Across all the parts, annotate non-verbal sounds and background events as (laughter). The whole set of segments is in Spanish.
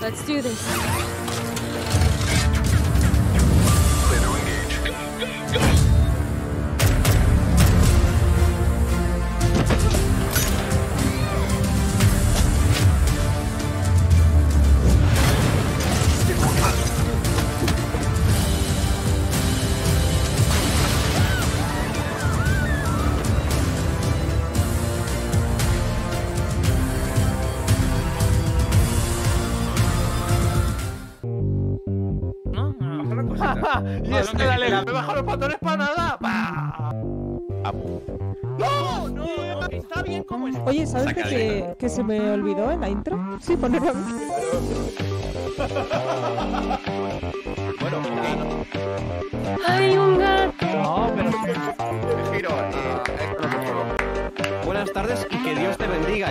Let's do this. ¿No? Los pantalones para nada. ¡Bah! No, no, está bien como está. Oye, ¿sabes que, que se me olvidó en la intro? Sí, ponerlo. Bueno, Hay un gato. no, pero giro. eh. Buenas tardes y que Dios te bendiga.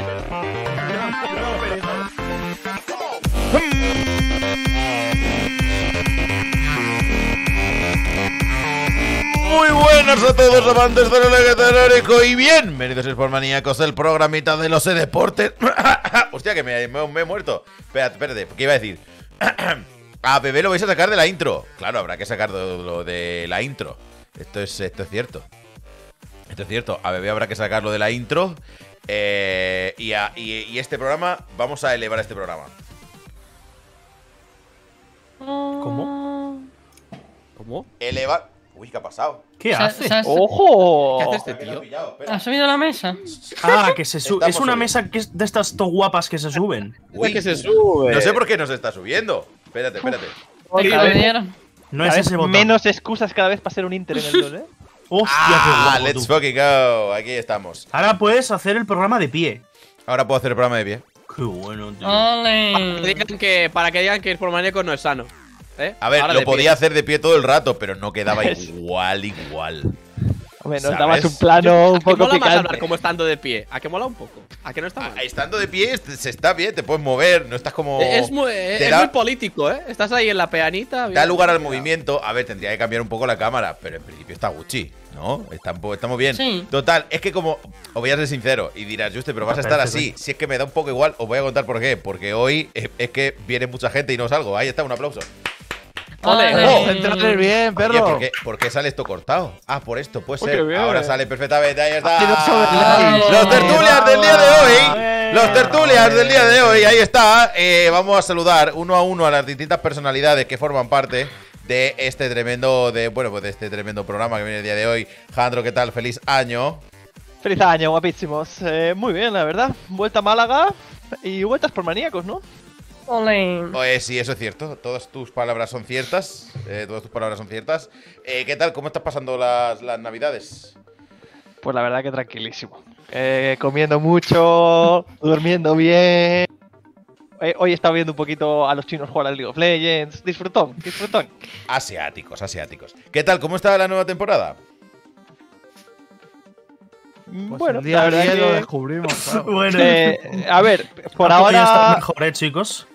Muy buenas a todos amantes del electrónico y bienvenidos Sportmaníacos del programita de los e-deportes. (coughs) Hostia, que me, me- me he muerto. Espérate, espérate, ¿qué iba a decir? (coughs) a Bebé lo vais a sacar de la intro. Claro, habrá que sacar lo, lo de la intro. Esto es, esto es cierto. Esto es cierto. A Bebé habrá que sacarlo de la intro. eh, y, a- y- y este programa, vamos a elevar este programa. ¿Cómo? ¿Cómo? Elevar. Uy, ¿qué ha pasado? ¿Qué Sa- hace? sa- ¡Ojo! ¿Qué hace este ¿Qué te tío? has subido a la mesa? Ah, que se sube. Es una mesa que es de estas to guapas que se suben. Uy, que se sube. No sé por qué nos está subiendo. Espérate, espérate. No es ese botón. menos excusas cada vez para ser un Inter en el 2, ¿eh? (laughs) Hostia, Ah, qué guapo, let's tú. fucking go. Aquí estamos. Ahora puedes hacer el programa de pie. Ahora puedo hacer el programa de pie. Qué bueno, tío. Ole. Que digan que, para que digan que el maníaco no es sano. ¿Eh? A ver, Ahora lo pie. podía hacer de pie todo el rato, pero no quedaba (laughs) Es- igual, igual. Hombre, nos dabas un plano un ¿A qué poco mola más picante. hablar como estando de pie? ¿A qué mola un poco? ¿A que no está mal? Estando de pie se está bien, te puedes mover, no estás como. Es, muy, es da- muy político, ¿eh? Estás ahí en la peanita. Da lugar al movimiento. A ver, tendría que cambiar un poco la cámara, pero en principio está Gucci, ¿no? Estamos bien. Sí. Total, es que como. Os voy a ser sincero y dirás, Juste, pero vas a estar así. Si es que me da un poco igual, os voy a contar por qué. Porque hoy eh, es que viene mucha gente y no salgo. Ahí está, un aplauso. Ole. ¡Oh! Bien, Oye, perro. ¿por qué, por qué sale esto cortado? Ah, por esto, puede Oh, ser. bien. Ahora sale perfectamente, ahí está. Los tertulias del día de hoy. Los tertulias del día de hoy, ahí está. Eh, vamos a saludar uno a uno a las distintas personalidades que forman parte de este tremendo, de, bueno, pues de este tremendo programa que viene el día de hoy. Jandro, ¿qué tal? Feliz año. Feliz año, guapísimos. Eh, muy bien, la verdad. Vuelta a Málaga y vueltas por maníacos, ¿no? Sí, eso es cierto. Todas tus palabras son ciertas. Eh, todas tus palabras son ciertas. Eh, ¿Qué tal? ¿Cómo estás pasando las, las navidades? Pues la verdad que tranquilísimo. Eh, comiendo mucho, durmiendo bien. Eh, hoy he estado viendo un poquito a los chinos jugar al League of Legends. Disfrutón, disfrutón. Asiáticos, asiáticos. ¿Qué tal? ¿Cómo está la nueva temporada? Pues bueno, el día la verdad 10 lo que... descubrimos, claro. Bueno, (laughs) Eh, a ver, por ya está ahora... mejor, ¿eh, chicos?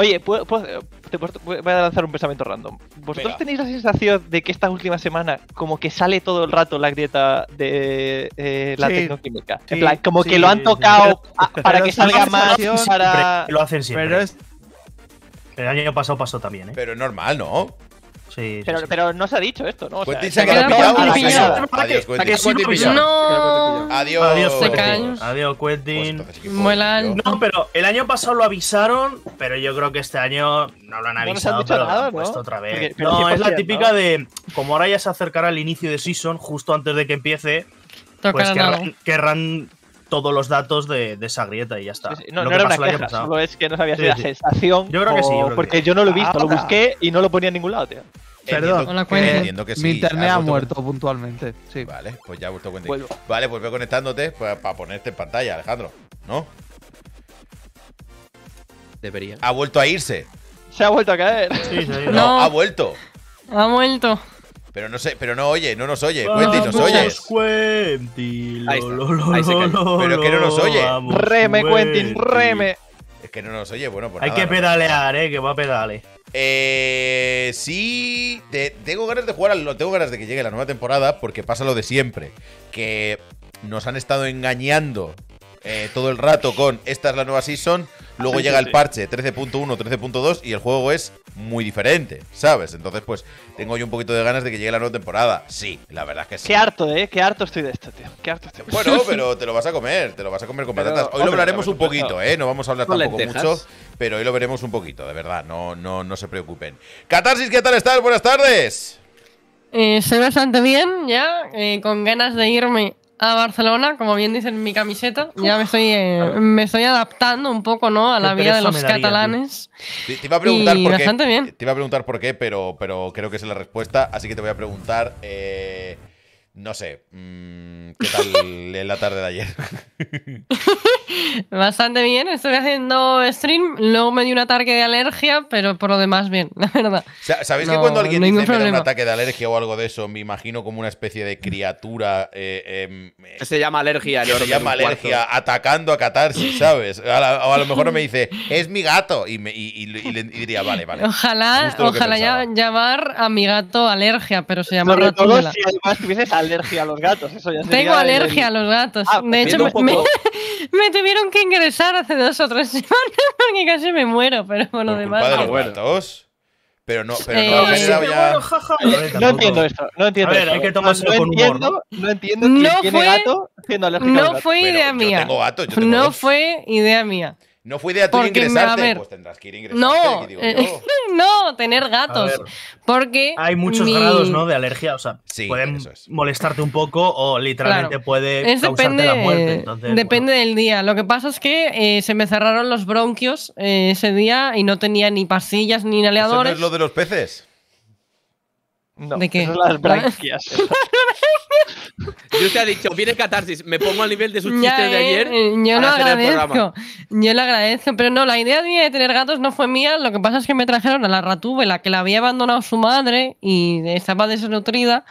Oye, ¿puedo- puedo- te puedo- voy a lanzar un pensamiento random. ¿Vosotros Venga. tenéis la sensación de que esta última semana como que sale todo el rato la grieta de eh, la Sí. tecnoquímica? Sí, en plan, como sí, que lo han sí. tocado a- para pero que salga más sí, para... Siempre, lo hacen siempre. Pero es. El año pasado pasó también, ¿eh? Pero es normal, ¿no? Sí, Pero, sí. pero no se ha dicho esto, ¿no? O sea, Quentin es se ha que- quedado queda pillado. Adiós, ¿Para qué Quentin. No. Adiós. Adiós, Se Quentin. cae. Adiós, Pues Quentin. No, pero el año pasado lo avisaron, pero yo creo que este año no lo han No avisado, dicho pero lo nada, han ¿no? puesto otra vez. No, es la 100%, típica ¿no? de, como ahora ya se acercará el inicio de season, justo antes de que empiece, pues querrán, querrán todos los datos de, de esa grieta y ya está. Sí, sí. No, Lo no que era una queja, pasado. solo es que no sabía si Sí, era sí. sensación Yo creo que sí, yo creo porque yo no lo he visto, lo busqué y no lo ponía en ningún lado, tío. Perdón. Entiendo Hola, entiendo que sí. Mi internet ha muerto puntualmente. Sí. Vale, pues ya ha vuelto Quentin. Vuelvo. Vale, pues ve conectándote para ponerte en pantalla, Alejandro. ¿No? Debería. Ha vuelto a irse. Se ha vuelto a caer. Sí, sí, No, No. ha vuelto. Ha vuelto. Pero no sé, pero no oye, no nos oye. Vamos, Quentin, ¿nos oyes? Quentin, lo, lo, lo, Pero que no nos oye. vamos, Reme, Quentin, reme. Es que no nos oye, bueno, pues Hay nada, que no. pedalear, eh, que va a pedale. Eh, sí, te- tengo ganas de jugar, al- tengo ganas de que llegue la nueva temporada porque pasa lo de siempre, que nos han estado engañando eh, todo el rato con esta es la nueva season, luego Sí, llega sí, el parche 13.1, 13.2 y el juego es muy diferente, ¿sabes? Entonces, pues tengo yo un poquito de ganas de que llegue la nueva temporada. Sí, la verdad es que sí. Qué harto, eh. Qué harto estoy de esto, tío. Qué harto estoy. Bueno, (laughs) pero te lo vas a comer, te lo vas a comer con Pero, patatas. Hoy lo hablaremos un poquito. ¿eh? No vamos a hablar tampoco lentejas. mucho, pero hoy lo veremos un poquito, de verdad. No, no, no se preocupen. Catarsis, ¿qué tal estás? Buenas tardes. Eh, estoy bastante bien ya, eh, con ganas de irme a Barcelona, como bien dice en mi camiseta. Ya me estoy, eh, me estoy adaptando un poco, ¿no? A la vida de los daría, catalanes. Te, te iba a preguntar Y por qué. bastante bien. Te iba a preguntar por qué, pero, pero creo que es la respuesta. Así que te voy a preguntar. eh, no sé. mm, ¿Qué tal (laughs) en la tarde de ayer? (laughs) Bastante bien, estoy haciendo stream, luego me dio un ataque de alergia, pero por lo demás bien, (laughs) la verdad. Sa- ¿Sabéis que cuando alguien dice me da un ataque de alergia o algo de eso, me imagino como una especie de criatura eh, em, eh, Se llama alergia. que se llama cuarto. alergia atacando a catarsis, ¿sabes? A la- o a lo mejor me dice, es mi gato. Y, me- y- y- y le- y diría, vale, vale. Ojalá, ojalá ya, llamar a mi gato alergia, pero se llama Sobre todo Ratúbela. si además alergia a los gatos. Eso ya sería Tengo el- alergia a los gatos. Ah, de hecho, me, un poco- me- (laughs) me tuvieron que ingresar hace dos o tres (laughs) semanas porque casi me muero, pero por lo Por demás. culpa de bien. los bueno. gatos. Pero no, pero Eh, no ha sí, pero ya. bueno, jaja. A ver, No entiendo esto, no entiendo A ver, esto. hay que No- tomárselo no con humor, entiendo, no entiendo quién No tiene fue- gato siendo alérgico a los No gatos. fue Pero idea yo mía. tengo gatos, yo tengo no dos. fue idea mía. No fue idea tuya me- ingresarte. ver, pues tendrás que ir ingresarte. No, ¿qué digo eh, (laughs) yo? no, tener gatos. ver, Porque. hay muchos mi- grados, ¿no? De alergia. O sea, Sí, pueden es. molestarte un poco o literalmente Claro. puede Es causarte depende, la muerte. Entonces, depende del día. Lo que pasa es que eh, se me cerraron los bronquios eh, ese día y no tenía ni pastillas ni ¿Eso no inhaladores. es lo de los peces? No, ¿De qué? eso es (laughs) las branquias. Y usted ha dicho, viene catarsis, me pongo al nivel de sus chistes de eh, ayer. eh, yo lo agradezco. Yo lo agradezco. Pero no, la idea mía de tener gatos no fue mía. Lo que pasa es que me trajeron a la ratúbela que la había abandonado su madre y estaba desnutrida.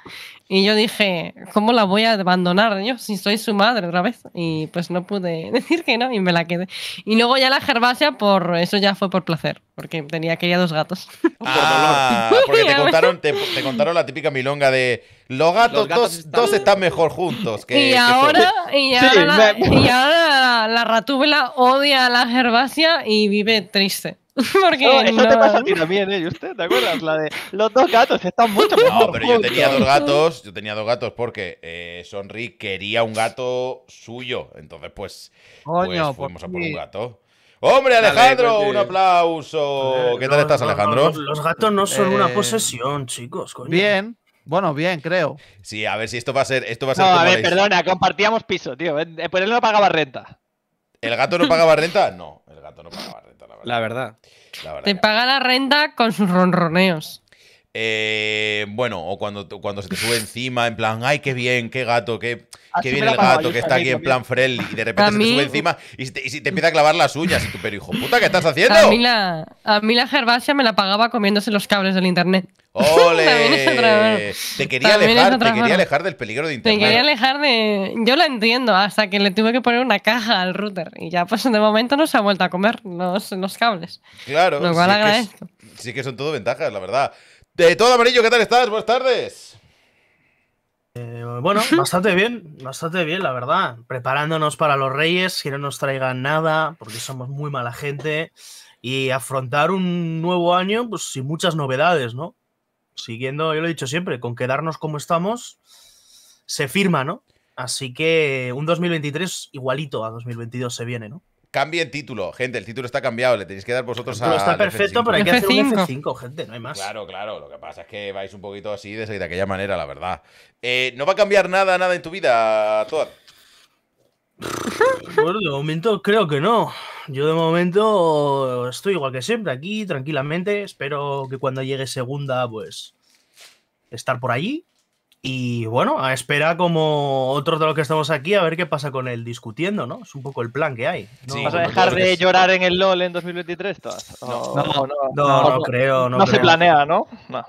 Y yo dije, ¿cómo la voy a abandonar yo si soy su madre otra vez? Y pues no pude (laughs) decir que no y me la quedé. Y luego ya la gervasia, por eso ya fue por placer, porque tenía quería dos gatos. (laughs) Ah, (laughs) porque te contaron, te, te contaron la típica milonga de los gatos, Los gatos dos, están- dos están mejor juntos. Que, y, que ahora, y, ahora Sí, la, me- y ahora la, la ratúbela odia a la gervasia y vive triste. (laughs) Porque No, eso te pasa a ti también, ¿eh? ¿Y usted? ¿Te acuerdas? La de los dos gatos están mucho No, pero yo tenía dos gatos, yo tenía dos gatos porque eh, Sonri quería un gato suyo. Entonces, pues, pues Coño, fuimos a por un gato. ¡Hombre, Alejandro! un aplauso. Joder, ¿Qué tal no, estás, Alejandro? Los, los gatos no son una Eh, posesión, chicos. coño. Bien. Bueno, bien, creo. Sí, a ver si esto va a ser, esto va a ser No, como a ver, la- perdona, compartíamos piso, tío. Eh, Por él no pagaba renta. ¿El gato no pagaba renta? No, el gato no pagaba renta, la verdad. La verdad. La verdad te paga la renta con sus ronroneos. Eh, bueno, o cuando, cuando se te sube encima, en plan, ay, qué bien, qué gato, qué, Así qué bien el gato que está aquí en plan friendly, y de repente A se te sube encima y, se te, y se te empieza a clavar las uñas. Y tú, pero hijo puta, ¿qué estás haciendo? A mí, la, a mí la gervasia me la pagaba comiéndose los cables del internet. (laughs) ¡Ole! Te quería También alejar, te quería alejar del peligro de Te internet. quería alejar de. Yo la entiendo, hasta que le tuve que poner una caja al router. Y ya, pues de momento no se ha vuelto a comer los, los cables. Claro, Lo cual sí que, es- agradezco. sí que son todo ventajas, la verdad. De todo amarillo, ¿qué tal estás? Buenas tardes. Eh, bueno, bastante bien, bastante bien, la verdad. Preparándonos para los Reyes, que no nos traigan nada, porque somos muy mala gente. Y afrontar un nuevo año, pues sin muchas novedades, ¿no? Siguiendo, yo lo he dicho siempre, con quedarnos como estamos, se firma, ¿no? Así que un 2023 igualito a 2022 se viene, ¿no? Cambien título, gente, el título está cambiado, le tenéis que dar vosotros Pero a. está perfecto, pero hay que hacer un F5, gente, no hay más. Claro, claro, lo que pasa es que vais un poquito así de, de aquella manera, la verdad. Eh, ¿No va a cambiar nada, nada en tu vida, Toad? Bueno, de momento creo que no. Yo de momento estoy igual que siempre, aquí, tranquilamente. Espero que cuando llegue segunda, pues estar por allí. Y bueno, a espera como otros de los que estamos aquí, a ver qué pasa con él discutiendo, ¿no? Es un poco el plan que hay. No, Sí, ¿Vas a dejar de llorar en el LOL en 2023, todas? No, no, no, no, no creo, no no se planea, ¿no? No.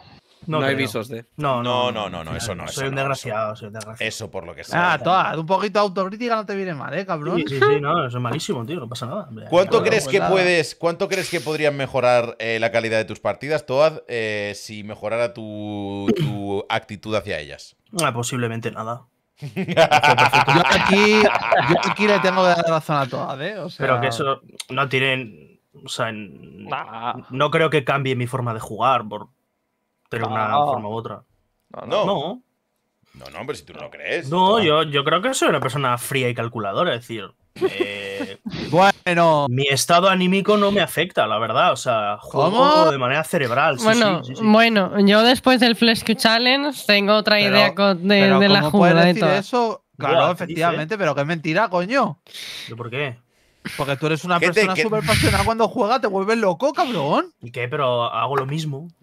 No, hay visos de. No, No, no, no, no, eso no, Soy eso un no, desgraciado, soy un desgraciado. Eso por lo que sea. Ah, toda, un poquito de autocrítica no te viene mal, ¿eh, cabrón? Sí, sí, sí, no, eso es malísimo, tío, no pasa nada. hombre. ¿Cuánto crees pues que nada. puedes, cuánto crees que podrían mejorar eh, la calidad de tus partidas, Toad, eh, si mejorara tu, tu actitud hacia ellas? Ah, posiblemente nada. Yo aquí, yo aquí le tengo que dar razón a todas, ¿eh? O sea, Pero que eso no tienen. O sea, en- Nah. no creo que cambie mi forma de jugar por tener una No. forma u otra. No, no. No. No, si tú no lo crees. no, toma. yo, yo creo que soy una persona fría y calculadora. Es decir, eh, (laughs) Bueno, mi estado anímico no me afecta, la verdad. O sea, juego ¿Cómo? de manera cerebral. sí, bueno, sí, sí, sí. bueno, yo después del Flash Q Challenge tengo otra Pero- idea con- de, pero de la ¿cómo puedes jugada de decir todas. eso? Claro, Buah, ¿qué efectivamente, pero que es mentira, coño. ¿Yo ¿Por qué? Porque tú eres una ¿Qué te- persona súper apasionada cuando juega, te vuelves loco, cabrón. ¿Y qué? Pero hago lo mismo. (laughs)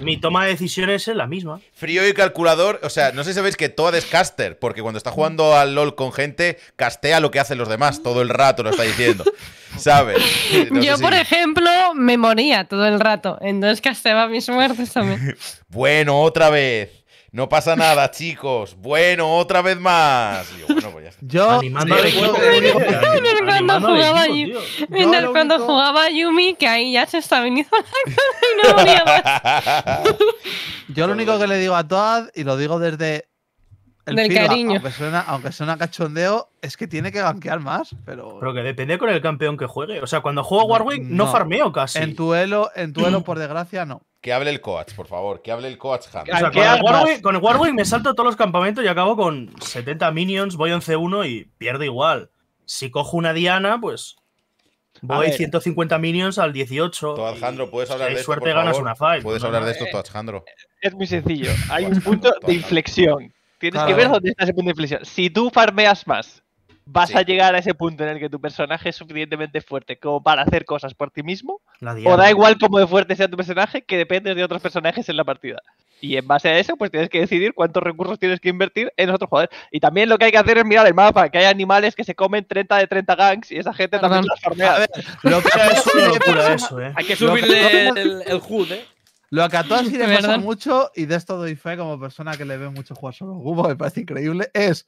Mi toma de decisiones- es la misma. Frío y calculador, o sea, no sé si sabéis que Toad es caster, porque cuando está jugando al LOL con gente, castea lo que hacen los demás, todo el rato lo está diciendo. (laughs) ¿Sabes? (laughs) No yo, por si- ejemplo, me moría todo el rato. Entonces casteaba mis muertes también. Bueno, otra vez. No pasa nada, chicos. Bueno, otra vez más. Y yo, bueno, pues ya está. Yo, Animando al equipo. Cuando jugaba lo cuando único- jugaba Yumi, que ahí ya se estabilizó la cosa y no (laughs) más. Yo lo único que le digo a Toad, y lo digo desde el Del feedback, cariño. Aunque suena, aunque suena cachondeo, es que tiene que gankear más. Pero, Pero que depende con el campeón que juegue. O sea, cuando juego Warwick no, no. farmeo casi. en tu elo, en tu elo, por desgracia, no. Que hable el coach, por favor. Que hable el coach Hand. O sea, ¿Qué con, el? Warwick, con el Warwick me salto todos los campamentos y acabo con 70 minions, voy 11-1 y pierdo igual. Si cojo una Diana, pues voy ver. 150 minions al 18. Toad y Jandro, ¿puedes hablar de esto, suerte por ganas favor? una fight. ¿Puedes No, hablar de esto, eh, Toad Jandro? Es muy sencillo. Hay un punto de inflexión. Tienes Claro. que ver dónde está ese punto de inflexión. Si tú farmeas más, vas Sí. a llegar a ese punto en el que tu personaje es suficientemente fuerte como para hacer cosas por ti mismo. O da igual cómo de fuerte sea tu personaje, que dependes de otros personajes en la partida. Y en base a eso, pues tienes que decidir cuántos recursos tienes que invertir en otros jugadores. Y también lo que hay que hacer es mirar el mapa, que hay animales que se comen 30 de 30 ganks y esa gente también las farmea. A ver, lo que, (laughs) Es una locura eso, eh. Hay que subirle el, el HUD, ¿eh? lo que a Toad sí le pasa mucho, y de esto doy fe como persona que le ve mucho jugar solo Gubo, me parece increíble, es.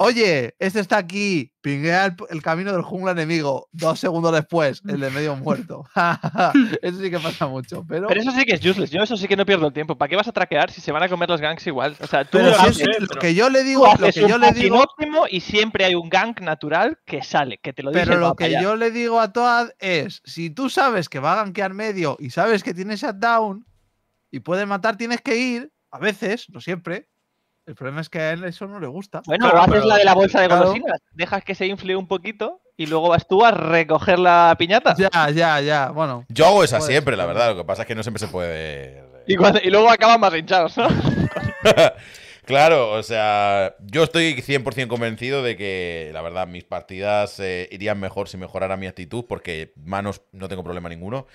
Oye, este está aquí, pinguea el, el camino del jungla enemigo. Dos segundos después, el de medio muerto. (laughs) eso sí que pasa mucho. Pero, Pero eso sí que es useless. Yo eso sí que no pierdo el tiempo. ¿Para qué vas a traquear si se van a comer los ganks igual? O sea, tú pero si haces- es- lo que yo le digo, lo que yo le digo, óptimo y siempre hay un gank natural que sale, que te lo dice pero lo que yo le digo a Toad es, si tú sabes que va a gankear medio y sabes que tiene shutdown y puede matar, tienes que ir, a veces, no siempre. El problema es que a él eso no le gusta. Bueno, Claro, o haces pero- la de la bolsa de claro. golosinas. Dejas que se infle un poquito y luego vas tú a recoger la piñata. Ya, ya, ya. Bueno, Yo hago esa siempre, ser, la verdad. Lo que pasa es que no siempre se puede. Y, cuando- y luego acaban más hinchados, ¿no? (laughs) Claro, o sea, yo estoy 100% convencido de que, la verdad, mis partidas eh, irían mejor si mejorara mi actitud, porque manos no tengo problema ninguno.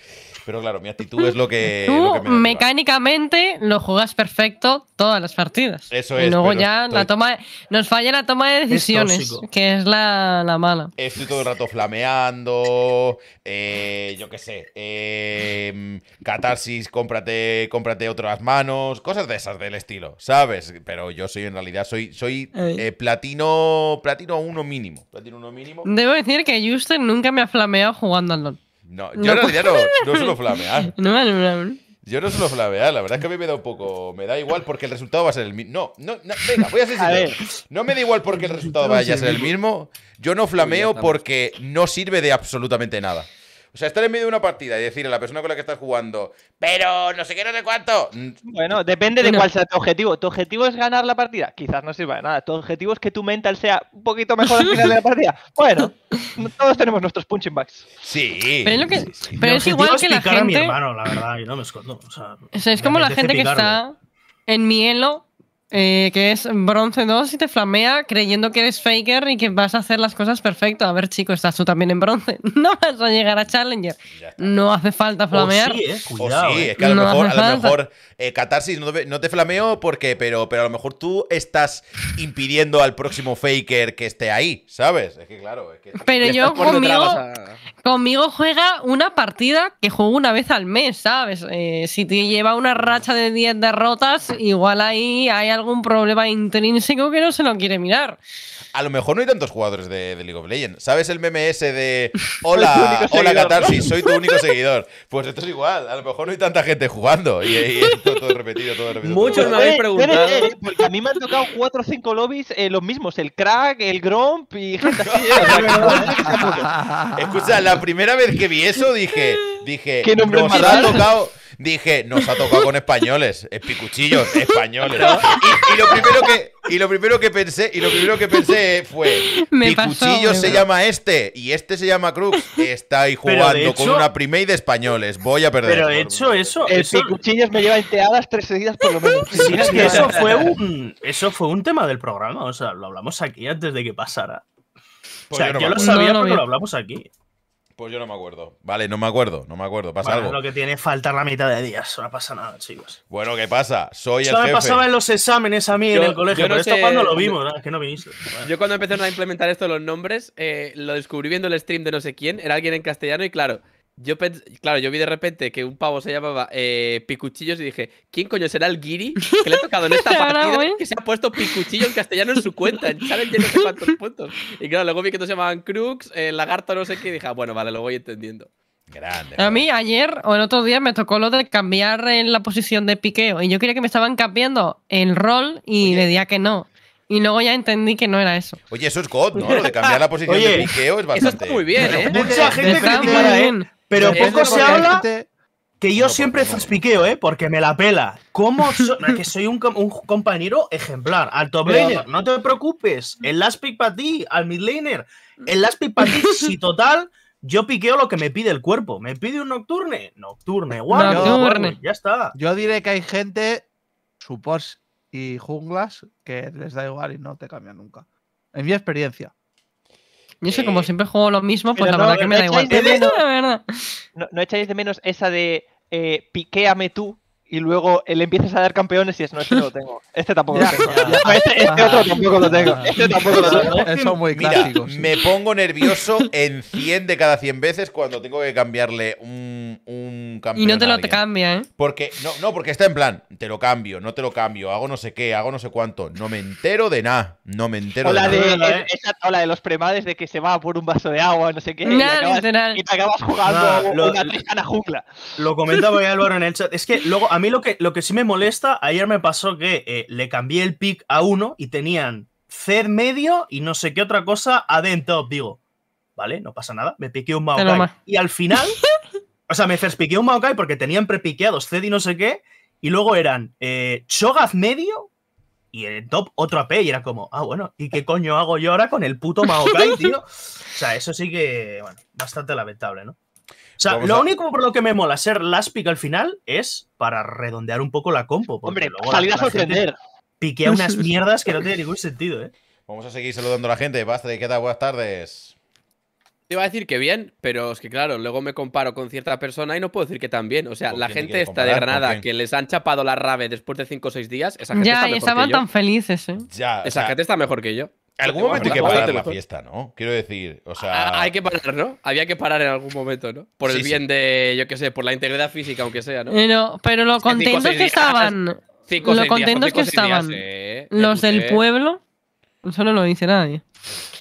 Pero claro, mi actitud es lo que. (laughs) lo Tú que me mecánicamente lo juegas perfecto todas las partidas. Eso y es, luego pero ya estoy- la toma nos falla la toma de decisiones, que es la, la mala. Estoy todo el rato flameando. eh, yo qué sé. eh, catarsis, cómprate, cómprate otras manos. Cosas de esas del estilo, ¿sabes? Pero yo soy en realidad, soy, soy eh, platino. Platino uno mínimo. Platino uno mínimo. Debo decir que Justin nunca me ha flameado jugando al LoL. No, yo No. en realidad no, no (laughs) suelo flamear. No, no, no, no. Yo no suelo flamear, la verdad es que a mí me da un poco. Me da igual porque el resultado va a ser el mismo. No, no, no, venga, voy a ser A sincero. No me da igual porque el resultado vaya a ser el mismo. Yo no flameo porque no sirve de absolutamente nada. O sea, estar en medio de una partida y decir a la persona con la que estás jugando, pero no sé qué, no sé cuánto. mm, Bueno, depende de Bueno. cuál sea tu objetivo. ¿Tu objetivo es ganar la partida? Quizás no sirva de nada. ¿Tu objetivo es que tu mental sea un poquito mejor al final de la (laughs) partida? Bueno, todos tenemos nuestros punching bags. Sí. Pero es lo que- sí, sí. Pero es igual objetivo que la picar a mi gente- hermano, la verdad, y no me escondo. O sea, O sea, es como la gente que está en mi elo, eh, que es bronce 2 y te flamea creyendo que eres faker y que vas a hacer las cosas perfecto. A ver, chico, estás tú también en bronce. (laughs) No vas a llegar a Challenger. No hace falta O flamear. sí, eh, O cuidado, sí, eh. es que a lo No mejor, a lo mejor eh, Catarsis no te, no te flameo porque, pero, pero a lo mejor tú estás impidiendo al próximo faker que esté ahí, ¿sabes? Es que claro, es que. (laughs) Pero yo conmigo, a- conmigo juega una partida que juego una vez al mes, ¿sabes? Eh, si te lleva una racha de 10 derrotas, igual ahí hay algún problema intrínseco que no se lo quiere mirar. a lo mejor no hay tantos jugadores de, de League of Legends. ¿Sabes el meme ese de (laughs) Hola, hola Catarsis, soy tu único seguidor? Pues esto es igual, a lo mejor no hay tanta gente jugando. Y, y esto todo repetido, todo repetido. todo Muchos me habéis preguntado. eh, eh, porque a mí me han tocado 4 o 5 lobbies eh, los mismos, el crack, el gromp y gente así. eh. Escucha, la primera vez que vi eso dije, dije, ¿Qué nombre nos más ha raro? tocado, dije, nos ha tocado con españoles, espicuchillos, españoles. Y, y lo primero que y lo primero que pensé, y lo primero que pensé fue, Me pasó, picuchillos se me- llama este y este se llama Crux. Está ahí Pero de jugando con una primate de españoles. Voy a perder. Pero a hecho eso, El eso, picuchillos me lleva enteadas tres seguidas por lo menos. sí, es que eso fue un eso fue un tema del programa, o sea, lo hablamos aquí antes de que pasara. O Pues sea, yo no yo me lo sabía No, vi. lo hablamos aquí. Pues yo no me acuerdo. Vale, no me acuerdo, no me acuerdo. Pasa Bueno, algo. lo que tiene es faltar la mitad de días, no pasa nada, chicos. Bueno, ¿qué pasa? Soy el Eso me jefe. pasaba en los exámenes a mí en el colegio, yo no pero esto sé- cuando lo vimos, ¿no? es que no viniste. Bueno. Yo cuando empezaron a implementar esto los nombres, eh, lo descubrí viendo el stream de no sé quién, era alguien en castellano y claro, yo pens- claro, yo vi de repente que un pavo se llamaba eh, Picuchillos y dije, ¿quién coño será el guiri que le ha tocado en esta (laughs) partida voy. que se ha puesto Picuchillo en castellano en su cuenta? En Challenge no sé cuántos (laughs) puntos. Y claro, luego vi que todos se llamaban Crux, eh, Lagarto no sé qué y dije, ah, bueno, vale, lo voy entendiendo. Grande. A mí ayer o el otro día me tocó lo de cambiar en la posición de piqueo y yo quería que me estaban cambiando el rol y Oye. le decía que no. Y luego ya entendí que no era eso. Oye, eso es God, ¿no? Lo de cambiar la (laughs) posición Oye, de piqueo es Eso bastante. está muy bien, ¿eh? Mucha gente Está muy critica, ¿eh? Pero poco se habla gente- que yo No, siempre faspiqueo, ¿eh? Porque me la pela. ¿Cómo (laughs) so- que soy un, com- un compañero ejemplar? Al top Pero- laner, no te preocupes. El last pick para ti, al mid laner. El last pick para ti, (laughs) si total, yo piqueo lo que me pide el cuerpo. ¿Me pide un nocturne? Nocturne, guardo. Nocturne. Ya está. Yo diré que hay gente, supports y junglas, que les da igual y no te cambian nunca. En mi experiencia. Yo sé, Eh, como siempre juego lo mismo, pues la no, verdad que me da igual. echáis (laughs) de menos- La verdad. ¿No, no echáis de menos esa de eh, piquéame tú y luego le empiezas a dar campeones y es no, este no lo tengo. Este tampoco lo tengo. (laughs) Este, este otro tampoco lo tengo. (laughs) Este tampoco lo tengo. Eso son muy Mira, sí. me pongo nervioso en 100 de cada 100 veces cuando tengo que cambiarle un, un campeón. Y no te a lo te cambia, ¿eh? Porque, no, no, porque está en plan, te lo cambio, no te lo cambio, hago no sé qué, hago no sé cuánto. No me entero de nada. No me entero O la de de, nada. eh. esa- o la de los premades de que se va por un vaso de agua, no sé qué, y, Nada, acabas- y te acabas jugando Nada, lo- una tristana jungla. Lo comentaba ya Álvaro en el chat. Es que luego, a mí lo que, lo que sí me molesta, ayer me pasó que eh, le cambié el pick a uno y tenían Zed medio y no sé qué otra cosa AD en top. Digo, vale, no pasa nada. Me piqué un Maokai. ma- Y al final, (laughs) o sea, me piqué un Maokai porque tenían prepiqueados Zed y no sé qué. Y luego eran eh, Cho'Gath medio y en top otro AP. Y era como, ah, bueno, ¿y qué coño hago yo ahora con el puto Maokai, (laughs) tío? O sea, eso sí que, bueno, bastante lamentable, ¿no? O sea, lo a- único por lo que me mola ser last pick al final es para redondear un poco la compo. porque Hombre, luego salir la- a sorprender. Piquea (laughs) unas mierdas que no tiene ningún sentido, ¿eh? Vamos a seguir saludando a la gente. Basta, ¿qué tal? Buenas tardes. Te iba a decir que bien, pero es que claro, luego me comparo con cierta persona y no puedo decir que tan bien. O sea, ¿Con la gente esta de Granada que les han chapado la rave después de 5 o 6 días, esa gente Ya, está y mejor estaban que yo. tan felices, ¿eh? Ya, o Esa sea, gente está mejor que yo. Algún momento hay que parar la fiesta, ¿no? Quiero decir, o sea. hay que parar, ¿no? Había que parar en algún momento, ¿no? Por el Sí, sí. bien de, yo qué sé, por la integridad física, aunque sea, ¿no? Pero, pero lo contentos que estaban Cinco o lo seis días, son contentos que días, estaban eh. los del pueblo, eso no lo dice nadie.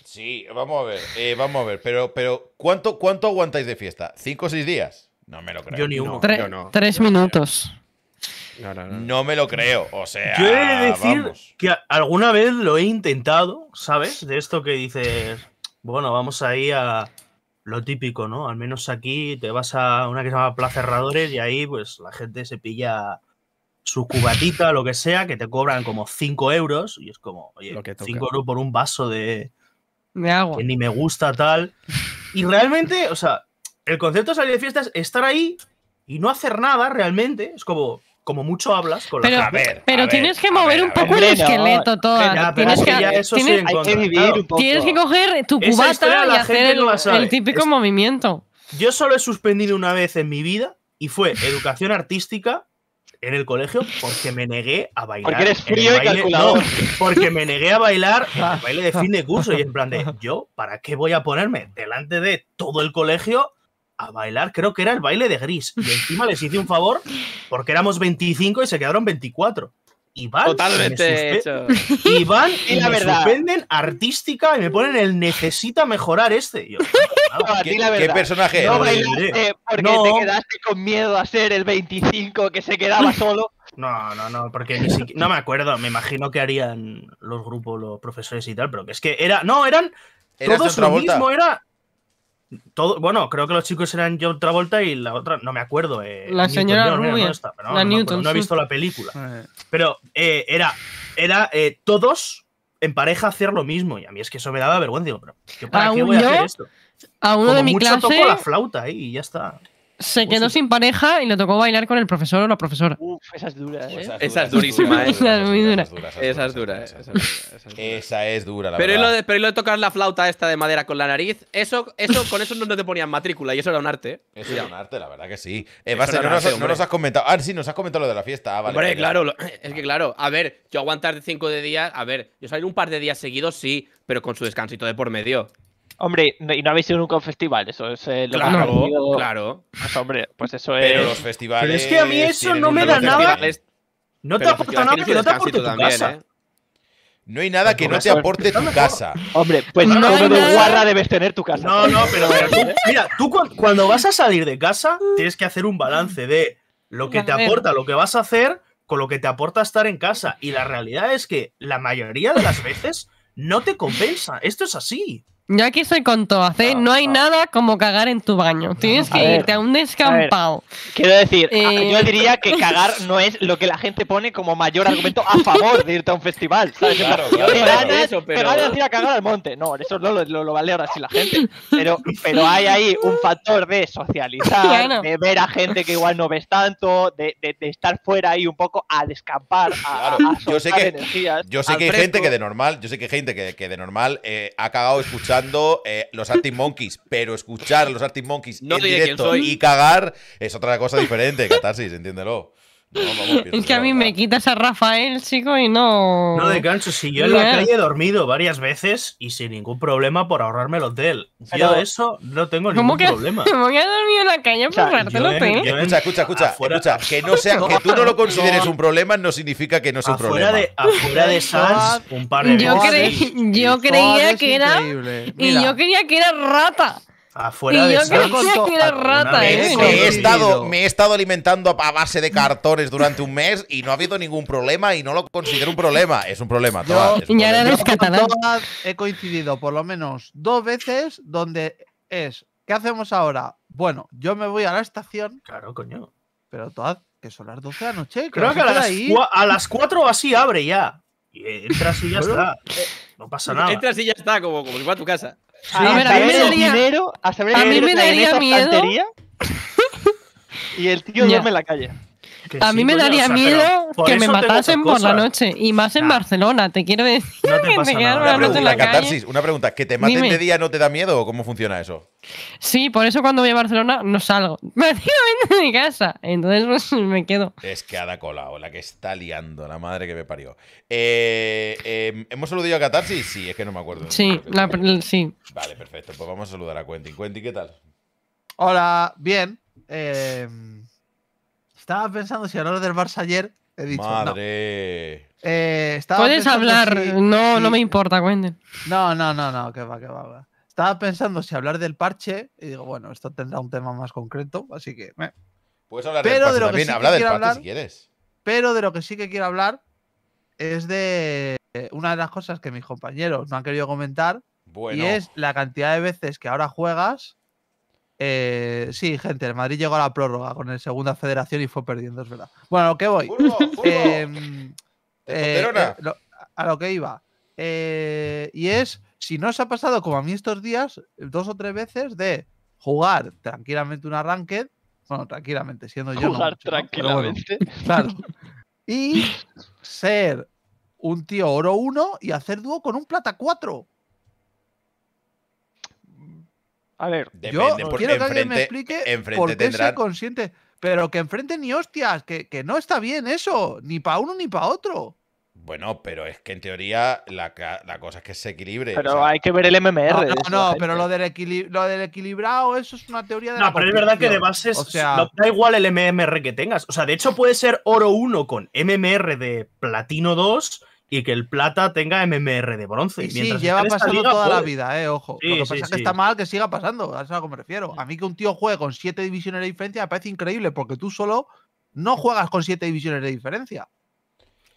Sí, vamos a ver, eh, vamos a ver. Pero, pero ¿cuánto, ¿cuánto aguantáis de fiesta? ¿Cinco o seis días? No me lo creo. Yo ni uno. Tre- yo no. Tres minutos. No, no, no. No me lo creo. O sea, Yo he de decir vamos. que alguna vez lo he intentado, ¿sabes? De esto que dices, bueno, vamos ahí a lo típico, ¿no? Al menos aquí te vas a una que se llama Plaza Herradores y ahí pues la gente se pilla su cubatita, lo que sea, que te cobran como 5 euros y es como, oye, Lo que toca. 5 euros por un vaso de, De agua. que ni me gusta tal. Y realmente, o sea, el concepto de salir de fiesta es estar ahí y no hacer nada realmente. Es como, como mucho hablas con Pero, la A ver, pero a tienes ver, que mover ver, un poco ver. el no. esqueleto toda. Ya, pero tienes es que, eso sí tienes- en Hay que vivir claro. un poco. tienes que coger tu cubata y la hacer gente el, no típico Es- movimiento. Yo solo he suspendido una vez en mi vida y fue educación artística en el colegio porque me negué a bailar. Porque eres frío y baile- calculador. no, porque me negué a bailar en el baile de fin de curso y en plan de, (laughs) yo, ¿para qué voy a ponerme delante de todo el colegio a bailar? Creo que era el baile de gris. Y encima les hice un favor porque éramos 25 y se quedaron 24. y van, Totalmente hecho. y van (laughs) Y y la me verdad. suspenden artística y me ponen el necesita mejorar este. Yo, No, ¿Qué, personaje No bailaste porque No. te quedaste con miedo a ser el 25 que se quedaba (laughs) solo. No, no, no, porque ni siquiera, no me acuerdo, me imagino que harían los grupos, los profesores y tal, pero que es que era, no, eran ¿Eras todos lo mismo, era todo, bueno, creo que los chicos eran John Travolta y la otra, no me acuerdo. eh, La señora rubia, ¿no? Pero no, la no Newton, no he sí. visto la película, Eh, pero eh, era, era eh, todos en pareja hacer lo mismo y a mí es que eso me daba vergüenza, digo, pero ¿yo ¿para qué voy a hacer esto? A uno Como de mi mucho clase toco la flauta ahí y ya está. Se Pues quedó sin pareja y le tocó bailar con el profesor o la profesora. Uf, esa es dura, ¿eh? Esa es durísima, ¿eh? Esa es muy dura. Esa es dura, eh, esa es dura, la Pero verdad. lo de, pero y lo de tocar la flauta esta de madera con la nariz, eso, eso con eso no te ponían matrícula y eso era un arte. Eso era un arte, la verdad que sí. Eh, no, nos, arte, no hombre. nos has comentado. Ah, sí, nos has comentado lo de la fiesta. Ah, vale. Hombre, vale. claro, lo- es que claro, a ver, yo aguantar de cinco de días, a ver, yo salir un par de días seguidos sí, pero con su descansito de por medio. Hombre, no- y no habéis ido nunca a un festival, eso es eh, lo Claro, parecido- claro. Pues, hombre, pues eso Pero es. los festivales. Pero es que a mí eso no me da nada. No te Pero aporta nada que no te aporte tu también, casa. ¿eh? No hay nada que no te aporte tu casa. Hombre, pues No no de guarra debes tener tu casa. No, no, pero, pero tú- mira, tú cu- cuando vas a salir de casa tienes que hacer un balance de lo que te aporta, lo que vas a hacer con lo que te aporta estar en casa. Y la realidad es que la mayoría de las veces no te compensa. Esto es así. Yo aquí estoy con todas, ¿eh? No hay nada como cagar en tu baño. Tienes A que ver, irte a un descampado. Quiero decir, a- Eh. yo diría que cagar no es lo que la gente pone como mayor argumento a favor de irte a un festival. ¿sabes? Claro, claro, "Qué claro. ganas, Eso, pero- ganas ir a cagar al monte. No, eso no lo, lo, lo valora así la gente. Pero, pero hay ahí un factor de socializar, Claro. de ver a gente que igual no ves tanto, de, de- de estar fuera ahí un poco a descampar, a, Claro, a yo sé que- energías. Yo sé que hay fresco. gente que de normal, yo sé que hay gente que, que de normal eh, ha cagado escuchando eh, los Arctic Monkeys, pero escuchar a los Arctic Monkeys No en directo y cagar es otra cosa diferente, catarsis, entiéndelo. No, vamos, Es que a mí me quitas a Rafael, chico, y no. No de gancho, si yo en la Ya. calle he dormido varias veces y sin ningún problema por ahorrarme el hotel. Yo Pero- eso no tengo ¿Cómo ningún que problema. me voy a dormir en la calle por sea, darte el hotel? yo Escucha, escucha, escucha, afuera- escucha, que no sea, que tú no lo consideres un problema no significa que no sea un Afuera problema. de, afuera de Sans, un par de Yo, creí- yo creía que era. Y yo creía que era rata. Afuera Y de yo que rata, ¿eh? Me he, estado, me he estado alimentando a base de cartones durante un mes y no ha habido ningún problema y no lo considero un problema. Es un problema, Yo- Toad, es un Ya problema. eres Yo con catalán. Todd he coincidido por lo menos dos veces donde es, ¿qué hacemos ahora? Bueno, yo me voy a la estación, Claro, coño. pero Todd, que son las 12 de la noche. Creo que a las, a las 4 o así abre ya. Y entras y ya está. No pasa (laughs) nada. Entras y ya está, como, como si fuera tu casa. A ver, a mí me saber el daría- dinero, a saber a el mí dinero me daría esa miedo. (laughs) y el tío duerme en la calle. Que A mí me daría o sea, miedo que me matasen por la noche. Y más en Nah. Barcelona, te quiero decir. No te (laughs) que pasa te nada. una Una noche en pregunta, la calle. Una pregunta. ¿Que te maten Dime. de día no te da miedo o cómo funciona eso? Sí, por eso cuando voy a Barcelona no salgo. (laughs) Prácticamente de mi casa. Entonces pues, me quedo. Es que Ada Colau, la que está liando, la madre que me parió. Eh, eh, ¿Hemos saludado a Catarsis? Sí, es que no me acuerdo. Sí, la- sí. Vale, perfecto. Pues vamos a saludar a Quentin. Quentin, ¿qué tal? Hola, bien. eh, estaba pensando si hablar del Barça ayer. He dicho, no. Madre. Eh, estaba Puedes pensando hablar. si- no, si- no me importa, cuenten. No, no, no, no, que va, que va, va. Estaba pensando si hablar del parche y digo, bueno, esto tendrá un tema más concreto, así que. eh. Puedes hablar Pero del de lo que sí que Habla del quiero pase hablar- si quieres. Pero de lo que sí que quiero hablar es de eh, una de las cosas que mis compañeros no han querido comentar Bueno. y es la cantidad de veces que ahora juegas. Eh, sí, gente, el Madrid llegó a la prórroga con el segunda federación y fue perdiendo, es verdad. Bueno, a lo que voy. Furbo, furbo. Em, eh, eh, lo- a lo que iba. Eh, y es, si no os ha pasado como a mí estos días, dos o tres veces de jugar tranquilamente un arranque, bueno, tranquilamente, siendo yo. no Jugar tranquilamente. (laughs) claro. Y ser un tío oro 1 y hacer dúo con un plata 4. A ver, Yo por- quiero que alguien me explique por qué tendrán- ser consciente. Pero que enfrente ni hostias, que, que no está bien eso, ni para uno ni para otro. Bueno, pero es que en teoría la, la cosa es que se equilibre. Pero o sea, hay que ver el MMR. No, no, pero lo del, equili- lo del equilibrado, eso es una teoría de la No, pero es verdad que de bases O sea, no- da igual el MMR que tengas. O sea, de hecho puede ser oro 1 con MMR de platino 2 y que el plata tenga MMR de bronce. y sí, Mientras lleva pasando liga, toda la puede. vida, eh, ojo. Sí, lo que sí, pasa es que está mal que siga pasando, a eso es a lo que me refiero. A mí que un tío juegue con siete divisiones de diferencia me parece increíble, porque tú solo no juegas con siete divisiones de diferencia.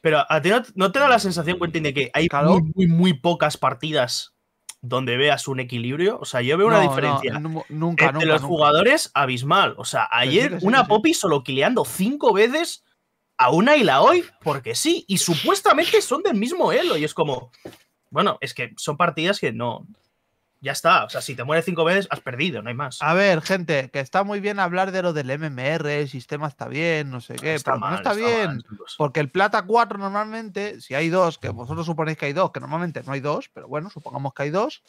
Pero a ti no, no te da la sensación, Quentin, de que hay Claro. muy, muy, muy pocas partidas donde veas un equilibrio. O sea, yo veo una No, no, diferencia nu- nunca, entre nunca, los nunca. jugadores abismal. O sea, ayer sí, una sí. Poppy solo quileando cinco veces a una y la hoy, porque sí. Y supuestamente son del mismo elo. Y es como, bueno, es que son partidas que no. Ya está. O sea, si te mueres cinco veces, has perdido, no hay más. A ver, gente, que está muy bien hablar de lo del MMR, el sistema está bien, no sé qué, pero no está, bien. mal, chicos. Porque el plata 4 normalmente, si hay dos, que vosotros suponéis que hay dos, que normalmente no hay dos, pero bueno, supongamos que hay dos,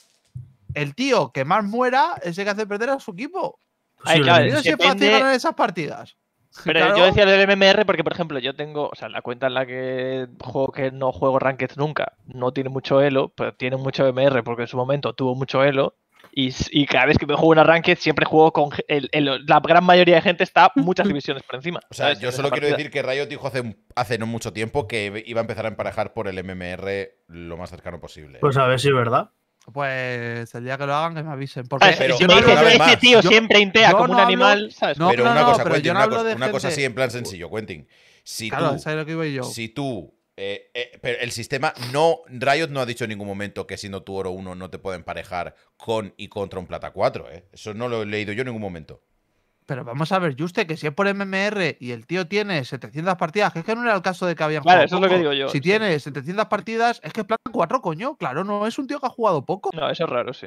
el tío que más muera es el que hace perder a su equipo. Ay, claro, es fácil depende- ganar esas partidas. Pero Claro. yo decía del MMR porque, por ejemplo, yo tengo, o sea, la cuenta en la que juego que no juego Ranked nunca, no tiene mucho elo, pero tiene mucho MR porque en su momento tuvo mucho elo. Y, cada vez que me juego una Ranked siempre juego con ge- el- el- la gran mayoría de gente está muchas (laughs) divisiones por encima. O sea, ¿sabes? yo solo quiero decir que Riot dijo hace, hace no mucho tiempo que iba a empezar a emparejar por el MMR lo más cercano posible. Pues a ver si es verdad. Pues el día que lo hagan, que me avisen. Porque ¿Sabes? pero- si yo me no pero ese más, tío yo- siempre intea yo como no un hablo- animal, ¿sabes? No, pero no, una cosa, pero Quentin, yo no una, hablo cosa, de una cosa gente- así en plan sencillo, Quentin. Si Claro, tú, ¿sabes lo que iba yo? si tú eh, eh, pero el sistema no Riot no ha dicho en ningún momento que siendo tu oro 1 no te puede emparejar con y contra un plata 4, ¿eh? Eso no lo he leído yo en ningún momento. Pero vamos a ver, Juste, que si es por MMR y el tío tiene 700 partidas, que es que no era el caso de que habían Claro, jugado eso es lo que digo yo, Si sí. tiene 700 partidas, es que es plata 4, coño. Claro, no es un tío que ha jugado poco. No, eso es raro, sí.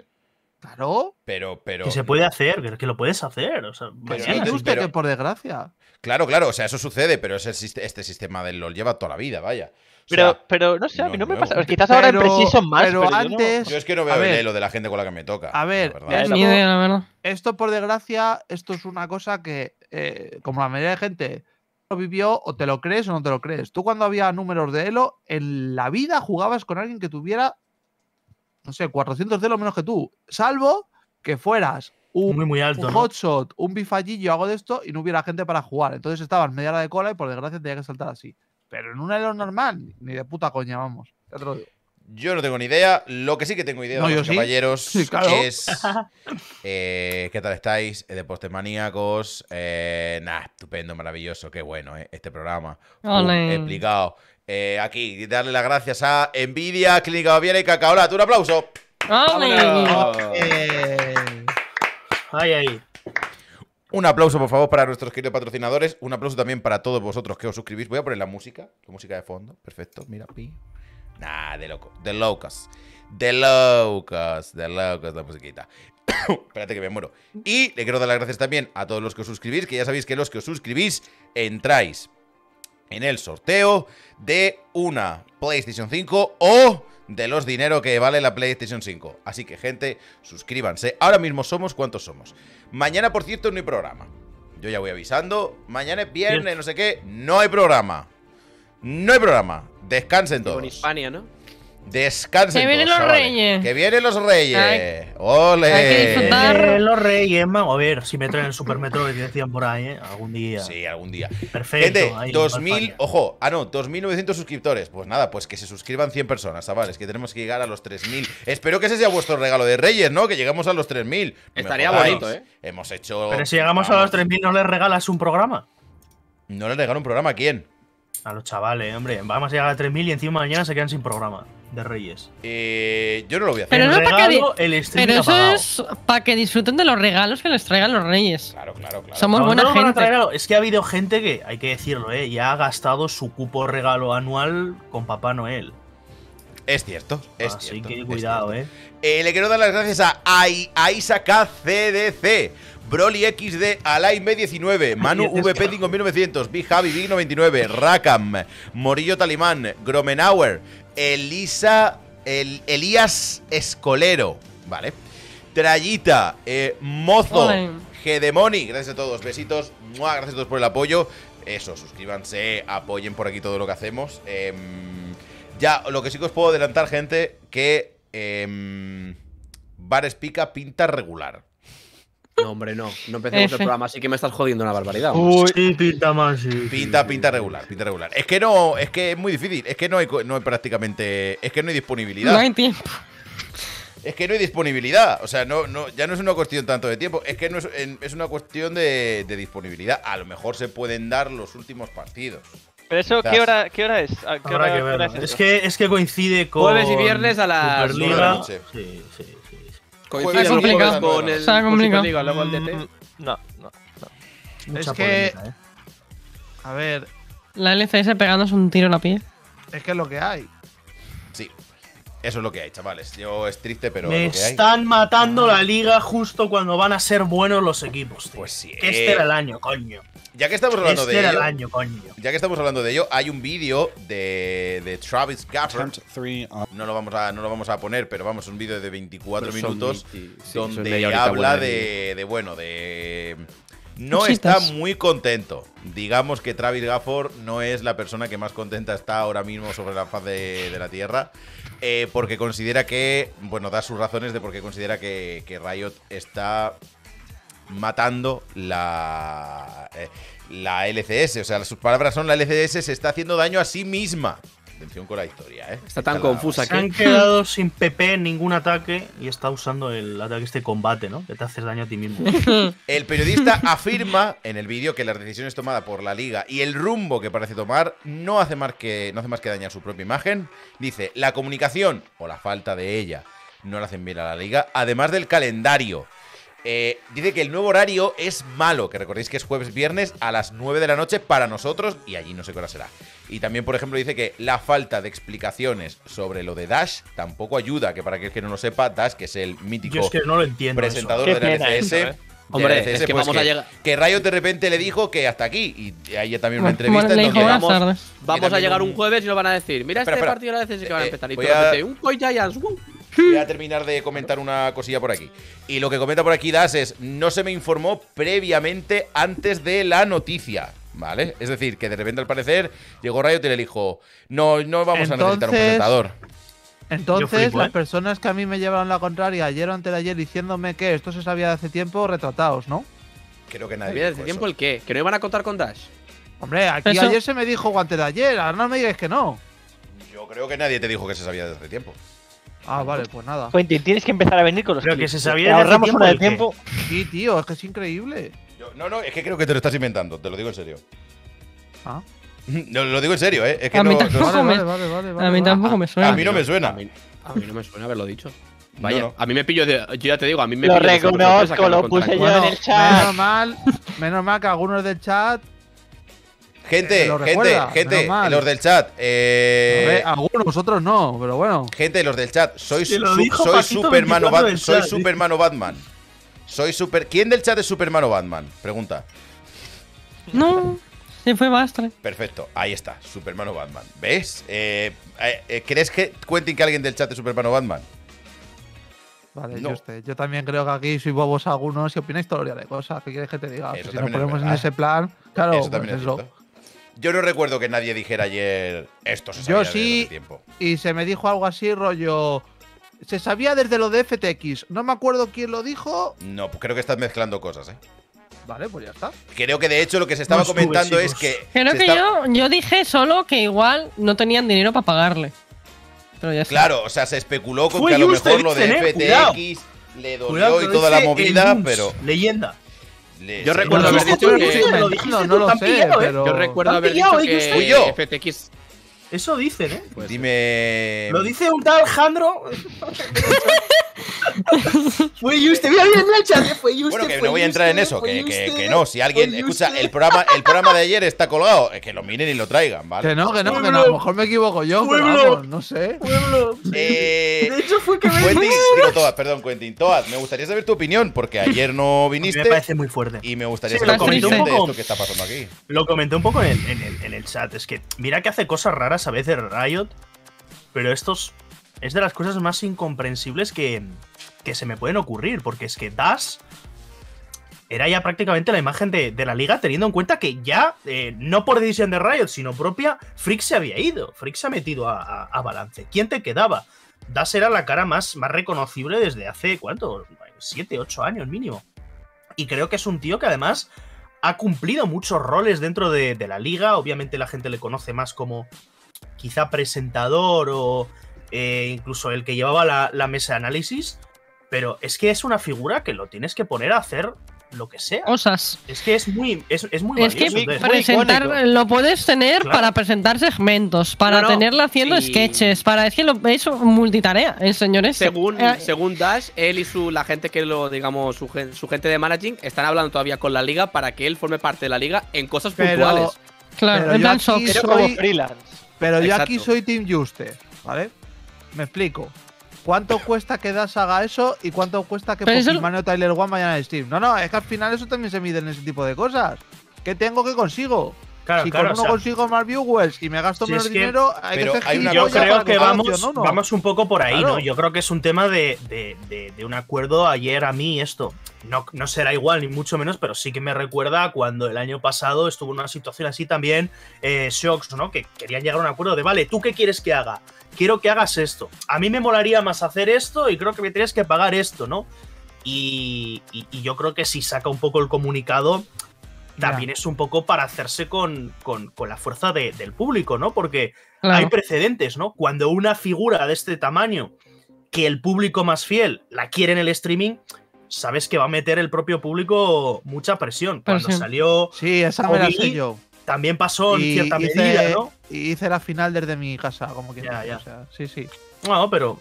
Claro. Pero, pero. que se puede hacer, que- que lo puedes hacer. O sea, Que Pero sí, Juste, pero- que por desgracia. Claro, claro, o sea, eso sucede, pero es el este sistema del LOL lleva toda la vida, vaya. O Pero, sea, pero no sé, a mí no me pasa. Quizás ahora en Pero- Precision más, pero pero, yo no- antes- yo es que no A veo el ver. elo de la gente con la que me toca. A ver, la verdad. esto- Ni idea, la verdad. Esto, por desgracia, esto es una cosa que, eh, como la mayoría de gente lo vivió, o te lo crees o no te lo crees. Tú cuando había números de Elo, en la vida jugabas con alguien que tuviera, no sé, 400 de Elo menos que tú. Salvo que fueras un, Muy, muy alto. un ¿no? hotshot, un bifallillo, algo de esto, y no hubiera gente para jugar. Entonces estabas media hora de cola y por desgracia tenía que saltar así. Pero en un Elo normal, ni de puta coña, vamos. Ya te lo digo. Yo no tengo ni idea. Lo que sí que tengo idea, No, sí. caballeros, Sí, claro. es. eh, ¿Qué tal estáis? Eh, Deportes maníacos. Eh, nah, estupendo, maravilloso. Qué bueno, ¿eh? Este programa. Pum, explicado. Eh, aquí, darle las gracias a Nvidia, Clínica Baviera y Cacaolat. Un aplauso. ¡Ole! Ahí, ahí. Un aplauso, por favor, para nuestros queridos patrocinadores. Un aplauso también para todos vosotros que os suscribís. Voy a poner la música, la música de fondo. Perfecto, mira, pi. Nah, de loco. De locos. De locos. De locos la musiquita. (coughs) Espérate que me muero. Y le quiero dar las gracias también a todos los que os suscribís, que ya sabéis que los que os suscribís entráis en el sorteo de una PlayStation 5 o de los dinero que vale la PlayStation 5. Así que, gente, suscríbanse. Ahora mismo somos, ¿cuántos somos? Mañana, por cierto, no hay programa. Yo ya voy avisando. Mañana es viernes, no sé qué. No hay programa. No hay programa. Descansen todos. Hispania, ¿no? Descansen Que vienen los chavales. reyes. Que vienen los reyes. Hay- ¡Ole! hay que disfrutar. Eh, los Reyes, Mago. A ver si me traen el Super Metroid que decían por ahí, ¿eh? Algún día. Sí, algún día. Perfecto. Gente, ahí, 2000, España. ojo, ah no, 2900 suscriptores. Pues nada, pues que se suscriban 100 personas, chavales, que tenemos que llegar a los 3000. Espero que ese sea vuestro regalo de Reyes, ¿no? Que lleguemos a los 3000. No me Estaría bonito, ¿eh? Hemos hecho Pero si llegamos a vamos, los 3.000, ¿no les regalas un programa? No le regalo un programa a quién? A los chavales, hombre. Vamos a llegar a 3.000 y encima mañana se quedan sin programa de Reyes. Eh, yo no lo voy a hacer. Pero el no para que regalo, el streaming Pero eso apagado. es para que disfruten de los regalos que les traigan los reyes. Claro, claro, claro. Somos No, buena no a gente. Es que ha habido gente que, hay que decirlo, ¿eh? ya ha gastado su cupo regalo anual con Papá Noel. Es cierto, es Así cierto. que es cuidado. ¿eh? Eh, le quiero dar las gracias a, Ai- a Isaac CDC, Broly XD, Alaime 19, Manu Dices V que- Penting 1900, Big Javi Big 99, Rakam, Morillo Talimán, Gromenauer, Elisa, el, Elías Escolero, ¿vale? Trayita, eh, Mozo. Gedemoni, gracias a todos, besitos, ¡mua! gracias a todos por el apoyo. Eso, suscríbanse, apoyen por aquí todo lo que hacemos. em, Ya, lo que sí que os puedo adelantar, gente, que em, Bar Spica pinta regular. No, hombre, no. No empecemos F. el programa, así que me estás jodiendo una barbaridad. Sí, pinta más. sí, Pinta, sí, pinta regular, pinta regular. Es que no, es que es muy difícil. Es que no hay, co- no hay prácticamente. Es que no hay disponibilidad. No hay tiempo. Es que no hay disponibilidad. O sea, no, no, ya no es una cuestión tanto de tiempo. Es que no es, es una cuestión de, de disponibilidad. A lo mejor se pueden dar los últimos partidos. Pero eso, ¿qué hora, qué hora es? ¿A qué Habrá hora- que hora es que, es que coincide con. Jueves y viernes a las Superliga. la noche. Sí. sí. Coincide Está complicado. con el Está complicado. Superliga, luego el DT. Mm, No, no. Mucha Es que- polémica, ¿eh? A ver, La LCS pegándose un tiro en la piel. es que es lo que hay. Eso es lo que hay, chavales. Yo es triste, pero Me es lo que hay. están matando la liga justo cuando van a ser buenos los equipos. tío. Pues sí. Que Este eh, era el año, coño. Ya que estamos hablando Este de era el ello, año, coño. ya que estamos hablando de ello, hay un vídeo de, de Travis three on No lo vamos a, no lo vamos a poner, pero vamos, un vídeo de 24 Pues son minutos sí, donde habla de, de, bueno, de... No está muy contento. Digamos que Travis Gafford no es la persona que más contenta está ahora mismo sobre la faz de, de la Tierra. eh, porque considera que, bueno, da sus razones de por qué considera que, que Riot está matando la, eh, la LCS. O sea, sus palabras son la LCS se está haciendo daño a sí misma. Atención con la historia, ¿eh? Está tan la- confusa Se han que. quedado sin PP en ningún ataque y está usando el ataque este combate, ¿no? Que te haces daño a ti mismo. (laughs) El periodista afirma en el vídeo que las decisiones tomadas por la liga y el rumbo que parece tomar no hace más que, no hace más que dañar su propia imagen. Dice, la comunicación o la falta de ella no le hacen bien a la liga, además del calendario. Eh, dice que el nuevo horario es malo, que recordéis que es jueves-viernes a las 9 de la noche para nosotros y allí no sé qué hora será. Y también, por ejemplo, dice que la falta de explicaciones sobre lo de Dash tampoco ayuda, que para aquel que no lo sepa, Dash, que es el mítico Yo es que no lo entiendo. eso. presentador de la LCS. eso, ¿eh? Hombre, LCS, es que pues vamos a llegar- Que Riot de repente le dijo que hasta aquí. Y hay también una Bueno, entrevista le en donde vamos- a llegar un- jueves y nos van a decir, mira Espera, este espera. partido de la DCS que van a Eh, empezar. Y de a- un Koi Giants, ¡wow! Voy a terminar de comentar una cosilla por aquí. Y lo que comenta por aquí Das es, no se me informó previamente antes de la noticia. ¿Vale? Es decir, que de repente al parecer llegó Riot y le dijo, no, no vamos a necesitar un presentador. Entonces, flipo, las ¿eh? personas que a mí me llevaron la contraria ayer o antes de ayer diciéndome que esto se sabía de hace tiempo, retratados, ¿no? Creo que nadie Había desde dijo tiempo eso. el qué? ¿Que no iban a contar con Dash? Hombre, aquí Eso- ayer se me dijo o antes de ayer, ahora no me digáis que no. Yo creo que nadie te dijo que se sabía desde hace tiempo. Ah, vale, pues nada. Quentin, tienes que empezar a venir con los Pero que clips. se Te sabía hace ahorramos tiempo una de tiempo. Sí, tío, es que es increíble. Yo- no, no, es que creo que te lo estás inventando, te lo digo en serio. Ah. (laughs) No, lo digo en serio, ¿eh? Es que A mí no, tampoco. no- Vale, me- vale, vale, vale, A vale, mí vale. tampoco me suena. a mí no me A suena. mí, a mí no me suena haberlo dicho. Vaya, no. a mí me pillo de. Yo ya te digo, a mí me Lo pillo de sorpresa reconozco, que lo puse yo en el chat. Menos mal, menos mal que algunos del chat, Gente, Lo gente, recuerda, gente, los del chat. a Eh, ver, algunos, vosotros no, pero bueno. Gente, los del chat, soy, su- soy Superman o 24 Bat- del soy Superman o Batman. Soy super. ¿Quién del chat es Superman o Batman? Pregunta. No, se fue Bastre. Perfecto, ahí está, Superman o Batman. ¿Ves? Eh, eh, eh, ¿Crees que cuenten que alguien del chat es Superman o Batman? Vale, No. yo, este, yo también creo que aquí sois bobos algunos y opináis todo el día de cosas. ¿Qué quieres que te diga? Eso si nos también es ponemos en ese plan, claro, eso pues también es eso. Yo no recuerdo que nadie dijera ayer esto se Yo sabía desde sí. hace tiempo. Y se me dijo algo así, rollo. Se sabía desde lo de FTX. No me acuerdo quién lo dijo. No, pues creo que estás mezclando cosas, ¿eh? Vale, pues ya está. Creo que de hecho lo que se estaba comentando es que. Creo que está- yo, yo dije solo que igual no tenían dinero para pagarle. Pero ya está. Claro, o sea, se especuló con Fue que a lo mejor lo de ¿eh? Cuidado. FTX le dolió Cuidado, y toda la movida, pero. Leyenda. Le- Yo recuerdo haber dicho que- no, lo dijiste no, lo sé, ¿eh? pero. Yo recuerdo ¿Te han haber dicho eh, que. FTX. Eso dicen, ¿eh? pues, Dime. Lo dice un tal Jandro. (laughs) fue Juste. Mira, mira, mira el chat. eh, Fue Juste. Bueno, que fue no voy a entrar en eso, que, que- Juste, que no. Si alguien. Escucha, el programa, el programa de ayer está colgado. eh, Que lo miren y lo traigan, ¿vale? Que no, que no, que no. A lo mejor me equivoco yo, pero Pueblo. vamos, no sé. Pueblo. Eh, De hecho, fue que me. Quentin, digo Toad, perdón, Quentin, Toad, me gustaría saber tu opinión, porque ayer no viniste Me parece muy fuerte. y me gustaría Sí, saber lo tu opinión de esto que está pasando aquí. Lo comenté un poco en el, en el- en el chat. Es que mira que hace cosas raras a veces Riot, pero estos es de las cosas más incomprensibles que, que se me pueden ocurrir. Porque es que Das era ya prácticamente la imagen de, la liga, teniendo en cuenta que ya, eh, no por decisión de Riot, sino propia, Freak se había ido. Freak se ha metido a, balance. ¿Quién te quedaba? Das era la cara más, más reconocible desde hace, ¿cuánto? Siete, ocho años mínimo. Y creo que es un tío que además ha cumplido muchos roles dentro de, de la liga. Obviamente la gente le conoce más como quizá presentador o eh, incluso el que llevaba la, la mesa de análisis. Pero es que es una figura que lo tienes que poner a hacer lo que sea. Cosas. Es que es muy, es, es muy Es que valioso. presentar icónico. lo puedes tener Claro. para presentar segmentos, para No, no, tenerla haciendo y- sketches, para es que lo es multitarea, el señor ese. Según, Eh, según Dash, él y su, la gente que lo, digamos, su, su gente de managing están hablando todavía con la liga para que él forme parte de la liga en cosas Pero- puntuales. claro, pero en yo plan soy- como freelance. Pero yo aquí soy Team Juste, ¿vale? Me explico. ¿Cuánto cuesta que Das haga eso y cuánto cuesta que Pero eso- Tyler One vayan a Steam? No, no, es que al final eso también se mide en ese tipo de cosas. ¿Qué tengo que consigo? Claro, si claro, con o uno sea, consigo más viewers y me gasto Si menos es que- dinero, hay pero que ser hay una Yo creo que vamos, vamos un poco por ahí, Claro. ¿no? Yo creo que es un tema de, de- de- de un acuerdo ayer a mí esto. No, no será igual, ni mucho menos, pero sí que me recuerda a cuando el año pasado estuvo en una situación así también, eh, Shox, ¿no? Que querían llegar a un acuerdo de, vale, ¿tú qué quieres que haga? Quiero que hagas esto. A mí me molaría más hacer esto y creo que me tienes que pagar esto, ¿no? Y, y- y yo creo que si saca un poco el comunicado, también es un poco para hacerse con, con- con la fuerza de- del público, ¿no? Porque Claro. hay precedentes, ¿no? Cuando una figura de este tamaño, que el público más fiel la quiere en el streaming, sabes que va a meter el propio público mucha presión. Cuando Presión. salió, Sí, esa me la Obi, sé yo. también pasó en Y cierta hice, medida, ¿no? y hice la final desde mi casa, como quien Ya, dice, ya. o sea, sí, sí. No, pero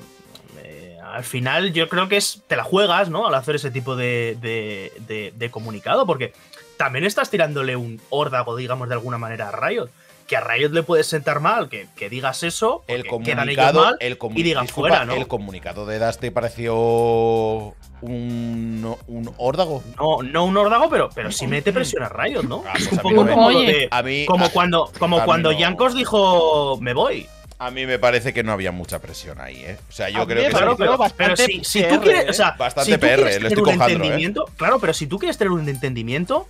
eh, al final yo creo que es te la juegas, ¿no? Al hacer ese tipo de, de- de- de comunicado, porque también estás tirándole un órdago, digamos, de alguna manera a Riot. Que a Riot le puede sentar mal que, que digas eso, El comunicado, mal, el y disculpa, fuera, ¿no? El comunicado de Das te pareció un, un órdago. No, no un órdago, pero, pero sí mete presión a Riot, ¿no? Ah, pues un poco me- como, de- A mí, como a, cuando, como cuando no. Yankos dijo me voy. a mí me parece que no había mucha presión ahí, ¿eh? O sea, yo creo que Claro, sí. pero, pero bastante si, si tú PR, quieres, o sea, Bastante si tú PR, quieres lo tener estoy un Jandro, ¿eh? entendimiento, claro, pero si tú quieres tener un entendimiento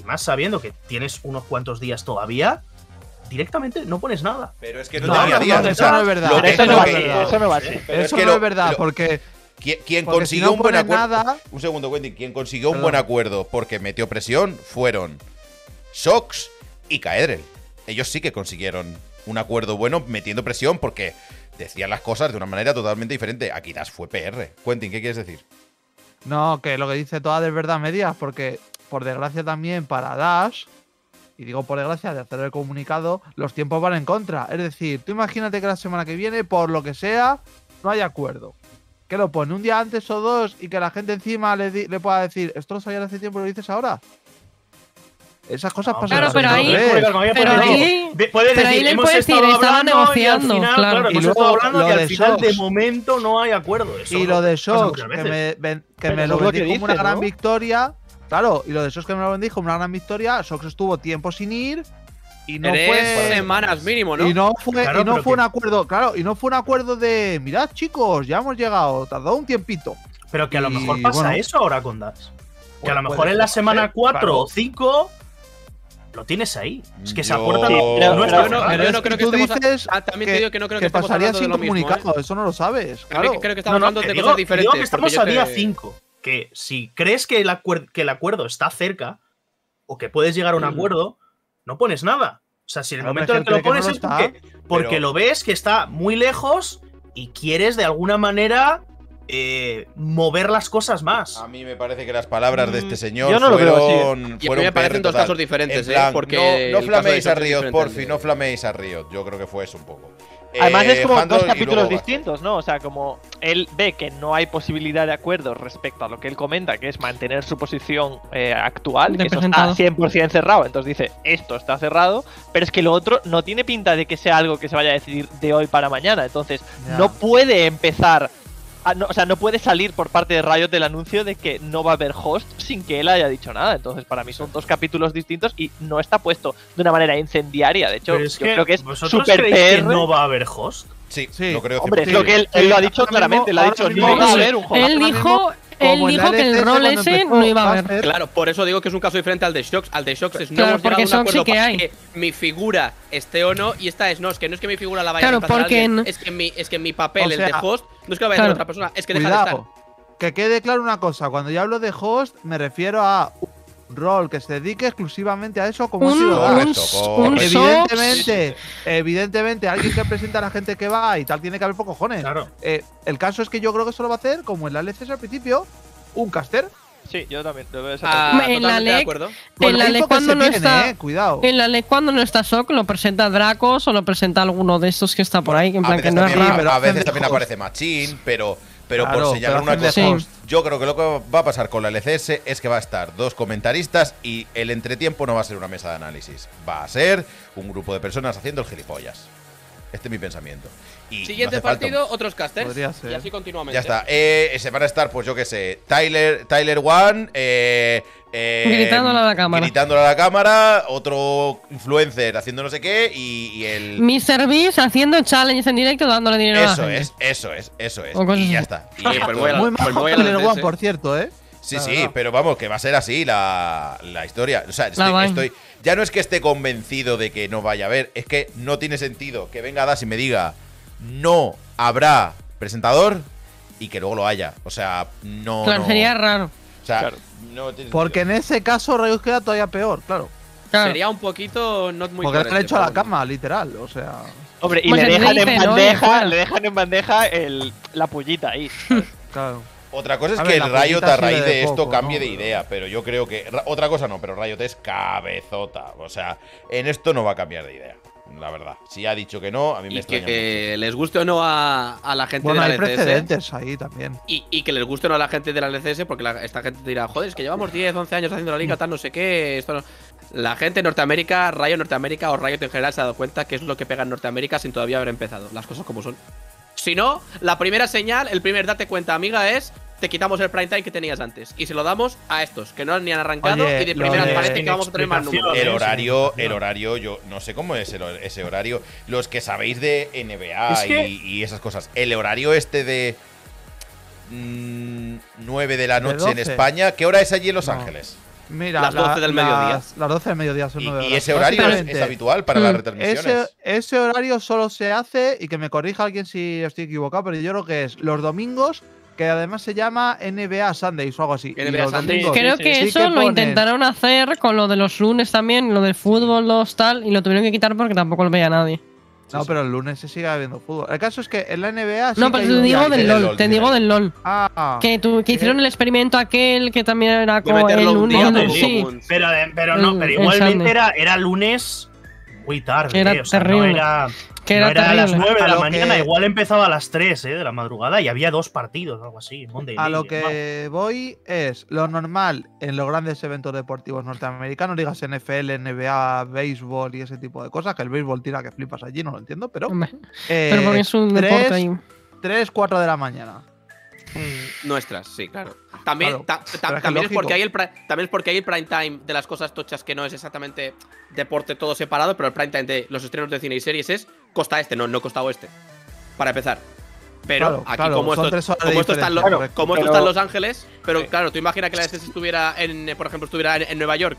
y más sabiendo que tienes unos cuantos días todavía, directamente no pones nada. Pero es que no, No, tenía no, días. no, o eso sea, no es verdad. eso no que- así, eso no es Eso que no lo- es verdad, lo- porque, Quien, quien porque si consiguió no un buen acuerdo. nada, Un segundo, Wendy. Quien consiguió un buen acuerdo porque metió presión fueron Sox y Caedrel. Ellos sí que consiguieron un acuerdo bueno metiendo presión porque decían las cosas de una manera totalmente diferente. Aquí Das fue PR. Quentin, ¿qué quieres decir? No, que lo que dice toda es verdad media, porque por desgracia también para Dash, y digo por desgracia de hacer el comunicado, los tiempos van en contra. Es decir, tú imagínate que la semana que viene, por lo que sea, no hay acuerdo. Que lo pone un día antes o dos y que la gente encima le, di- le pueda decir, esto lo sabías hace tiempo y lo dices ahora. Esas cosas No, pasan. Claro, pero ¿no ahí- pero ahí- De- puedes pero ahí decir, le hemos puedes decir, estaba hablando y al negociando, final, claro. Y hemos luego estado hablando y al de final de momento no hay acuerdo. Eso Y no lo de muchas que me, ven- que me lo vendí como una gran ¿no? victoria. Claro, y lo de Sox que me lo como una gran victoria. Sox estuvo tiempo sin ir y no Tres fue. semanas mínimo, ¿no? Y no fue, Claro, y no pero fue que- un acuerdo, claro, y no fue un acuerdo de, mirad chicos, ya hemos llegado, tardó un tiempito. Pero que a lo y, mejor pasa bueno. eso ahora con Das. Que a lo Puede mejor en la semana ¿eh? 4 Claro. o 5 lo tienes ahí. Es que se Yo-. Sí, pero- no pero- está yo no- cerrado. Pero yo es no creo que tú estemos a- dices Ah, también que, te digo que no creo que, que estemos pasaría sin lo mismo, comunicado, ¿eh? eso no lo sabes. Claro. creo que estamos no, hablando de digo, cosas digo diferentes. que estamos a día te- 5. Que si crees que el, acuer- que el acuerdo está cerca o que puedes llegar a un acuerdo, no pones nada. O sea, si en el momento en el que lo gente que no pones es está. porque, porque Pero- lo ves que está muy lejos y quieres de alguna manera eh, mover las cosas más. A mí me parece que las palabras de este Mm, señor yo no fueron, Y a mí fueron me parecen dos total. casos diferentes, plan, ¿eh? Porque no, no flameéis a Riot, porfi, no flameéis a Riot. Yo creo que fue eso un poco. Además Eh, es como Jandro dos capítulos distintos, ¿no? O sea, como él ve que no hay posibilidad de acuerdo respecto a lo que él comenta, que es mantener su posición eh, actual, que eso está presentado. 100% cerrado. Entonces dice, esto está cerrado, pero es que lo otro no tiene pinta de que sea algo que se vaya a decidir de hoy para mañana. Entonces, no puede empezar... a- no- o sea, no puede salir por parte de Riot del anuncio de que no va a haber host sin que él haya dicho nada. Entonces, para mí son dos capítulos distintos y no está puesto de una manera incendiaria. De hecho, yo que creo que es super que no va a haber host. Sí, Sí. lo creo Hombre, es 100%. lo que él, él lo ha dicho mismo- claramente. Él ha dicho, no va a haber un juego. Él dijo, él la dijo que el rol ese no iba a haber. Claro, por eso digo que es un caso diferente al de Shox. Al de Shox es no Claro, hemos llegado porque a un Shox acuerdo sí que para hay. que mi figura esté o no, y esta es no, es que no es que mi figura la vaya Claro, a reemplazar porque alguien, en- es que mi, es que mi papel, O el de host, no es que lo vaya a hacer claro. otra persona, es que deja de estar. Cuidado. Que quede claro una cosa. Cuando yo hablo de host, me refiero a rol que se dedique exclusivamente a eso, como ha Un, sido Correcto, un. Evidentemente, evidentemente, alguien que presenta a la gente que va y tal tiene que haber pocos cojones. Claro. Eh, el caso es que yo creo que eso lo va a hacer, como en la LCS al principio, un caster. Sí, yo también. lo veo Ah. En la totalmente de LEC En la que cuando no tiene, está. eh, cuidado. En la ley cuando no está SOC lo presenta Dracos o lo presenta alguno de estos que está por ahí, en A plan que veces no es raro. a veces también aparece Machín, pero, pero Claro, por señalar una cosa, yo creo que lo que va a pasar con la LCS es que va a estar dos comentaristas y el entretiempo no va a ser una mesa de análisis, va a ser un grupo de personas haciendo el gilipollas. Este es mi pensamiento. Y Siguiente no falta partido, otros casters. Podría ser. Y así continuamente. Ya está. Eh, se van a estar, pues yo qué sé, Tyler, Tyler One, eh, eh, Gritándole a la cámara. gritándole a la cámara, otro influencer haciendo no sé qué y, y el. Mr. Beast haciendo challenges en directo dándole dinero a la Eso gente. es, eso es, eso es. O cosas Y ya está. Y pues voy a la- Muy pues majo voy a la Tyler. One, por cierto, ¿eh? Sí, La sí, verdad. pero vamos, que va a ser así la, la historia. O sea, estoy- ya no es que esté convencido de que no vaya a haber, es que no tiene sentido que venga Das y me diga no habrá presentador y que luego lo haya. O sea, no. Claro, no- sería raro. O sea, Claro. no tiene Porque en ese caso Rayos queda todavía peor, claro. Claro. Sería un poquito not muy Porque le han hecho a la cama, literal. O sea. Hombre, y Pues le dejan en bandeja, le dejan en bandeja el, la pullita ahí. (laughs) Claro. Otra cosa es A que ver, el Riot a raíz de de esto poco, cambie ¿no? de idea, pero yo creo que. Ra- Otra cosa no, pero Riot es cabezota. O sea, en esto no va a cambiar de idea. La verdad. Si ha dicho que no, a mí me Y extraña que, mucho. que les guste o no a, a la gente Bueno, de hay la LCS. precedentes ahí también. Y, y que les guste o no a la gente de la LCS, porque la- esta gente dirá, joder, es que llevamos 10, 11 años haciendo la liga, tal, no sé qué. Esto no". La gente en Norteamérica, Riot Norteamérica o Riot en general se ha dado cuenta que es lo que pega en Norteamérica sin todavía haber empezado. Las cosas como son. Si no, la primera señal, el primer date cuenta, amiga, es te quitamos el prime time que tenías antes. Y se lo damos a estos, que no ni han arrancado Oye, y de lo primeras de- parece que vamos a tener más números. El Sí, horario, el horario, yo no sé cómo es el ese horario. Los que sabéis de NBA Es que- y, y esas cosas. El horario este de 9 de la De noche en 12. España, ¿qué hora es allí en Los No. Ángeles? Mira, Las 12 del mediodía. Las, las 12 del mediodía son Y, nueve y horas. ese horario es habitual para las Mm. retransmisiones. Ese, ese horario solo se hace, y que me corrija alguien si estoy equivocado, pero yo creo que es los domingos, que además se llama NBA Sundays o algo así. NBA Sundays. domingos Creo que sí eso que lo intentaron hacer con lo de los lunes también, lo del fútbol, los tal, y lo tuvieron que quitar porque tampoco lo veía nadie. No, pero el lunes se sigue viendo fútbol. El caso es que en la NBA. sí no, pero te digo del LOL, LOL, te digo del LOL. Ah, Que, tu- que hicieron el experimento aquel que también era como el un lunes. día sí. Pero, no, pero igualmente era, era lunes muy tarde. Era eh, o sea, no terrible. era, Que no era era a las terrible. 9 de A la mañana, que- igual empezaba a las 3 eh, de la madrugada y había dos partidos, algo así. Monday A League, lo que voy es lo normal en los grandes eventos deportivos norteamericanos, digas NFL, NBA, béisbol y ese tipo de cosas, que el béisbol tira que flipas allí, no lo entiendo, pero. Eh, Pero porque es un tres- deporte ahí. 3, 4 de la mañana. Nuestras, sí, claro. También, Claro, ta- ta- pero es que también, es porque hay el también es porque hay el prime time de las cosas tochas que no es exactamente deporte todo separado, pero el prime time de los estrenos de cine y series es costa este, no, no costa oeste. Para empezar. Pero Claro, aquí, claro, como, esto, como, esto está en Lo- diferencia, correcto. como esto Pero- está en Los Ángeles, pero Sí. claro, tú imagina que la DCS estuviera en, eh, por ejemplo, estuviera en, en Nueva York.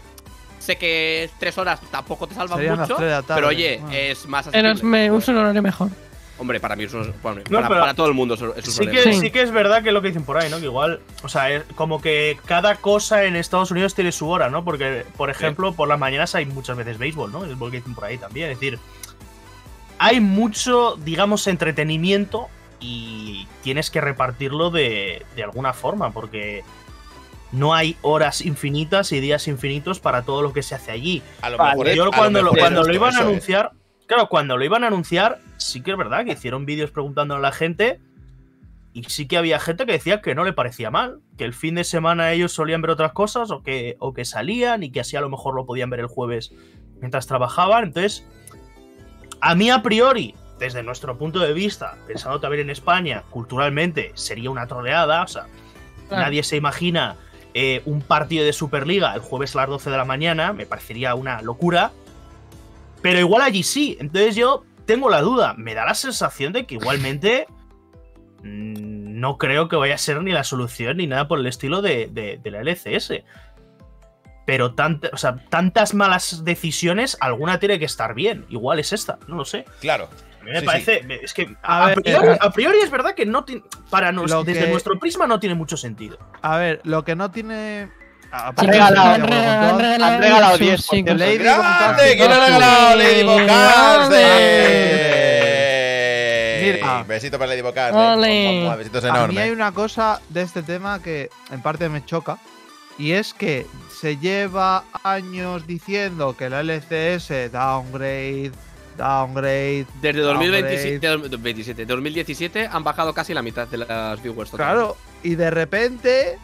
Sé que tres horas tampoco te salvan mucho, pero oye, bueno. es más me uso un horario mejor. Hombre, para mí es- bueno, No, para, todo el mundo es un Sí problema. que, Sí. que es verdad que es lo que dicen por ahí, ¿no? Que igual, o sea, es como que cada cosa en Estados Unidos tiene su hora, ¿no? Porque, por ejemplo, por las mañanas hay muchas veces béisbol, ¿no? Es lo que dicen por ahí también. Es decir, hay mucho, digamos, entretenimiento y tienes que repartirlo de, de alguna forma, porque no hay horas infinitas y días infinitos para todo lo que se hace allí. A lo mejor es- Yo a lo cuando, lo, mejor cuando lo iban a anunciar, claro, cuando lo iban a anunciar, sí que es verdad que hicieron vídeos preguntando a la gente y sí que había gente que decía que no le parecía mal, que el fin de semana ellos solían ver otras cosas o que, o que salían y que así a lo mejor lo podían ver el jueves mientras trabajaban. Entonces, a mí a priori, desde nuestro punto de vista, pensando también en España, culturalmente sería una troleada, o sea, Claro. nadie se imagina eh, un partido de Superliga el jueves a las 12 de la mañana, me parecería una locura. Pero igual allí sí. Entonces yo tengo la duda. Me da la sensación de que igualmente mm, no creo que vaya a ser ni la solución ni nada por el estilo de, de- de la LCS. Pero tant- o sea, tantas malas decisiones, alguna tiene que estar bien. Igual es esta, no lo sé. Claro. A mí me Sí, parece. Es que A a, ver, priori, eh, a priori es verdad que no tiene. Para nos- Lo desde que- nuestro prisma no tiene mucho sentido. A ver, lo que no tiene. han regalado- contado- han regalado han regalado sus 10 chicos. Lady ¡Grande! ¿Quién ha regalado Lady. Mira. Besito para Lady A mí hay una cosa de este tema que en parte me choca. Y es que se lleva años diciendo que la LCS downgrade, downgrade. Desde 2027, 2027, 2017 han bajado casi la mitad de las viewers. Claro, y de repente,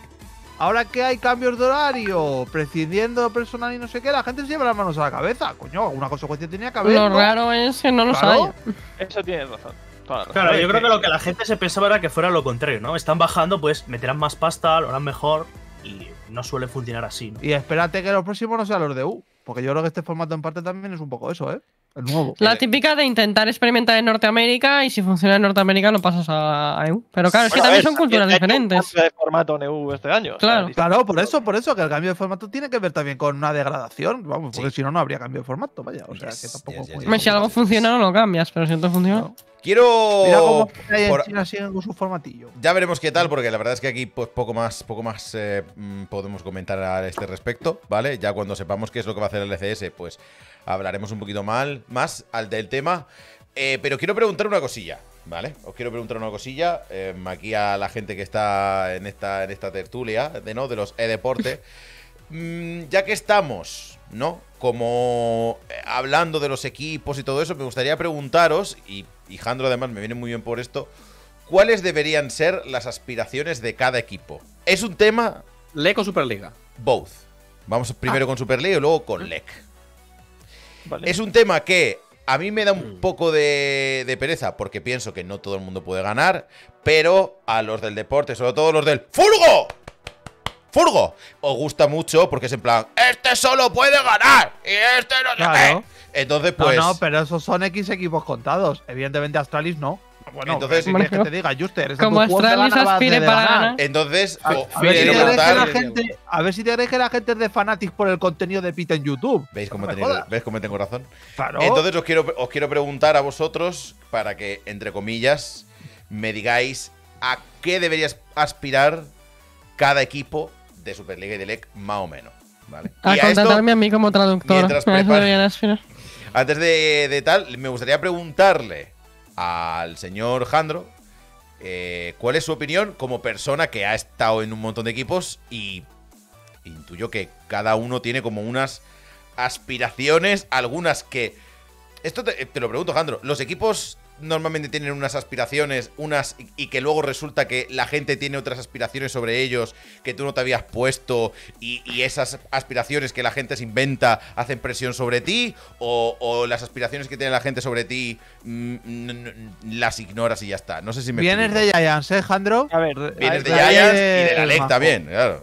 ahora que hay cambios de horario, prescindiendo personal y no sé qué, la gente se lleva las manos a la cabeza. Coño, alguna consecuencia tenía que haber. Lo ¿no? raro es que no los Claro. Eso tienes razón. Claro, yo creo que- que lo que la gente se pensaba era que fuera lo contrario, ¿no? Están bajando, pues meterán más pasta, lo harán mejor y no suele funcionar así, ¿no? Y espérate que los próximos no sean los de U. Porque yo creo que este formato en parte también es un poco eso, ¿eh? El nuevo. La típica de intentar experimentar en Norteamérica y si funciona en Norteamérica lo pasas a EU. Pero claro, es que Bueno, también ver, son culturas diferentes. cambio de formato NEU este año. o sea, Claro. Claro, por eso, por eso, que el cambio de formato tiene que ver también con una degradación. Vamos, porque si no, no habría cambio de formato, vaya. O sea, Yes, que tampoco. yes, yes, muy- Si algo funciona no lo cambias, pero si otro funciona. No. Quiero. Mira cómo en por- China siguen con su formatillo. Ya veremos qué tal, porque la verdad es que aquí pues, poco más, poco más eh, mm, podemos comentar a este respecto, ¿vale? Ya cuando sepamos qué es lo que va a hacer el LCS, pues hablaremos un poquito mal, más al del tema. Eh, pero quiero preguntar una cosilla, ¿vale? Os quiero preguntar una cosilla eh, aquí a la gente que está en esta, en esta tertulia de, ¿no? de los e-deporte. (laughs) Mm, ya que estamos, ¿no? Como eh, hablando de los equipos y todo eso, me gustaría preguntaros, y, y Jandro además me viene muy bien por esto, ¿cuáles deberían ser las aspiraciones de cada equipo? Es un tema LEC o Superliga. both. Vamos primero con Superliga y luego con LEC. Vale. Es un tema que a mí me da un poco de, de pereza porque pienso que no todo el mundo puede ganar, pero a los del deporte, sobre todo los del ¡Furgo! ¡Furgo! Os gusta mucho porque es en plan, este solo puede ganar y este no sé Claro. qué". Entonces, pues. no, pero esos son X equipos contados. Evidentemente, Astralis no. Bueno, Entonces- ¿qué quieres que te diga, Juster? Es Como Astralis aspire para ganar. Entonces, A, ver si quiero te crees que la preguntar- gente, a ver si te crees que la gente es de Fanatics por el contenido de Pita en YouTube. ¿Veis cómo, No jodas. ¿Ves cómo tengo razón? Claro. Entonces os quiero, os quiero preguntar a vosotros, para que, entre comillas, me digáis a qué debería aspirar cada equipo de Superliga y de LEC, más o menos. ¿vale? A Y a esto, a mí como (laughs) prepara- aspirar. antes de, de tal, me gustaría preguntarle al señor Jandro eh, cuál es su opinión como persona que ha estado en un montón de equipos y intuyo que cada uno tiene como unas aspiraciones, algunas que... Esto te, te lo pregunto, Jandro. ¿Los equipos normalmente tienen unas aspiraciones, unas y, que luego resulta que la gente tiene otras aspiraciones sobre ellos que tú no te habías puesto y, y esas aspiraciones que la gente se inventa hacen presión sobre ti o, o las aspiraciones que tiene la gente sobre ti mm, las ignoras y ya está? No sé si me Vienes explico. de Giants, ¿eh, Jandro? A ver, Vienes de Giants y de la LEC también, claro.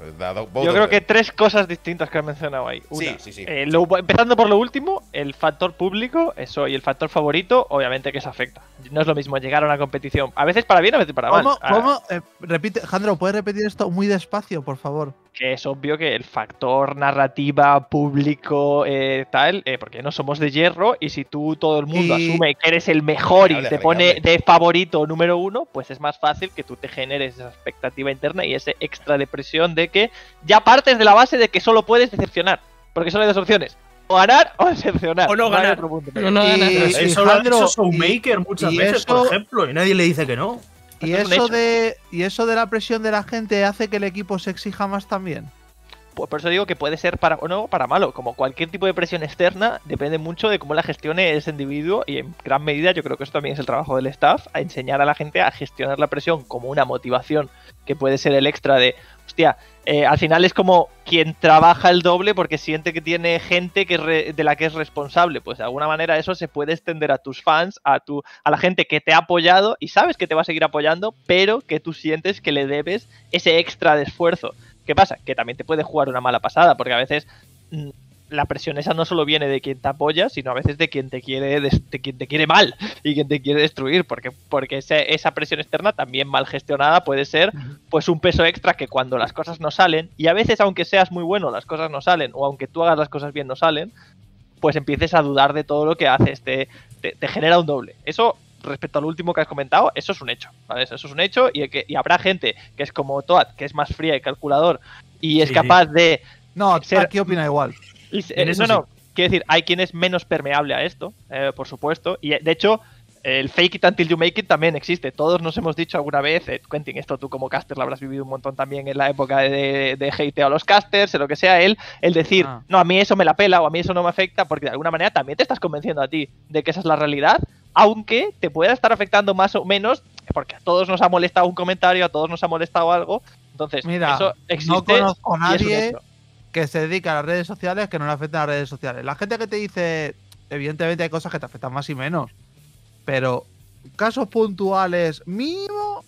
Yo creo que tres cosas distintas que has mencionado ahí. Sí, Una, sí, sí. eh, lo- empezando por lo último, el factor público, eso, y el factor favorito, obviamente que se afecta. No es lo mismo llegar a una competición, a veces para bien, a veces para mal. ¿Cómo? Ah, ¿Cómo? Eh, repite, Jandro, ¿puedes repetir esto muy despacio, por favor? que es obvio que el factor narrativa, público, eh, tal, eh, porque no somos de hierro y si tú todo el mundo Y- asume que eres el mejor y Hable, te pone de favorito número uno, pues es más fácil que tú te generes esa expectativa interna y ese extra de presión de que ya partes de la base de que solo puedes decepcionar, porque solo hay dos opciones, o ganar o decepcionar. O no ganar. otro punto. No, no Y- Eso lo ha hecho Showmaker muchas y veces, eso- por ejemplo, y nadie le dice que no. Y eso, de, y eso de la presión de la gente hace que el equipo se exija más también. Pues por eso digo que puede ser para bueno o para malo. Como cualquier tipo de presión externa, depende mucho de cómo la gestione ese individuo. Y en gran medida, yo creo que eso también es el trabajo del staff, a enseñar a la gente a gestionar la presión como una motivación que puede ser el extra de, hostia, eh, al final es como quien trabaja el doble porque siente que tiene gente que de la que es responsable. Pues de alguna manera eso se puede extender a tus fans, a tu, a la gente que te ha apoyado y sabes que te va a seguir apoyando, pero que tú sientes que le debes ese extra de esfuerzo. ¿Qué pasa? Que también te puede jugar una mala pasada, porque a veces mm, la presión esa no solo viene de quien te apoya, sino a veces de quien te quiere, de quien te quiere mal y quien te quiere destruir, porque, porque esa presión externa también mal gestionada puede ser pues un peso extra que cuando las cosas no salen, y a veces aunque seas muy bueno las cosas no salen, o aunque tú hagas las cosas bien no salen, pues empieces a dudar de todo lo que haces, te, te, te genera un doble. Eso respecto al último que has comentado, eso es un hecho, ¿vale? Eso es un hecho y, que, y habrá gente que es como Toad, que es más fría y calculador y es Sí, capaz de No, ser- aquí opina igual. y eh, eso no, no. Quiero decir, hay quien es menos permeable a esto, eh, por supuesto. Y eh, de hecho, el fake it until you make it también existe. Todos nos hemos dicho alguna vez, eh, Quentin, esto tú como caster lo habrás vivido un montón también en la época de, de hateo a los casters, o lo que sea, él, el decir, Ah. no, a mí eso me la pela o a mí eso no me afecta, porque de alguna manera también te estás convenciendo a ti de que esa es la realidad, aunque te pueda estar afectando más o menos, porque a todos nos ha molestado un comentario, a todos nos ha molestado algo. Entonces, Mira, eso no existe. conozco a nadie que se dedica a las redes sociales que no le afecten a las redes sociales. La gente que te dice, evidentemente hay cosas que te afectan más y menos, pero casos puntuales mínimo,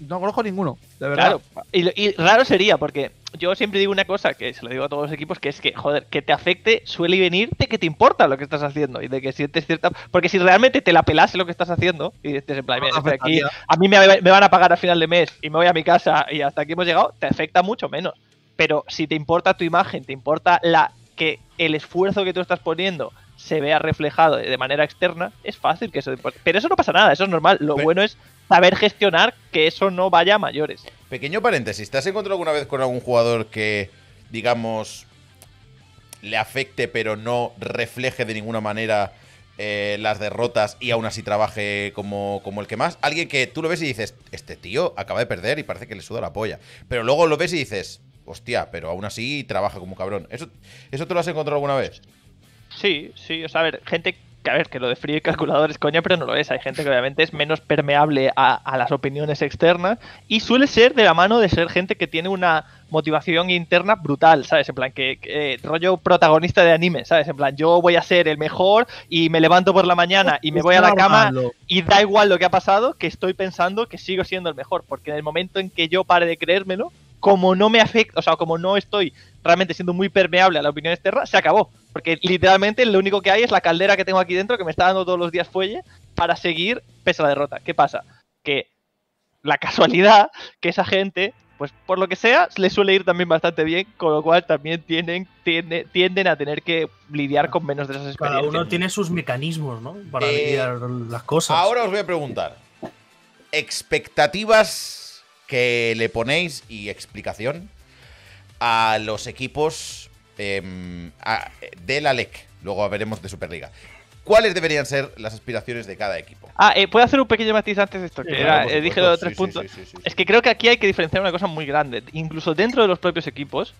no conozco ninguno, de verdad. Claro, y, y raro sería, porque yo siempre digo una cosa, que se lo digo a todos los equipos, que es que, joder, que te afecte suele venir de que te importa lo que estás haciendo y de que sientes cierta... Porque si realmente te la pelase lo que estás haciendo y dices en plan, No "Mira, te estoy aquí, a mí me, me van a pagar a final de mes y me voy a mi casa y hasta aquí hemos llegado, te afecta mucho menos. Pero si te importa tu imagen, te importa la que el esfuerzo que tú estás poniendo se vea reflejado de manera externa, es fácil que eso... Pero eso no pasa nada, eso es normal. Lo bueno es saber gestionar que eso no vaya a mayores. Pequeño paréntesis, ¿te has encontrado alguna vez con algún jugador que, digamos, le afecte pero no refleje de ninguna manera eh, las derrotas y aún así trabaje como, como el que más? Alguien que tú lo ves y dices, este tío acaba de perder y parece que le suda la polla. Pero luego lo ves y dices, hostia, pero aún así trabaja como un cabrón. ¿Eso, ¿Eso te lo has encontrado alguna vez? Sí, sí, o sea, a ver, gente que, a ver, que lo de frío y calculador es coña, pero no lo es. Hay gente que obviamente es menos permeable a, a las opiniones externas y suele ser de la mano de ser gente que tiene una motivación interna brutal, ¿sabes? En plan, que, que, eh, rollo protagonista de anime, ¿sabes? En plan, yo voy a ser el mejor y me levanto por la mañana y me voy a la cama y da igual lo que ha pasado, que estoy pensando que sigo siendo el mejor, porque en el momento en que yo pare de creérmelo, como no me afecta, o sea, como no estoy realmente siendo muy permeable a la opinión externa, se acabó. Porque literalmente lo único que hay es la caldera que tengo aquí dentro que me está dando todos los días fuelle para seguir pese a la derrota. ¿Qué pasa? Que la (laughs) casualidad que esa gente, pues por lo que sea, le suele ir también bastante bien, con lo cual también tienden, tiende- tienden a tener que lidiar con menos de esas Cada experiencias. uno tiene sus mecanismos, ¿no? Para Eh, lidiar las cosas. Ahora os voy a preguntar. Expectativas que le ponéis y explicación a los equipos em, a- de la LEC. Luego veremos de Superliga. ¿Cuáles deberían ser las aspiraciones de cada equipo? Ah, eh, ¿puedo hacer un pequeño matiz antes de esto? Que Sí, era, claro, por eh, dije los tres Sí, sí, puntos. sí, sí, sí, sí. Es que creo que aquí hay que diferenciar una cosa muy grande. Incluso dentro de los propios equipos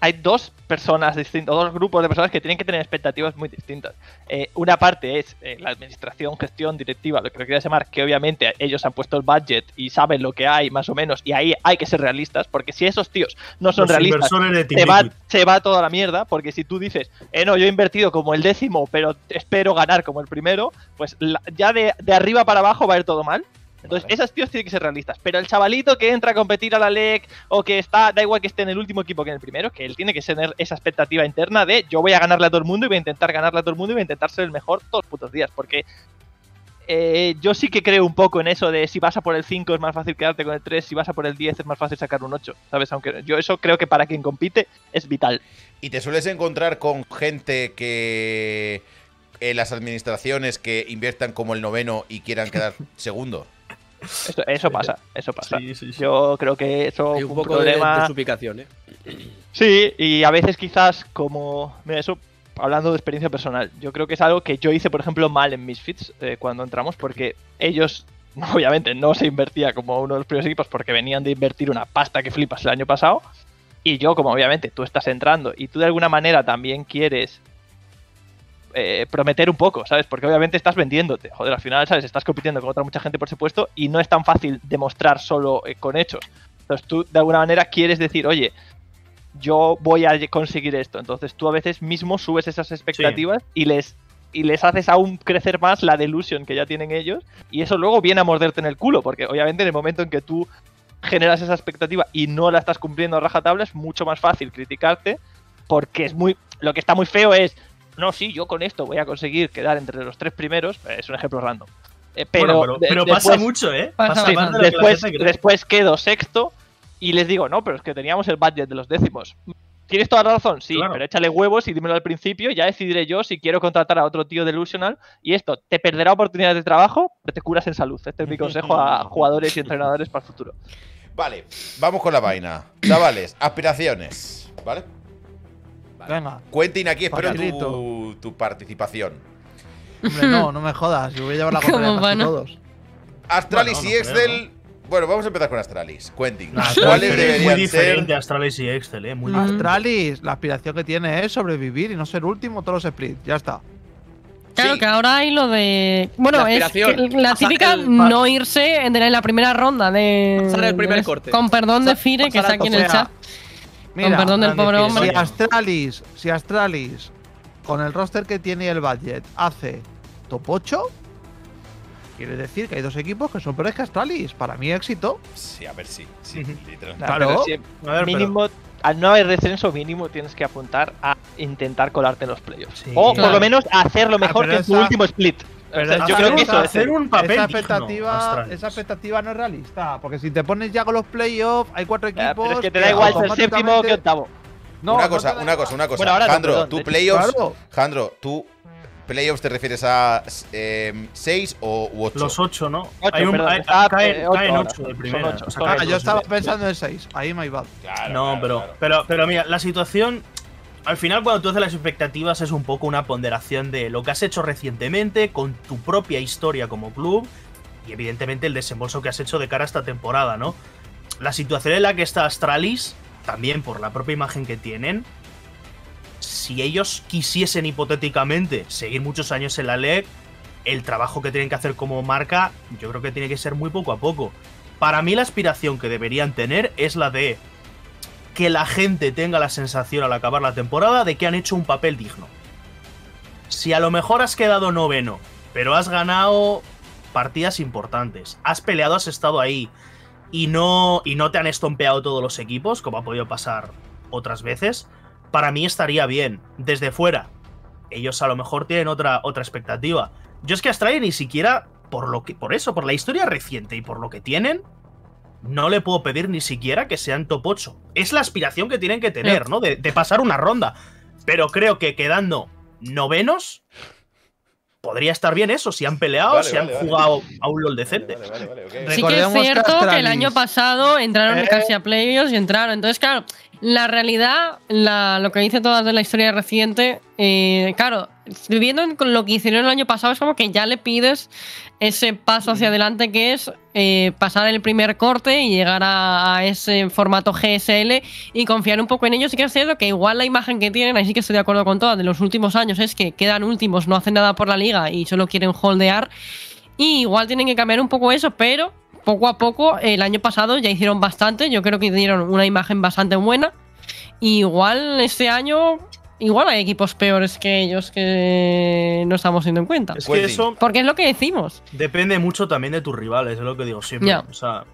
hay dos personas distintas, dos grupos de personas que tienen que tener expectativas muy distintas. Eh, una parte es eh, la administración, gestión, directiva, lo que lo quieras llamar, que obviamente ellos han puesto el budget y saben lo que hay más o menos, y ahí hay que ser realistas, porque si esos tíos no son Los realistas, va, se va toda la mierda, porque si tú dices, eh, no, yo he invertido como el décimo, pero espero ganar como el primero, pues la- ya de, de arriba para abajo va a ir todo mal. Entonces, Vale. esos tíos tienen que ser realistas. Pero el chavalito que entra a competir a la LEC o que está, da igual que esté en el último equipo que en el primero, que él tiene que tener esa expectativa interna de yo voy a ganarle a todo el mundo y voy a intentar ganarle a todo el mundo y voy a intentar ser el mejor todos los putos días. Porque eh, yo sí que creo un poco en eso de si vas a por el 5 es más fácil quedarte con el 3, si vas a por el 10 es más fácil sacar un 8, ¿sabes? Aunque yo eso creo que para quien compite es vital. ¿Y te sueles encontrar con gente que en las administraciones que inviertan como el noveno y quieran quedar (laughs) segundo? Eso, eso pasa, eso pasa. Sí, sí, sí. Yo creo que eso fue un un poco de, problema. de supicación, ¿eh? Sí, y a veces quizás como... Mira, eso hablando de experiencia personal, yo creo que es algo que yo hice, por ejemplo, mal en Misfits eh, cuando entramos, porque ellos, (laughs) obviamente, no se invertía como uno de los primeros equipos porque venían de invertir una pasta que flipas el año pasado. Y yo, como obviamente tú estás entrando y tú de alguna manera también quieres eh, prometer un poco, ¿sabes? Porque obviamente estás vendiéndote. Joder, al final, ¿sabes? Estás compitiendo con otra mucha gente por supuesto y no es tan fácil demostrar solo eh, con hechos. Entonces tú de alguna manera quieres decir, oye, yo voy a conseguir esto. Entonces tú a veces mismo subes esas expectativas y les y les haces aún crecer más la delusion que ya tienen ellos y eso luego viene a morderte en el culo porque obviamente en el momento en que tú generas esa expectativa y no la estás cumpliendo a rajatabla es mucho más fácil criticarte porque es muy. Lo que está muy feo es. No, sí, yo con esto voy a conseguir quedar entre los tres primeros. Es un ejemplo random. Eh, pero Bueno, pero, después- pasa mucho, ¿eh? Pasa Sí, más de lo que la después, después quedo sexto y les digo, no, pero es que teníamos el budget de los décimos. ¿Tienes toda la razón? Sí, Claro. pero échale huevos y dímelo al principio, ya decidiré yo si quiero contratar a otro tío delusional y esto te perderá oportunidades de trabajo, pero te curas en salud. Este es mi consejo a (laughs) jugadores y entrenadores para el futuro. Vale, vamos con la vaina. Chavales, aspiraciones. ¿Vale? Venga. Quentin, aquí espero tu, participación. Hombre, no, no me jodas. Yo voy a llevar la (laughs) ¿Cómo contraria no? todos. Astralis Bueno, y no Excel. Bueno, vamos a empezar con Astralis. Quentin, ¿cuáles es deberían muy ser? diferente a Astralis y Excel, ¿eh? Muy Mm. diferente. Astralis, la aspiración que tiene es sobrevivir y no ser último todos los splits. Ya está. Claro Sí. que ahora hay lo de. Bueno, La es que la típica el- no irse en la primera ronda de. Pasar el primer de- corte. Con perdón de Fire, que está aquí en el chat. Mira, con perdón del pobre hombre. si. Astralis, si Astralis, con el roster que tiene y el budget, hace top 8, quiere decir que hay dos equipos que son peores que Astralis. Para mí, éxito. Sí, a ver, sí. sí. Claro. Ver, mínimo, al no haber descenso mínimo, tienes que apuntar a intentar colarte en los playoffs. Sí. o por lo menos a hacerlo mejor pero que en tu esa- último split. Pero O yo creo que eso es. hacer un papel esa expectativa, Astralis. esa expectativa no es realista. Porque si te pones ya con los playoffs, hay cuatro Ya, equipos. pero es que te da igual ser séptimo que octavo. No, una cosa, una cosa, una cosa. Bueno, ahora no, Jandro, ¿tú playoffs? Claro. Jandro, ¿tú playoffs te refieres a 6 o u 8? Los 8, ¿no? Ocho, hay un, perdón, hay- está, caen, eh, ocho caen ahora. 8 de Son primera. ocho, o sea, son Ah, caen yo estaba pensando en 6. Ahí my bad. Claro, No, claro, pero, claro. pero, pero mira, la situación. Al final, cuando tú haces las expectativas, es un poco una ponderación de lo que has hecho recientemente, con tu propia historia como club, y evidentemente el desembolso que has hecho de cara a esta temporada, ¿no? La situación en la que está Astralis, también por la propia imagen que tienen, si ellos quisiesen hipotéticamente seguir muchos años en la LEC, el trabajo que tienen que hacer como marca, yo creo que tiene que ser muy poco a poco. Para mí la aspiración que deberían tener es la de que la gente tenga la sensación al acabar la temporada de que han hecho un papel digno. Si a lo mejor has quedado noveno, pero has ganado partidas importantes, has peleado, has estado ahí y no, y no te han estompeado todos los equipos, como ha podido pasar otras veces, para mí estaría bien. Desde fuera, ellos a lo mejor tienen otra, otra expectativa. Yo es que Astralis ni siquiera, por lo que, por eso, por la historia reciente y por lo que tienen, no le puedo pedir ni siquiera que sean top 8. Es la aspiración que tienen que tener, ¿no? De, de pasar una ronda. Pero creo que quedando novenos, podría estar bien eso, si han peleado, Vale, si vale, han vale. jugado a un LOL decente. Vale, vale, vale, ok. Sí que es que cierto que, el año pasado entraron Eh. casi a playoffs y entraron. Entonces, claro, la realidad, la- lo que dice todas de la historia reciente, eh, claro, viviendo con lo que hicieron el año pasado, es como que ya le pides ese paso hacia adelante que es eh, pasar el primer corte y llegar a, ese formato GSL y confiar un poco en ellos. Sí que es cierto que igual la imagen que tienen, ahí sí que estoy de acuerdo con todas, de los últimos años es que quedan últimos, no hacen nada por la liga y solo quieren holdear. Y igual tienen que cambiar un poco eso, pero poco a poco, el año pasado ya hicieron bastante. Yo creo que dieron una imagen bastante buena. Y igual este año, igual hay equipos peores que ellos que no estamos teniendo en cuenta. Es que Quentin. eso Porque es lo que decimos. depende mucho también de tus rivales, es lo que digo siempre. Ya. O sea,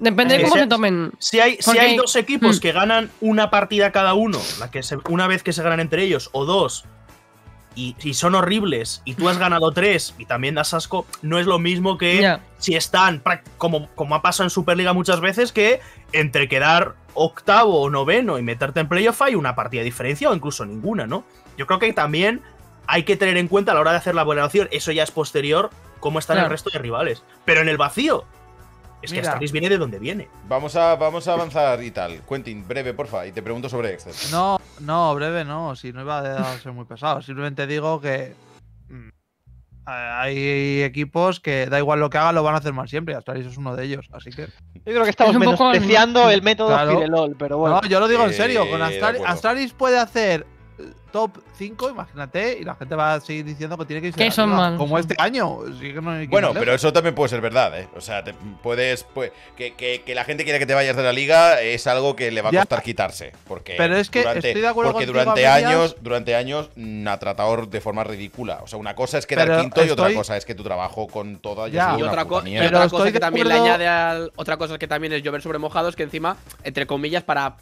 Depende de que cómo se- se tomen. Si hay, si hay dos equipos Hmm. que ganan una partida cada uno, la que se- una vez que se ganan entre ellos, o dos, y, y son horribles, y tú has (laughs) ganado tres y también das asco, no es lo mismo que si están, como, como ha pasado en Superliga muchas veces, que entre quedar octavo o noveno y meterte en playoff hay una partida de diferencia o incluso ninguna, ¿no? Yo creo que también hay que tener en cuenta a la hora de hacer la valoración, eso ya es posterior, cómo están el resto de rivales. Pero en el vacío, es que Mira. Astralis viene de donde viene. Vamos a, vamos a avanzar y tal. Quentin, breve, porfa, y te pregunto sobre Excel. No, no, breve no. Si no iba a ser muy pesado. Simplemente digo que mm, hay equipos que da igual lo que hagan, lo van a hacer mal siempre. y Astralis es uno de ellos. Así que. Yo creo que estamos Es menospreciando el método Claro. Firelol, pero bueno. No, yo lo digo en Eh, serio. Con de Astralis, puede hacer eh, top 5, imagínate, y la gente va a seguir diciendo que tiene que irse Que de son. Como este año. Sí que no hay que Bueno, pero eso también puede ser verdad, ¿eh? O sea, te- puedes. pues, que, que- que la gente quiera que te vayas de la liga es algo que le va a Ya. costar quitarse. Porque Pero es que durante, estoy de acuerdo Porque contigo a durante medias. años, durante años ha tratado de forma ridícula. O sea, una cosa es quedar Pero quinto y otra cosa es que tu trabajo con toda Ya. sido Y una otra, co-. Pero otra cosa que también le añade al. Otra cosa que también es llover sobre mojados, que encima, entre comillas, para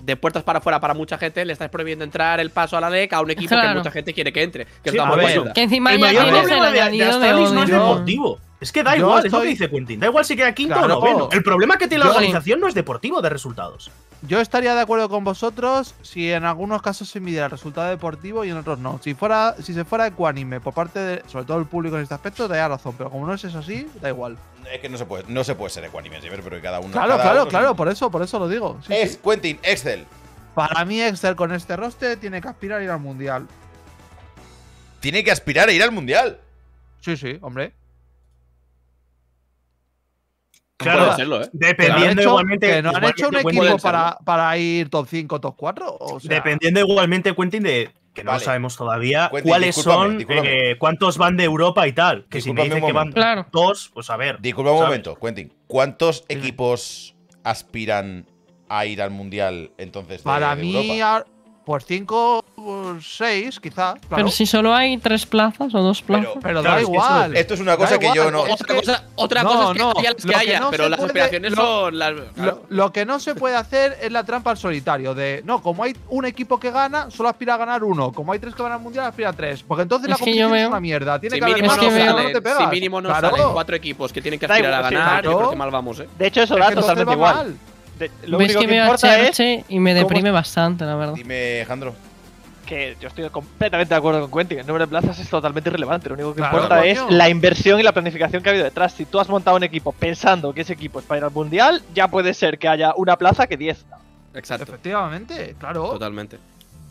de puertas para afuera para mucha gente, le estás prohibiendo entrar el paso a la LEC a un equipo que Claro. mucha gente quiere que entre. Que Sí, tampoco ver, ayuda. Que encima El ya mayor problema de, de de Astralis no es deportivo. Es que da Yo igual, es lo estoy- que dice Quentin. Da igual si queda quinto Claro. o noveno. El problema que tiene la organización no es deportivo de resultados. Yo estaría de acuerdo con vosotros si en algunos casos se midiera el resultado deportivo y en otros no. Si fuera, si se fuera ecuánime por parte de, sobre todo el público en este aspecto, daría razón. Pero como no es eso así, da igual. Es que no se puede, no se puede ser ecuánime siempre, pero cada uno. Claro, cada claro, uno- claro, por eso, por eso lo digo. Sí, Es sí. Quentin, Excel. Para mí, Excel con este roster tiene que aspirar a ir al mundial. Tiene que aspirar a ir al mundial. Sí, sí, hombre. Claro, serlo, ¿eh? Dependiendo hecho- igualmente. que no han hecho un equipo para, para ir top 5, top 4. O sea, Dependiendo igualmente, Quentin, de que no Vale. sabemos todavía, Quentin, cuáles discúlpame, son, discúlpame. eh, cuántos van de Europa y tal. Que si me Discúlpame dicen un que van. Claro. dos, pues a ver. Disculpa un ¿sabes? momento, Quentin. ¿Cuántos equipos aspiran a ir al mundial entonces? de- para de mí, Europa? Pues 5, 6, quizá. Claro. Pero si solo hay tres plazas o dos plazas. Pero Claro, da igual. Esto es una cosa que yo no. Otra cosa, otra no, cosa es que no, haya las que que haya, no pero se las puede- aspiraciones lo- son las. Lo, lo que no se puede hacer es la trampa al solitario. De no, como hay un equipo que gana, solo aspira a ganar uno. Como hay tres que ganan al mundial, aspira a tres. Porque entonces la Es yo competición es una mierda. Tiene Si que haber mínimo, es no salen, te si mínimo no Claro. salen cuatro equipos que tienen que aspirar a ganar, yo claro. creo que mal vamos, ¿eh? De hecho, eso Es da que entonces totalmente igual. De- lo Ves único que que veo a importa es y me cómo- deprime bastante, la verdad. Dime, Alejandro. que yo estoy completamente de acuerdo con Quentin. El número de plazas es totalmente irrelevante. Lo único que Claro, importa es la inversión y la planificación que ha habido detrás. Si tú has montado un equipo pensando que ese equipo es para ir al mundial, ya puede ser que haya una plaza que 10. Exacto. Efectivamente, claro. Totalmente.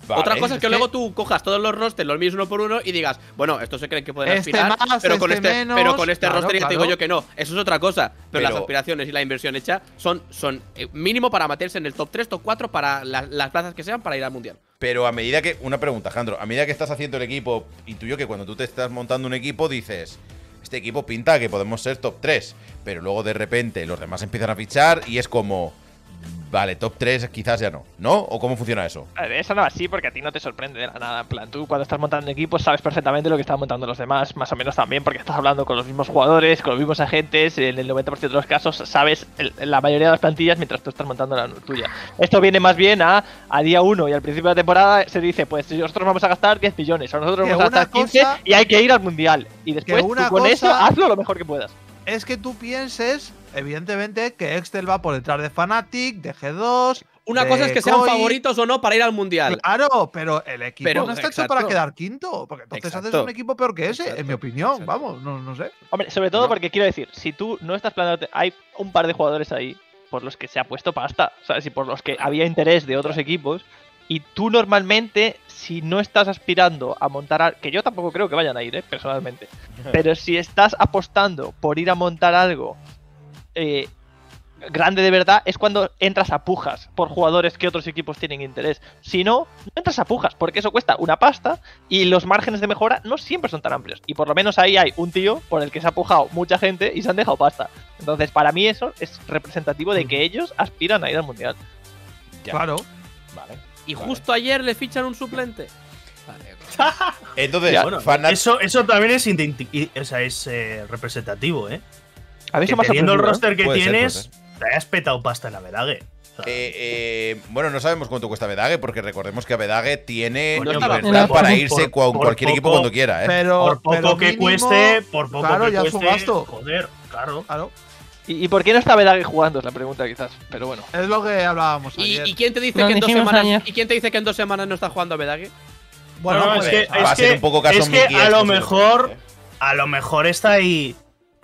Vale. Otra cosa es que luego tú cojas todos los rosters, los mismos uno por uno y digas, bueno, estos se creen que pueden Este aspirar, más, pero, con este este, menos, pero con este claro, roster ya te claro. digo yo que no. Eso es otra cosa. Pero, las aspiraciones y la inversión hecha son, son eh, mínimo para meterse en el top 3, top 4 para la- las plazas que sean para ir al mundial. Pero a medida que. Una pregunta, Alejandro. A medida que estás haciendo el equipo, intuyo que cuando tú te estás montando un equipo dices. Este equipo pinta que podemos ser top 3. Pero luego de repente los demás empiezan a fichar y es como. Vale, top 3 quizás ya no. ¿No? ¿O cómo funciona eso? Eso no así porque a ti no te sorprende de la nada. En plan, tú cuando estás montando un equipo sabes perfectamente lo que están montando los demás, más o menos también, porque estás hablando con los mismos jugadores, con los mismos agentes. En el 90% de los casos sabes el- la mayoría de las plantillas mientras tú estás montando la tuya. Esto viene más bien a, a día 1 y al principio de la temporada se dice: Pues nosotros vamos a gastar 10 millones, o nosotros Que vamos a gastar una 15 cosa- y hay que ir al mundial. Y después tú una con eso hazlo lo mejor que puedas. Es que tú pienses, evidentemente, que Excel va por detrás de Fnatic, de G2. Una de cosa es que sean Koi. favoritos o no para ir al mundial. Claro, pero el equipo Pero, no está hecho para quedar quinto. Porque entonces haces un equipo peor que ese, Exacto, en mi opinión. exacto. Vamos, no, no sé. Hombre, sobre todo No. porque quiero decir, si tú no estás planeando. Hay un par de jugadores ahí por los que se ha puesto pasta, ¿sabes? Y por los que había interés de otros equipos. Y tú normalmente, si no estás aspirando a montar. al- Que yo tampoco creo que vayan a ir, ¿eh? personalmente. (laughs) Pero si estás apostando por ir a montar algo eh, grande de verdad, es cuando entras a pujas por jugadores que otros equipos tienen interés. Si no, no entras a pujas, porque eso cuesta una pasta y los márgenes de mejora no siempre son tan amplios. Y por lo menos ahí hay un tío por el que se ha pujado mucha gente y se han dejado pasta. Entonces, para mí eso es representativo de que ellos aspiran a ir al mundial. Ya. Claro. Vale. Y Vale. justo ayer le fichan un suplente. Vale, (laughs) Entonces, Ya, Bueno, Fnatic- eso, eso también es, identi- y- o sea, es eh, representativo, ¿eh? A ver Que ha teniendo el roster que Puede ser, tienes, te hayas petado pasta en sea, Eh, eh, bueno, no sabemos cuánto cuesta Bedague, porque recordemos que Bedague tiene Coño, libertad para por- irse por- con por cualquier equipo poco- cuando quiera, ¿eh? Pero, por poco pero que mínimo- cueste, por poco claro, que ya es cueste, un gasto. joder, claro. Claro. ¿Y, y por qué no está Vedague jugando? Es la pregunta, quizás. Pero bueno. Es lo que hablábamos ¿Y, ayer. y quién te dice que en dos semanas ayer. ¿Y quién te dice que en dos semanas no está jugando a Bedague? bueno, No, no, pues, es que, va a es ser que- un poco caso es que a lo no mejor, a lo mejor está ahí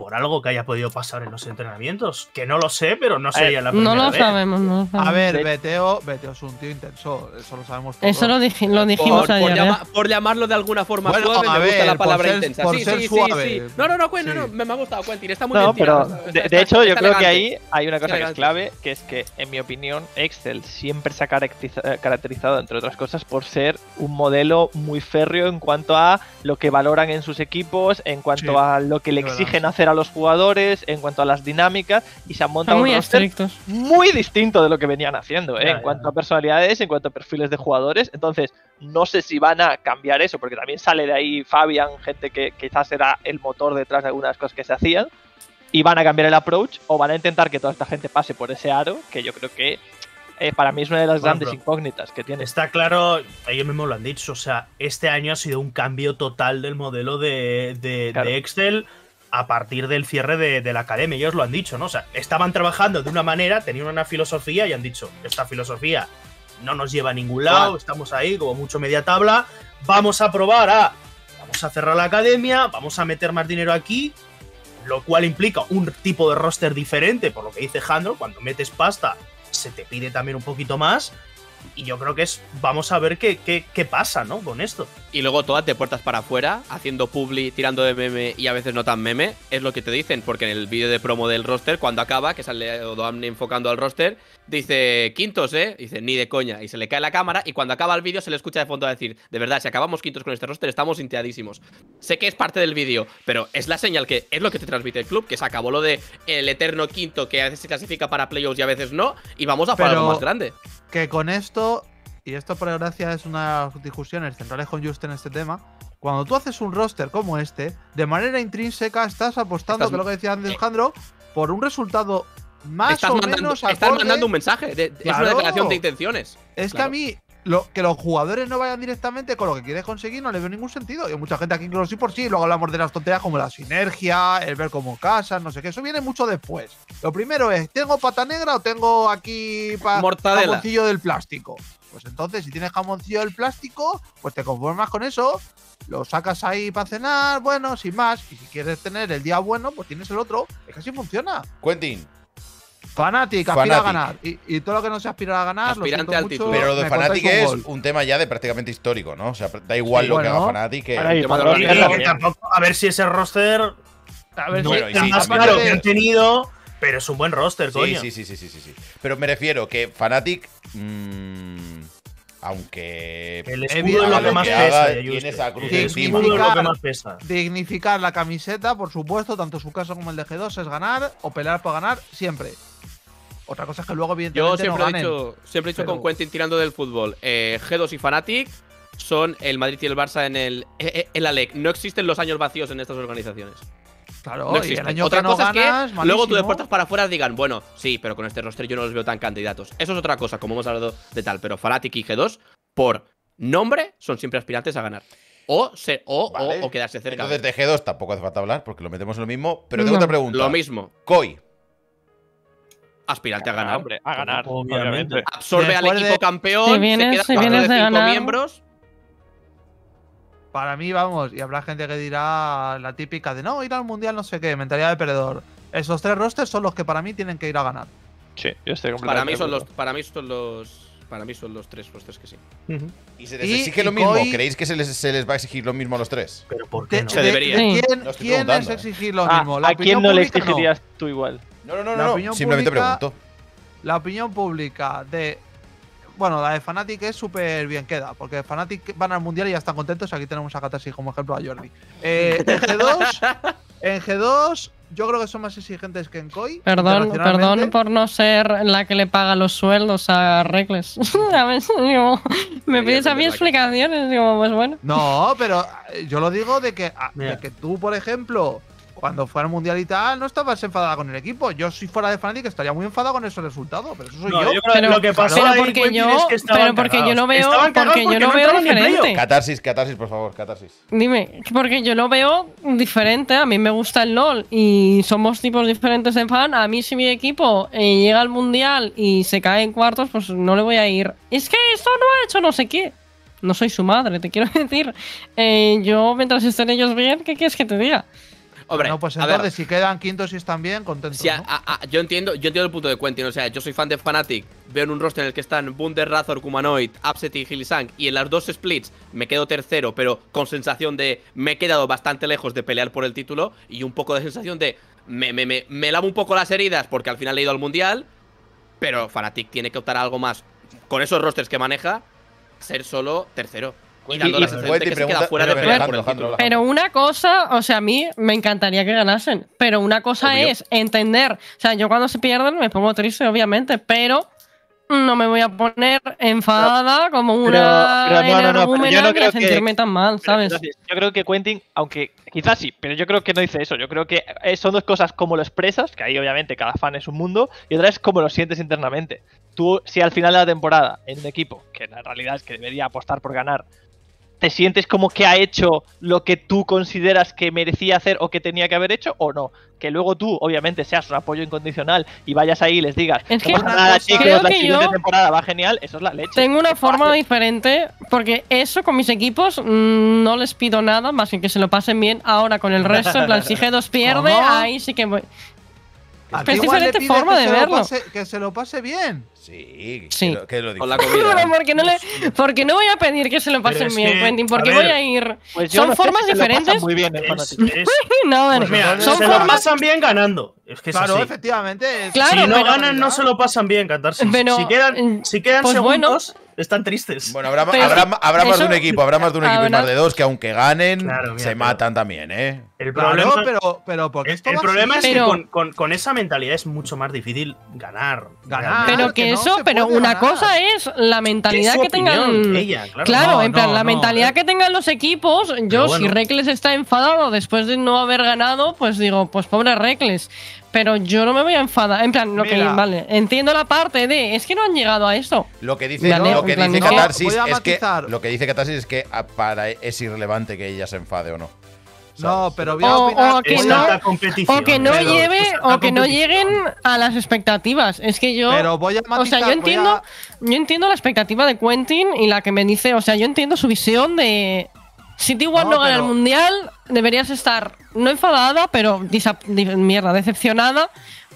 por algo que haya podido pasar en los entrenamientos. Que no lo sé, pero no sería la primera No lo vez. sabemos, no lo sabemos. a ver, Beteo, Beteo es un tío intenso. Eso lo sabemos todos. Eso lo, dij- lo dijimos Por, por ayer. ¿eh? llama- por llamarlo de alguna forma Bueno, suave, a me gusta la por palabra ser- intensa. por sí, ser sí, suave. sí, sí. No, no, no, Cuen, no, Sí. no, me, me ha gustado, Quentin. Está muy No, bien pero tirado. de, Está- de hecho está yo creo que ahí hay una cosa que es clave, que es que, en mi opinión, Excel siempre se ha caracteriza- eh, caracterizado, entre otras cosas, por ser un modelo muy férreo en cuanto a lo que valoran en sus equipos, en cuanto Sí, a lo que le exigen hacer a los jugadores, en cuanto a las dinámicas, y se han montado Están un muy roster estrictos. muy distinto de lo que venían haciendo, ¿eh? Ya, en ya. cuanto a personalidades, en cuanto a perfiles de jugadores. Entonces, no sé si van a cambiar eso, porque también sale de ahí Fabian, gente que quizás era el motor detrás de algunas cosas que se hacían, y van a cambiar el approach, o van a intentar que toda esta gente pase por ese aro, que yo creo que eh, para mí es una de las Bueno, grandes incógnitas que tiene. Está claro, ellos mismos lo han dicho, o sea, este año ha sido un cambio total del modelo de, de- Claro. de Excel a partir del cierre de, de la academia. Ellos lo han dicho, ¿no? O sea, estaban trabajando de una manera, tenían una filosofía y han dicho, esta filosofía no nos lleva a ningún lado, estamos ahí como mucho media tabla, vamos a probar a, vamos a cerrar la academia, vamos a meter más dinero aquí, lo cual implica un tipo de roster diferente, por lo que dice Jandro, cuando metes pasta se te pide también un poquito más. Y yo creo que es. Vamos a ver qué, qué, qué pasa, ¿no? Con esto. Y luego todas de puertas para afuera, haciendo publi, tirando de meme y a veces no tan meme, es lo que te dicen, porque en el vídeo de promo del roster, cuando acaba, que sale Odoamne enfocando al roster, dice quintos, ¿eh? Dice ni de coña, y se le cae la cámara, y cuando acaba el vídeo se le escucha de fondo decir, de verdad, si acabamos quintos con este roster, estamos inteadísimos. Sé que es parte del vídeo, pero es la señal que es lo que te transmite el club, que se acabó lo de el eterno quinto, que a veces se clasifica para playoffs y a veces no, y vamos a Pero- algo más grande. Que con esto, y esto por desgracia es una discusiones centrales con Just en este tema, cuando tú haces un roster como este, de manera intrínseca estás apostando, Estás- que lo que decía eh. Alejandro, por un resultado más Estás o mandando, menos estás acorde. mandando un mensaje, de- es una declaración de intenciones. Es que a mí, lo, que los jugadores no vayan directamente con lo que quieres conseguir no le veo ningún sentido. Y hay mucha gente aquí incluso sí por sí. Luego hablamos de las tonterías como la sinergia, el ver cómo casas, no sé qué. Eso viene mucho después. Lo primero es, ¿tengo pata negra o tengo aquí pa- Mortadela. jamoncillo del plástico? Pues entonces, si tienes jamoncillo del plástico, pues te conformas con eso. Lo sacas ahí para cenar, bueno, sin más. Y si quieres tener el día bueno, pues tienes el otro. Es que así funciona. Quentin, Fanatic, aspira a ganar. Y, y todo lo que no se aspira a ganar, lo Aspirante al mucho, pero lo de un es un tema ya de prácticamente histórico, ¿no? O sea, da igual Sí, lo que haga que- que tampoco- a ver si ese roster. A ver, no Bueno, es y el sí, más de- que han tenido, pero es un buen roster, Sí, coño. sí, sí, sí, sí, sí, sí. Pero me refiero que Fnatic, mm, aunque El He escudo visto es lo lo que más pesa. lo Dignificar- más pesa. dignificar la camiseta, por supuesto, tanto su caso como el de G2 es ganar o pelear por ganar siempre. Otra cosa es que luego, Yo evidentemente, siempre no he ganen. dicho, siempre he dicho Pero- con Quentin tirando del fútbol. eh, G2 y Fnatic son el Madrid y el Barça en el eh, eh, en la LEC. No existen los años vacíos en estas organizaciones. Claro, No y existen. el año Otra que no cosa es que luego tú de puertas para afuera digan, bueno, sí, pero con este roster yo no los veo tan candidatos. Eso es otra cosa, como hemos hablado de tal. Pero Fnatic y G2, por nombre, son siempre aspirantes a ganar. O, se, o, o- Vale. o quedarse cerca. Entonces de G2 tampoco hace falta hablar porque lo metemos en lo mismo. Pero tengo No. otra pregunta. Lo mismo, Koi. Aspirante a ganar. hombre, a ganar, Obviamente. Absorbe al de- equipo campeón, Si vienes- se queda si vienes de de cinco ganar- miembros. Para mí, vamos, y habrá gente que dirá la típica de no, ir al mundial, no sé qué, mentalidad de perdedor. Esos tres rosters son los que para mí tienen que ir a ganar. Sí, yo estoy Para mí completamente son de los, acuerdo. para mí son los, para mí son los tres rosters que sí. ¿Y se les Y- exige y lo mismo? Koi- ¿Creéis que se les, se les va a exigir lo mismo a los tres? Pero ¿por qué De- no? Se de- debería. de. ¿Quién, es eh. exigir lo Ah, mismo? ¿A quién no le no. exigirías tú igual? No, no, no, La no. opinión Simplemente pública- pregunto. La opinión pública de. Bueno, la de Fnatic es súper bien queda, porque Fnatic van al mundial y ya están contentos. Aquí tenemos a Catarsis como ejemplo a Jordi. Eh, en G2, (laughs) en G2, yo creo que son más exigentes que en KOI. Perdón, perdón por no ser la que le paga los sueldos a (laughs) digo, me pides a mí explicaciones, digo, pues bueno. No, pero eh, yo lo digo de que, a- de que tú, por ejemplo, cuando fuera al mundial y tal, no estabas enfadada con el equipo. Yo, si fuera de Fnatic, estaría muy enfadado con ese resultado, pero eso soy No, yo. yo creo que Pero- lo que pasó pero ahí, porque yo- es que pero porque yo no cagados. veo- porque yo no no veo diferente. Catarsis, catarsis, por favor, catarsis. Dime, porque yo lo veo diferente. A mí me gusta el LOL y somos tipos diferentes de fan. A mí, si mi equipo eh, llega al mundial y se cae en cuartos, pues no le voy a ir. Es que esto no ha hecho no sé qué. No soy su madre, te quiero (laughs) decir. Eh, yo, mientras estén ellos bien, ¿qué quieres que te diga? Hombre, no, pues a ver, entonces, si quedan quintos y están bien, contentos. si a- ¿no? a- a- yo entiendo, yo entiendo el punto de Quentin, o sea, yo soy fan de Fnatic, veo en un roster en el que están Bunder, Razor, Kumanoid, Upset y Hillisang, y en las dos splits me quedo tercero, pero con sensación de me he quedado bastante lejos de pelear por el título, y un poco de sensación de me, me, me, me lavo un poco las heridas porque al final he ido al mundial, pero Fnatic tiene que optar a algo más. Con esos rosters que maneja, ser solo tercero. Y dando y- la y- sensación de Quentin, que se queda pregunta- fuera de pero, por el título. Pero una cosa, o sea, a mí me encantaría que ganasen. Pero una cosa Obvio. es entender. O sea, yo cuando se pierden me pongo triste, obviamente, pero no me voy a poner enfadada como una pero no, no, no, pero yo no ni a creo que- sentirme tan mal, Pero, ¿sabes? yo creo que Quentin, aunque quizás sí, pero yo creo que no dice eso. Yo creo que son dos cosas como lo expresas, que ahí obviamente cada fan es un mundo, y otra es como lo sientes internamente. tú, si al final de la temporada, en un equipo, que la realidad es que debería apostar por ganar, te sientes como que ha hecho lo que tú consideras que merecía hacer o que tenía que haber hecho o no. Que luego tú, obviamente, seas un apoyo incondicional y vayas ahí y les digas, Es que no pasa nada, chicos, creo la que siguiente yo- temporada va genial, eso es la leche. Tengo una forma fácil. diferente, porque eso con mis equipos mm, no les pido nada más que que se lo pasen bien. Ahora con el resto, en plan, si G2 pierde, ¿Cómo? ahí sí que voy. A Pero es diferente forma que de se lo verlo. pase- que se lo pase bien. Sí, Sí. Que, lo, que lo Con la comida. (laughs) Pero porque no, le, porque no voy a pedir que se lo pasen es bien, que, Quentin, a porque ver, voy a ir. Pues Son no sé formas si lo diferentes. Muy bien, en Es- es- No, pues mira, son se lo formas. pasan bien ganando. Es que es Claro, así. efectivamente. es- Claro, si no ganan, no se lo pasan bien, Catarsis. Pero, si quedan, mm, si quedan pues bueno. Están tristes. Bueno, habrá, habrá- eso- habrá más de un equipo, habrá más de un equipo y más de dos que aunque ganen, Claro, mira, se pero- matan también, ¿eh? el Claro, problema, pero, pero porque el, problema es. Pero- que con, con- con esa mentalidad es mucho más difícil ganar. Ganar. Pero que, que no eso, se pero una ganar. cosa es la mentalidad su que tengan. ella, claro. Claro, No, en plan, no, la no, mentalidad eh. que tengan los equipos, yo Pero si bueno. Reckless está enfadado después de no haber ganado, pues digo, pues pobre Reckless. Pero yo no me voy a enfadar. En plan, lo que, vale, entiendo la parte de, es que no han llegado a esto. Lo que dice, Vale, lo que dice que- Catarsis Voy a es que matizar. lo que dice Catarsis es que ah, para es irrelevante que ella se enfade o no. No, pero voy a O- opinar. o que Es no-. O que no lleve, o que no lleguen a las expectativas. Es que yo. Pero voy a O sea, matizar, yo a- entiendo, yo entiendo la expectativa de Quentin y la que me dice, o sea, yo entiendo su visión de si T1 no, No, gana el mundial, deberías estar no enfadada, pero mierda, decepcionada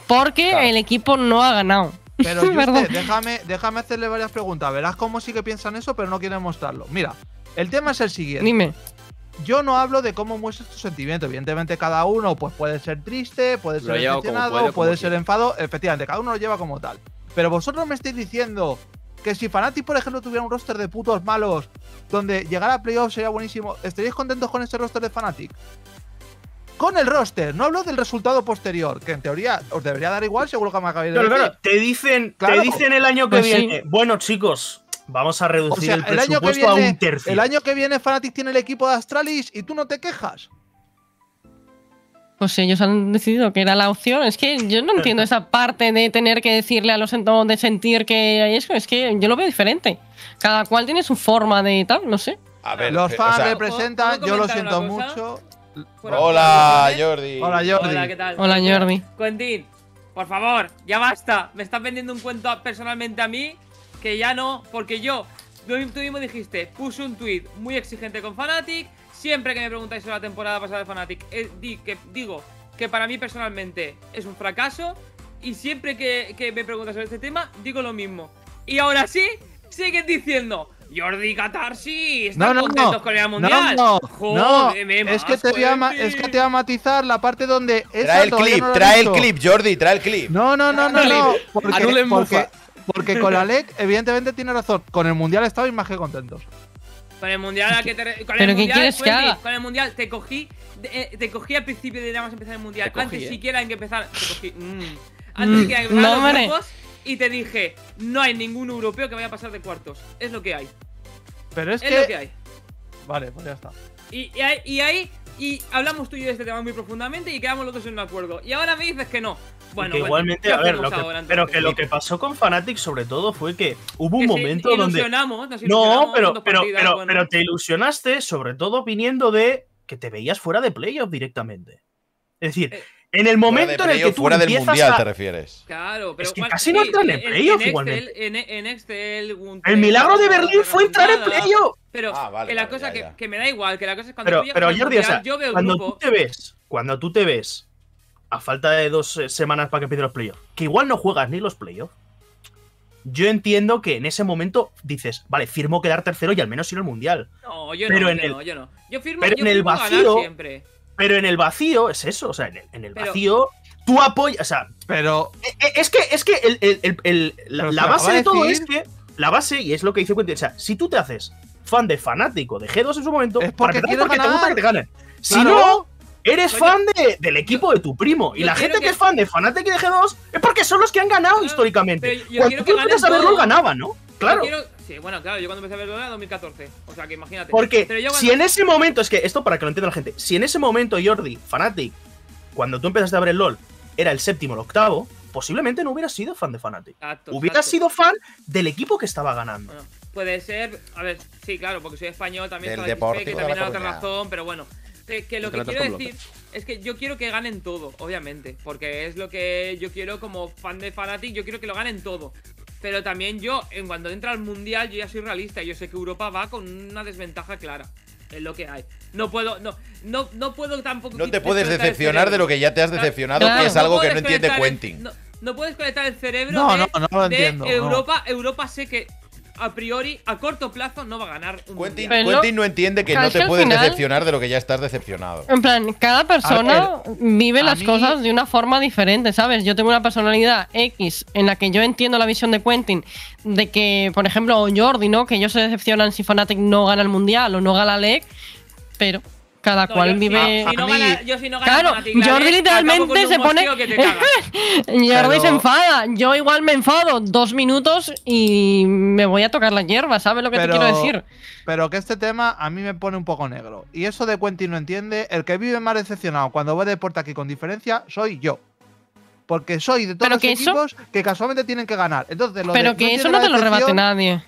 porque Claro. el equipo no ha ganado. Pero (laughs) Perdón. déjame, déjame hacerle varias preguntas. Verás cómo sí que piensan eso, pero no quieren mostrarlo. Mira, el tema es el siguiente. Dime. Yo no hablo de cómo muestras tu sentimiento. Evidentemente, cada uno pues, puede ser triste, puede Lo ser decepcionado, puede ser quiere. enfado. Efectivamente, cada uno lo lleva como tal. Pero vosotros me estáis diciendo que si Fnatic, por ejemplo, tuviera un roster de putos malos donde llegar a playoffs sería buenísimo, ¿estaríais contentos con ese roster de Fnatic? Con el roster, no hablo del resultado posterior, que en teoría os debería dar igual, seguro que me acabáis de Claro, decir. claro, te dicen, Claro. te dicen el año que Pues sí. viene. Bueno, chicos, vamos a O reducir sea, el el año, que presupuesto a un tercio. el año que viene Fnatic tiene el equipo de Astralis y tú no te quejas. Pues ellos han decidido que era la opción. Es que yo no entiendo (laughs) esa parte de tener que decirle a los entornos de sentir que hay eso. Es que yo lo veo diferente. Cada cual tiene su forma de tal, no sé. A ver, Los fans o sea, representan, ¿puedo yo lo siento mucho. Hola, Jordi. Hola, Jordi. Hola, ¿qué tal? Hola, Jordi. Quentin, por favor, ya basta. Me estás vendiendo un cuento personalmente a mí que ya no, porque yo, tú mismo dijiste, puse un tweet muy exigente con Fnatic. Siempre que me preguntáis sobre la temporada pasada de Fnatic, eh, di- que, digo que para mí personalmente es un fracaso. Y siempre que, que me preguntas sobre este tema, digo lo mismo. Y ahora sí, siguen diciendo. Jordi Catarsis, No, están no, contentos no. con el No, mundial. no, no. Jódeme Es que, te voy a es que te voy a matizar la parte donde. Trae el clip, no trae el clip, Jordi, trae el clip. No, no, no, no, no. Porque, porque, porque con la LEC, evidentemente, tiene razón. Con el mundial estabais más que contentos. Con el mundial a que te con ¿Pero el mundial, quieres que Quentin, haga? Con el mundial te cogí eh, te cogí al principio de nada más empezar el mundial, cogí, antes ¿eh? siquiera en que empezar, te cogí, mm, antes Mm, siquiera de que empezar no, los grupos y te dije, no hay ningún europeo que vaya a pasar de cuartos, es lo que hay, Pero es, es, que. lo que hay. Vale, pues ya está. Y, y ahí, y ahí y hablamos tú y yo de este tema muy profundamente y quedamos los dos en un acuerdo. Y ahora me dices que no. Bueno, que igualmente, ¿qué a ver, hacemos lo que- ahora, pero que lo que pasó con Fanatics sobre todo fue que hubo un Que momento donde ilusionamos, nos no, ilusionamos pero dos pero partidas, pero, bueno. pero te ilusionaste sobre todo viniendo de que te veías fuera de playoff directamente. Es decir, Eh, en el momento en el que tú fuera del mundial, a- te refieres. Claro, pero que bueno, casi no entran en playoff Excel- igualmente. En, en Excel, un- el milagro de Berlín fue entrar en playoff. Pero Ah, vale, que la vale, cosa ya, que, ya. que me da igual, que la cosa es cuando Pero, tú pero Jordi, o mundial, sea, yo veo el cuando grupo, tú te ves, cuando tú te ves a falta de dos eh, semanas para que empiecen los playoffs, que igual no juegas ni los playoffs, yo entiendo que en ese momento dices, vale, firmo quedar tercero y al menos ir al mundial. No, yo pero no, en yo el- no, yo no. Yo firmo, pero yo en el firmo ganar vacío- siempre. Pero en el vacío es eso, o sea, en el, en el Pero- vacío tú apoyas, o sea, Pero. e- e- es que es que el, el- el- el- la, base de todo decir. es que la base y es lo que dice Quentin, o sea, si tú te haces fan de fanático de G2 en su momento, Es para porque quieres porque te gusta que te ganen. Si Claro. no, eres Oye, fan de- del equipo de tu primo. Y la gente que... que- es fan de Fnatic y de G2 es porque son los que han ganado históricamente. pero yo Cuando quiero tú que ganen todos. ganaban, ¿no? Claro. Quiero- Sí, bueno, claro, yo cuando empecé a verlo era 2014. O sea, que imagínate. Porque Pero yo si en ese momento, es que esto para que lo entienda la gente, si en ese momento Jordi, Fnatic, cuando tú empezaste a ver el LOL, era el séptimo o el octavo, posiblemente no hubieras sido fan de Fnatic. Exacto, Hubieras exacto. sido fan del equipo que estaba ganando. Bueno, puede ser, a ver, sí, claro, porque soy español, también Deportivo que también hay otra razón, pero bueno. Que, que lo que quiero decir es que yo quiero que ganen todo, obviamente, porque es lo que yo quiero como fan de Fnatic, yo quiero que lo ganen todo. Pero también yo, en cuando entra al mundial, yo ya soy realista, yo sé que Europa va con una desventaja clara. Es lo que hay. No puedo, no, no, no puedo tampoco. No te puedes decepcionar de lo que ya te has decepcionado, claro. que es algo que no entiende el- Quentin. No, no puedes conectar el cerebro No, de, no, no lo de entiendo, no. Europa. Europa sé que a priori, a corto plazo, no va a ganar un Quentin, Quentin no entiende que no te puedes final- decepcionar de lo que ya estás decepcionado. En plan, cada persona vive las mí- cosas de una forma diferente, ¿sabes? Yo tengo una personalidad X en la que yo entiendo la visión de Quentin de que, por ejemplo, Jordi, ¿no? Que ellos se decepcionan si Fnatic no gana el mundial o no gana la LEC, pero cada No, cual yo- vive. si, si no gana, yo si no gana Claro, Fnatic, Jordi literalmente se pone-. (laughs) Jordi Pero- se enfada. Yo igual me enfado dos minutos y me voy a tocar la hierba, ¿sabes lo que Pero- te quiero decir? Pero que este tema a mí me pone un poco negro. Y eso de Quentin no entiende. El que vive más decepcionado cuando ve deporte aquí con diferencia soy yo. Porque soy de todos los que eso- equipos que casualmente tienen que ganar. Entonces, lo de Pero que eso no te lo rebate nadie.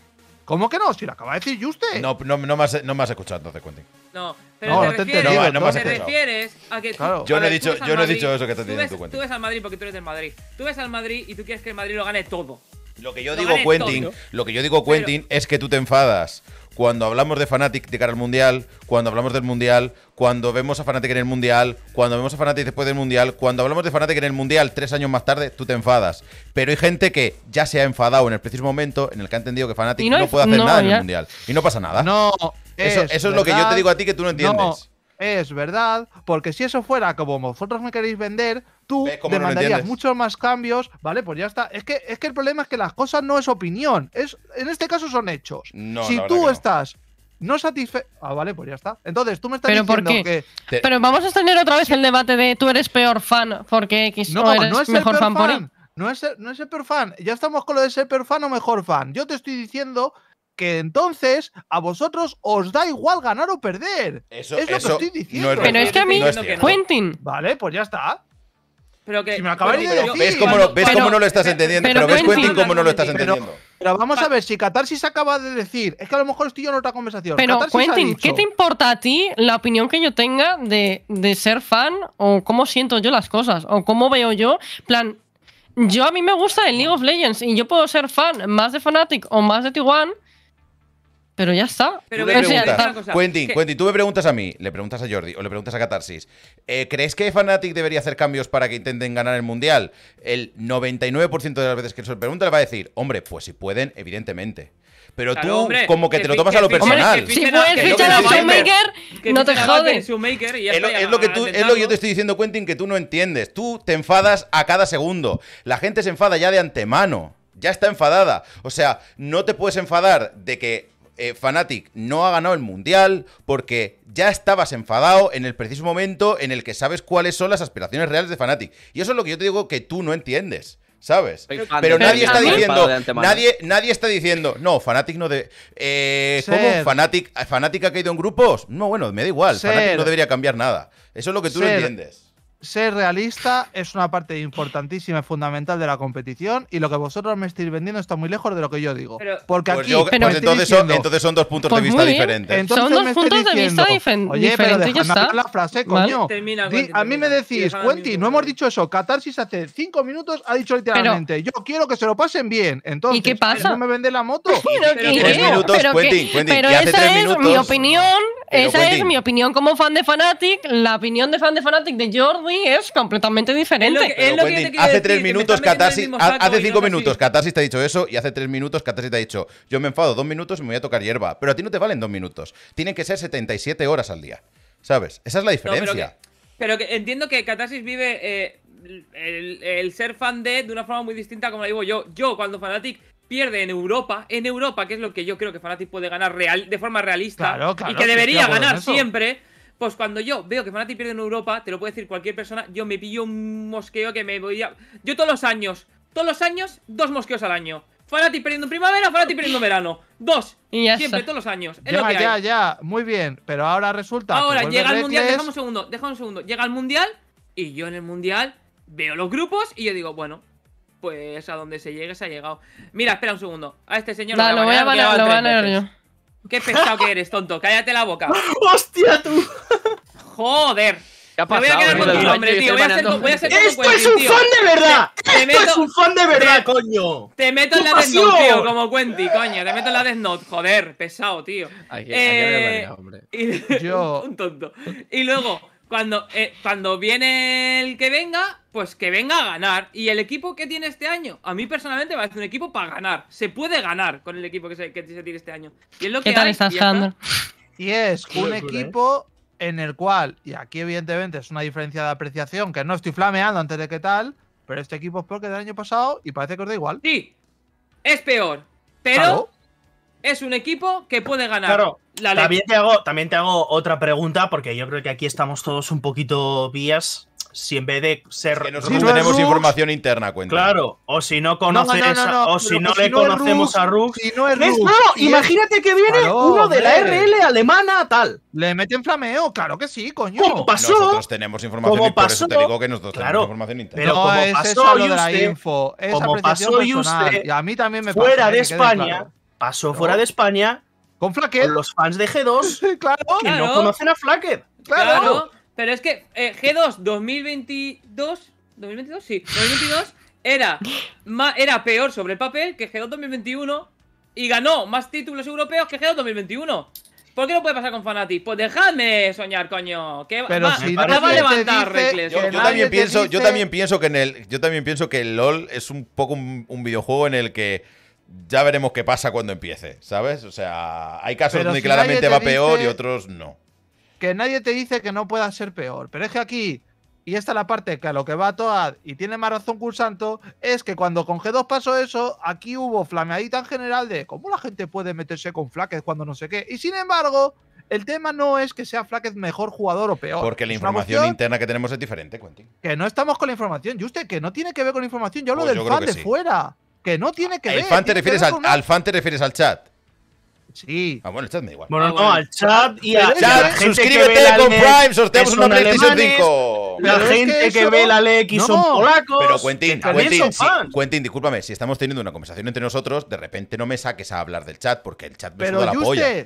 ¿Cómo que no? Si lo acaba de decir Juste. No, no, no, me has, no me has escuchado entonces, Quentin. No, pero No, te no te he refieres, No, no te refieres a que tú- Claro. Yo a no he ver, dicho- ves al yo no he dicho eso que estás tú diciendo ves- tú, Quentin. Tú ves al Madrid porque tú eres del Madrid. Tú ves al Madrid y tú quieres que el Madrid lo gane todo. Lo que yo Lo digo, Quentin, todo. lo que yo digo, Quentin, es que tú te enfadas cuando hablamos de Fnatic de cara al Mundial, cuando hablamos del Mundial, cuando vemos a Fnatic en el Mundial, cuando vemos a Fnatic después del Mundial, cuando hablamos de Fnatic en el Mundial tres años más tarde, tú te enfadas. Pero hay gente que ya se ha enfadado en el preciso momento en el que ha entendido que Fnatic no puede hacer no, nada en ya- el Mundial. Y no pasa nada. No. eso es eso es lo que yo te digo a ti que tú no entiendes. No, es verdad, porque si eso fuera como vosotros me queréis vender, tú ¿Ves cómo no lo demandarías muchos más cambios, ¿vale? Pues ya está. Es que, es que el problema es que las cosas no es opinión, es, en este caso son hechos. No, si tú no. estás no satisfecho. Ah, vale, pues ya está. Entonces tú me estás ¿Pero por diciendo qué? que. Te- Pero vamos a tener otra vez el debate de tú eres peor fan porque X No, o eres no es el mejor peor fan por fan. Y. No es, el, no es el peor fan. Ya estamos con lo de ser peor fan o mejor fan. Yo te estoy diciendo que entonces a vosotros os da igual ganar o perder. Eso, es lo eso que estoy diciendo. no es Pero es que a mí, No. Quentin, Vale, pues ya está. Pero que. Si me acabáis pero de yo- decir- ¿Ves cómo, cuando- no, ves Pero- cómo no lo estás entendiendo? pero Pero, ves, Quentin- cómo no lo estás entendiendo. Pero vamos a ver, si Catarsis acaba de decir, es que a lo mejor estoy yo en otra conversación. pero Catarsis Quentin, dicho- ¿qué te importa a ti la opinión que yo tenga de, de ser fan o cómo siento yo las cosas o cómo veo yo? plan, yo a mí me gusta el League of Legends y yo puedo ser fan más de Fnatic o más de T1, pero ya está. Pero sea, preguntas, Quentin, que- Quentin, tú me preguntas a mí, le preguntas a Jordi o le preguntas a Catarsis. eh, ¿Crees que Fnatic debería hacer cambios para que intenten ganar el mundial? El 99% de las veces que se lo pregunta le va a decir, hombre, pues si pueden, evidentemente. Pero Claro, tú, hombre, como que que te lo tomas a lo personal. si puedes fichar a Showmaker, no te jodes. Es lo, es que tú, es lo que yo te estoy diciendo, Quentin, que tú no entiendes. Tú te enfadas a cada segundo. La gente se enfada ya de antemano. Ya está enfadada. O sea, no te puedes enfadar de que eh, Fnatic no ha ganado el mundial porque ya estabas enfadado en el preciso momento en el que sabes cuáles son las aspiraciones reales de Fnatic. Y eso es lo que yo te digo que tú no entiendes. ¿Sabes? Pero nadie está diciendo, nadie, nadie está diciendo, no, Fnatic no de, eh, ¿cómo? Ser. Fnatic, Fnatic ha caído en grupos. No, bueno, me da igual. Ser. Fnatic no debería cambiar nada. Eso es lo que tú no entiendes. Ser realista es una parte importantísima y fundamental de la competición y lo que vosotros me estáis vendiendo está muy lejos de lo que yo digo. Pero- Porque Pues, aquí yo- pues entonces, son, diciendo- entonces son dos puntos Pues de vista muy bien. diferentes. Entonces Son dos puntos de vista difen- Oye, pero diferentes, ya dejadme está. hablar la frase, Vale. coño. Termina, Di- Quentin, a mí me decís, mismo no hemos dicho eso. Catarsis hace cinco minutos ha dicho literalmente, yo quiero que se lo pasen bien. Entonces, ¿Y qué pasa? ¿no me vende la moto? (laughs) Pero Pero tres minutos, pero Quentin, Quentin, pero esa tres es mi opinión. Pero, esa es mi opinión como fan de Fnatic. La opinión de fan de Fnatic de Es completamente diferente. Es lo que- Pero, es lo que yo te hace tres minutos saco hace cinco minutos. Catarsis te ha dicho eso y hace tres minutos Catarsis te ha dicho, yo me enfado dos minutos y me voy a tocar hierba. Pero a ti no te valen dos minutos. Tienen que ser 77 horas al día. ¿Sabes? Esa es la No, pero, diferencia. que, pero que entiendo que Catarsis vive eh, el, el ser fan de de una forma muy distinta como la digo yo. Yo, cuando Fnatic pierde en Europa, en Europa, que es lo que yo creo que Fnatic puede ganar real, de forma realista Claro, claro, y que debería ganar eso. siempre, pues cuando yo veo que Fnatic pierde en Europa, te lo puede decir cualquier persona, yo me pillo un mosqueo que me voy a... Yo todos los años, todos los años, dos mosqueos al año. Fnatic perdiendo en primavera, Fnatic perdiendo en verano. Dos. Y ya Siempre, está. todos los años. Es lo Ya, que ya, hay. ya, muy bien. Pero ahora resulta. que Ahora llega el mundial, déjame un segundo, déjame un segundo. Llega el mundial y yo en el mundial veo los grupos y yo digo, bueno, pues a donde se llegue se ha llegado. Mira, espera un segundo. A este señor Da, le lo voy a banear, lo voy a banear yo. Qué pesado que eres, tonto. Cállate la boca. (laughs) ¡Hostia, tú! Joder. ¿Qué ha Me voy a pasado? quedar contigo, baño hombre, y tío. Voy a ser, voy a ser ¡Esto es un fan de verdad! Te- te ¡Esto meto- es un fan de verdad, te- coño! Te meto en la ¡Tu Death Note, tío, como Quentin, coño. Te meto en la Death Note, joder, pesado, tío. Aquí, Eh, hombre. Y- Yo- (laughs) un tonto. Y luego, cuando, eh, cuando viene el que venga, pues que venga a ganar. Y el equipo que tiene este año, a mí personalmente me parece un equipo para ganar. Se puede ganar con el equipo que se, que se tiene este año. Y es lo ¿Qué que tal hay, estás, y? Y es un equipo en el cual, y aquí evidentemente es una diferencia de apreciación, que no estoy flameando antes de qué tal, pero este equipo es peor que el año pasado y parece que os da igual. Sí, es peor. Pero Claro. Es un equipo que puede ganar. Claro, la también te, hago, también te hago otra pregunta, porque yo creo que aquí estamos todos un poquito vías. Si en vez de ser. Que nosotros Si no es tenemos Rux, información interna, cuenta. Claro, o si no conoces, no, no, no, o si no si le no es conocemos Rux, a Rux. Si no es. Rux, y es- imagínate que viene Claro, uno de la hombre. RL alemana, tal. Le meten flameo, claro que sí, coño. Como pasó. Nosotros tenemos información como y por eso te pasó- digo que nosotros Claro, tenemos información interna. pero como es pasó eso la Juste, info, es como pasó personal. Juste y a mí también me fuera pasa, de España, claro. Pasó No. fuera de España Con Flaquet, con los fans de G2 (laughs) claro, que no conocen a Flacket. claro. Claro, pero es que eh, G2 2022, 2022, sí, 2022 era, ma- era peor sobre el papel que G2 2021 y ganó más títulos europeos que G2 2021. ¿Por qué no puede pasar con Fnatic? Pues dejadme soñar, coño. Que Pero va, si va nadie a levantar Reckless. Yo, también pienso, yo también pienso que en el, yo también pienso que el LOL es un poco un, un videojuego en el que ya veremos qué pasa cuando empiece, ¿sabes? O sea, hay casos Pero donde si claramente va peor y otros no. que nadie te dice que no pueda ser peor. Pero es que aquí, y esta es la parte que a lo que va Toad y tiene más razón Cursanto, es que cuando con G2 pasó eso, aquí hubo flameadita en general de cómo la gente puede meterse con Flaquez cuando no sé qué. Y sin embargo, el tema no es que sea Flaquez mejor jugador o peor. Porque la información interna que tenemos es diferente, Quentin. Que no estamos con la información. Y usted, que no tiene que ver con la información. Yo hablo Pues del yo fan de sí. fuera. Que no tiene que ¿El ver. fan te tiene que refieres ver al, con una- al fan te refieres al chat? Sí. Ah, bueno, el chat me da igual. Bueno, Ah, no, al chat y a, Pero y a la Chat, gente que ve suscríbete la con Prime, sorteamos una PlayStation alemanes, 5. La gente que, ve la LX son polacos. Pero Quentin, Quentin, sí. Quentin, discúlpame, si estamos teniendo una conversación entre nosotros, de repente no me saques a hablar del chat, porque el chat me Pero suda la polla.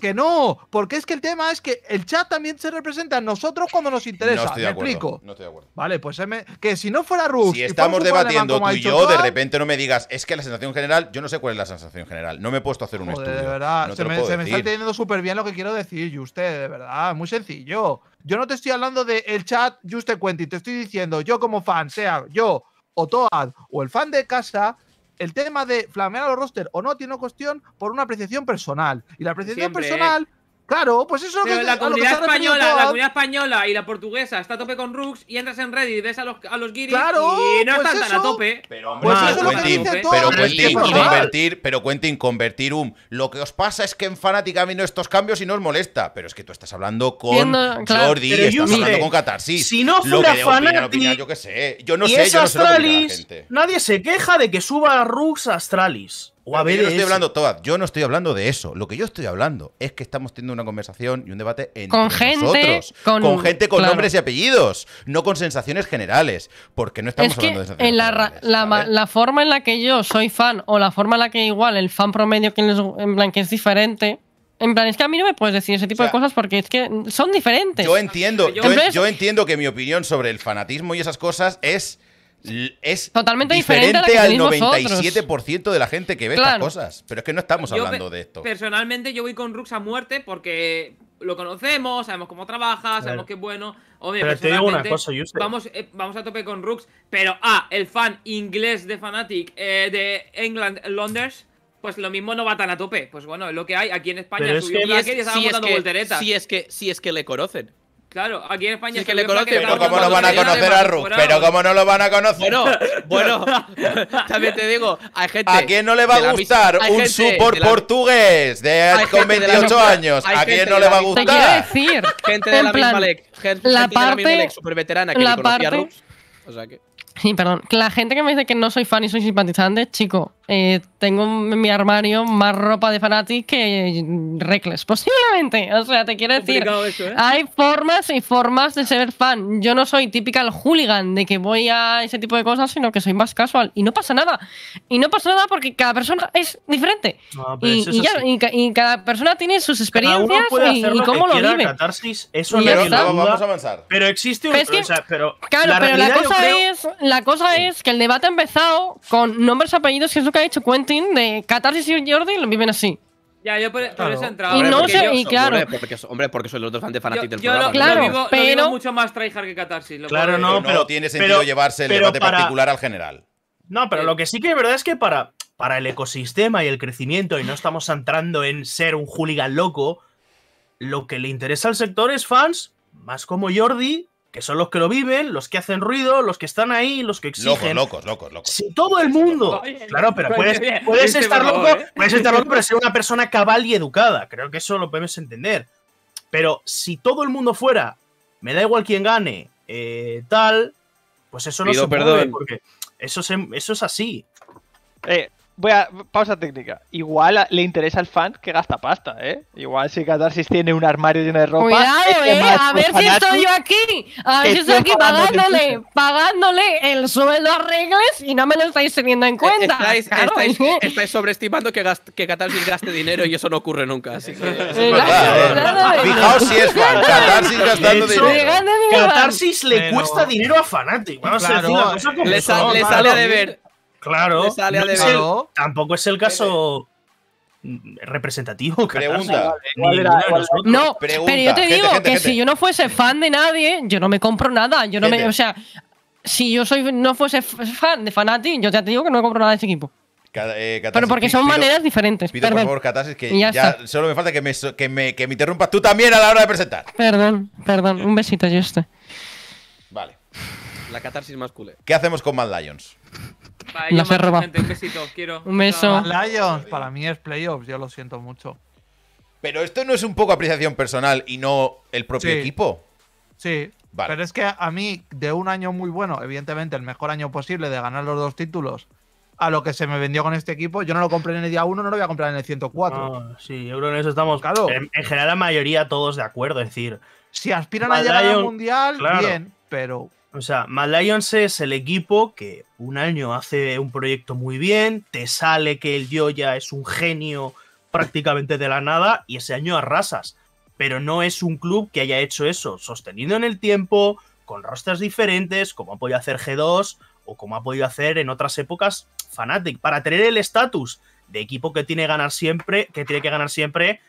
Que no, porque es que el tema es que el chat también se representa en nosotros cuando nos interesa. No estoy de ¿Me acuerdo. explico? No estoy de acuerdo. Vale, pues que si no fuera Rux. Si y estamos debatiendo tú y yo, de repente no me digas, es que la sensación general, yo no sé cuál es la sensación general. No me he puesto a hacer un Joder, estudio. de verdad, no se, me, puedo se me está entendiendo súper bien lo que quiero decir, Juste, de verdad, muy sencillo. Yo no te estoy hablando del el chat Juste Quentin, te estoy diciendo, yo como fan, sea yo o Toad o el fan de casa, el tema de flamear a los roster o no tiene cuestión por una apreciación personal. Y la apreciación Siempre, ¿eh? Claro, pues eso es lo Pero que la comunidad española, la comunidad española y la portuguesa está a tope con Rux y entras en Reddit y ves a los, a los guiris Claro, y no pues están tan a tope. Pero, Pues hombre, eso es lo que pero Quentin, convertir, pero Quentin, convertir un. Lo que os pasa es que en Fnatic ha habido estos cambios y no os molesta. Pero es que tú estás hablando con Viendo- claro. Jordi, estás hablando con Catarsis. si no lo fuera opinar, yo qué sé. Yo no y sé, es yo no sé lo que opina la Astralis, gente. nadie se queja de que suba a Rux a Astralis. O yo no estoy hablando todas, yo no estoy hablando de eso. Lo que yo estoy hablando es que estamos teniendo una conversación y un debate entre Con gente, nosotros, con- gente con claro. nombres y apellidos, no con sensaciones generales, porque no estamos Es que hablando de sensaciones en la, ra- generales, la, forma en la que yo soy fan o la forma en la que igual el fan promedio que les, en plan que es diferente. En plan, es que a mí no me puedes decir ese tipo O de cosas porque es que son diferentes. Yo entiendo, yo entiendo que mi opinión sobre el fanatismo y esas cosas es es Totalmente diferente que al tenéis vosotros. 97% de la gente que ve Claro. estas cosas. Pero es que no estamos Yo hablando de esto. Personalmente yo voy con Rux a muerte porque lo conocemos, sabemos cómo trabaja, sabemos Claro. que es bueno. Obvio, Pero te digo una cosa, Juste. Vamos, eh, vamos a tope con Rux, pero ah, el fan inglés de Fnatic eh, de England Londres, pues lo mismo no va tan a tope. Pues bueno, es lo que hay. Aquí en España Pero es subió que- y es, si es que, si es que le conocen. Claro, aquí en España es que le y Pero cómo no van a conocer a fuera, pero cómo no lo van a conocer. Bueno, bueno, (laughs) también te digo, hay gente. ¿A quién no le va a gustar un gente support de la- portugués de con gente de la 28 misma- años? ¿A quién no le va a misma- Te quiero gustar? decir. Gente de en la plan, misma lec, gente, la gente de la misma lec super veterana que la ni conocía a parte- Rux. O sea que. Sí, perdón. Que la gente que me dice que no soy fan y soy simpatizante, chico, eh, tengo en mi armario más ropa de Fnatic que Reckless, posiblemente. O sea, te quiero decir, eso, ¿eh? hay formas y formas de ser fan. Yo no soy típica el hooligan de que voy a ese tipo de cosas, sino que soy más casual. Y no pasa nada. Y no pasa nada porque cada persona es diferente. No, pero Y, eso y es ya, así. y ca- y cada persona tiene sus Cada uno experiencias puede y, hacer y lo cómo que lo quiera, vive. Catarsis, eso Y no está. ninguna Vamos a avanzar. Pero existe un. Pero es que- o sea, pero Claro, pero la cosa, creo- es, la cosa es que el debate ha empezado con nombres, apellidos, que es lo que ha dicho Quentin, de Catarsis y Jordi lo viven así. Ya, yo por, Claro. eso he entrado. Y Hombre, no porque sé, y claro. Hombre, porque, hombre, porque soy los dos fans de Yo, Fanatic del yo lo, programa. Claro, lo vivo, lo pero- vivo mucho más tryhard que Catarsis. lo Claro, puedo no. Pero no tiene sentido pero- llevarse el debate para- particular al general. No, pero lo que sí que es verdad es que para, para el ecosistema y el crecimiento, y no estamos entrando en ser un hooligan loco, lo que le interesa al sector es fans más como Jordi, que son los que lo viven, los que hacen ruido, los que están ahí, los que Locos, exigen. locos, locos, locos. Si todo el mundo. Claro, pero puedes, puedes estar loco, ¿eh? puedes estar loco, pero ser una persona cabal y educada. Creo que eso lo podemos entender. Pero si todo el mundo fuera, me da igual quién gane, eh, tal, pues eso no Pido se puede, perdón. porque eso, se- eso es así. Eh, voy a. Pausa técnica. Igual a- le interesa al fan que gasta pasta, ¿eh? Igual si Catarsis tiene un armario lleno de ropa. Cuidado, este eh. A ver si estoy yo aquí. A ver si estoy aquí pagándole, pagándole el sueldo a reglas y no me lo estáis teniendo en cuenta. Estáis, Claro, estáis- es que- estáis sobreestimando que, gast- que Catarsis gaste dinero y eso no ocurre nunca. Así que. Eh, claro, eh. Fijaos si es fan. Catarsis gastando dinero. Catarsis le Pero- cuesta dinero a Fanatic. Vamos Claro, a decir la cosa como Le, sale a deber. Claro, le sale a no es el- tampoco es el caso representativo. Pregunta. No, Pregunta, pero yo te digo gente, que gente. si yo no fuese fan de nadie, yo no me compro nada. Yo no me, o sea, si yo soy no fuese fan de Fanatic, yo ya te digo que no compro nada de ese equipo. Eh, Pero porque son pido- maneras diferentes. Pido por Perdón, favor, Catarsis, que ya solo me falta que me, so- que, me, que me interrumpas tú también a la hora de presentar. perdón, perdón. Un besito, Juste. Vale. La catarsis más culé. ¿Qué hacemos con Mad Lions? Vale, La gente, un besito, quiero. Un beso. Lions, para mí es playoffs, yo lo siento mucho. Pero esto no es un poco apreciación personal y no el propio Sí. equipo. Sí, Vale. pero es que a mí, de un año muy bueno, evidentemente el mejor año posible de ganar los dos títulos, a lo que se me vendió con este equipo, yo no lo compré en el día 1, no lo voy a comprar en el 104. No, sí, yo creo que en eso estamos. Claro. En, en general, la mayoría todos de acuerdo. Es decir, Si aspiran Mad a llegar al mundial, claro. bien, pero o sea, Mad Lions es el equipo que un año hace un proyecto muy bien, te sale que el Yoya es un genio prácticamente de la nada y ese año arrasas. Pero no es un club que haya hecho eso, sostenido en el tiempo, con rosters diferentes, como ha podido hacer G2 o como ha podido hacer en otras épocas Fnatic. Para tener el estatus de equipo que tiene ganar siempre, que tiene que ganar siempre,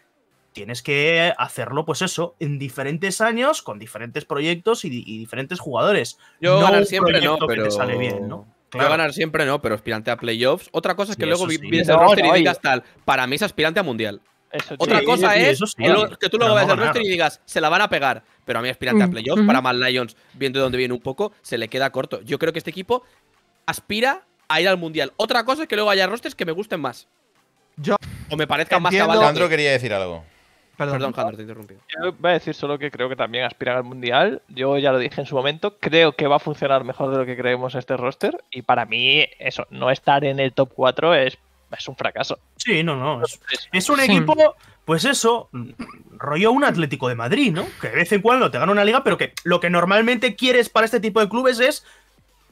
tienes que hacerlo, pues eso, en diferentes años, con diferentes proyectos y, di- y diferentes jugadores. Yo No ganar siempre no, que pero. te sale bien, ¿no? Yo ganar siempre no, pero aspirante a playoffs. Otra cosa es que Sí, luego sí. vienes al No, roster no, y digas tal. Para mí es aspirante a mundial. Eso. Otra Sí, cosa sí, es eso sí, que, tú luego veas el roster y digas, se la van a pegar. Pero a mí aspirante a Mm, playoffs, para Mad Lions, viendo de dónde viene un poco, se le queda corto. Yo creo que este equipo aspira a ir al mundial. Otra cosa es que luego haya rosters que me gusten más. Yo O me parezcan más caballos. Jandro quería decir algo. Perdón, Perdón, Jandro, te he interrumpido. Yo voy a decir solo que creo que también aspiran al mundial. Yo ya lo dije en su momento. Creo que va a funcionar mejor de lo que creemos este roster. Y para mí, eso, no estar en el top 4 es, es un fracaso. Sí, no, no. Es, un equipo, pues eso, rollo un Atlético de Madrid, ¿no? Que de vez en cuando te gana una liga, pero que lo que normalmente quieres para este tipo de clubes es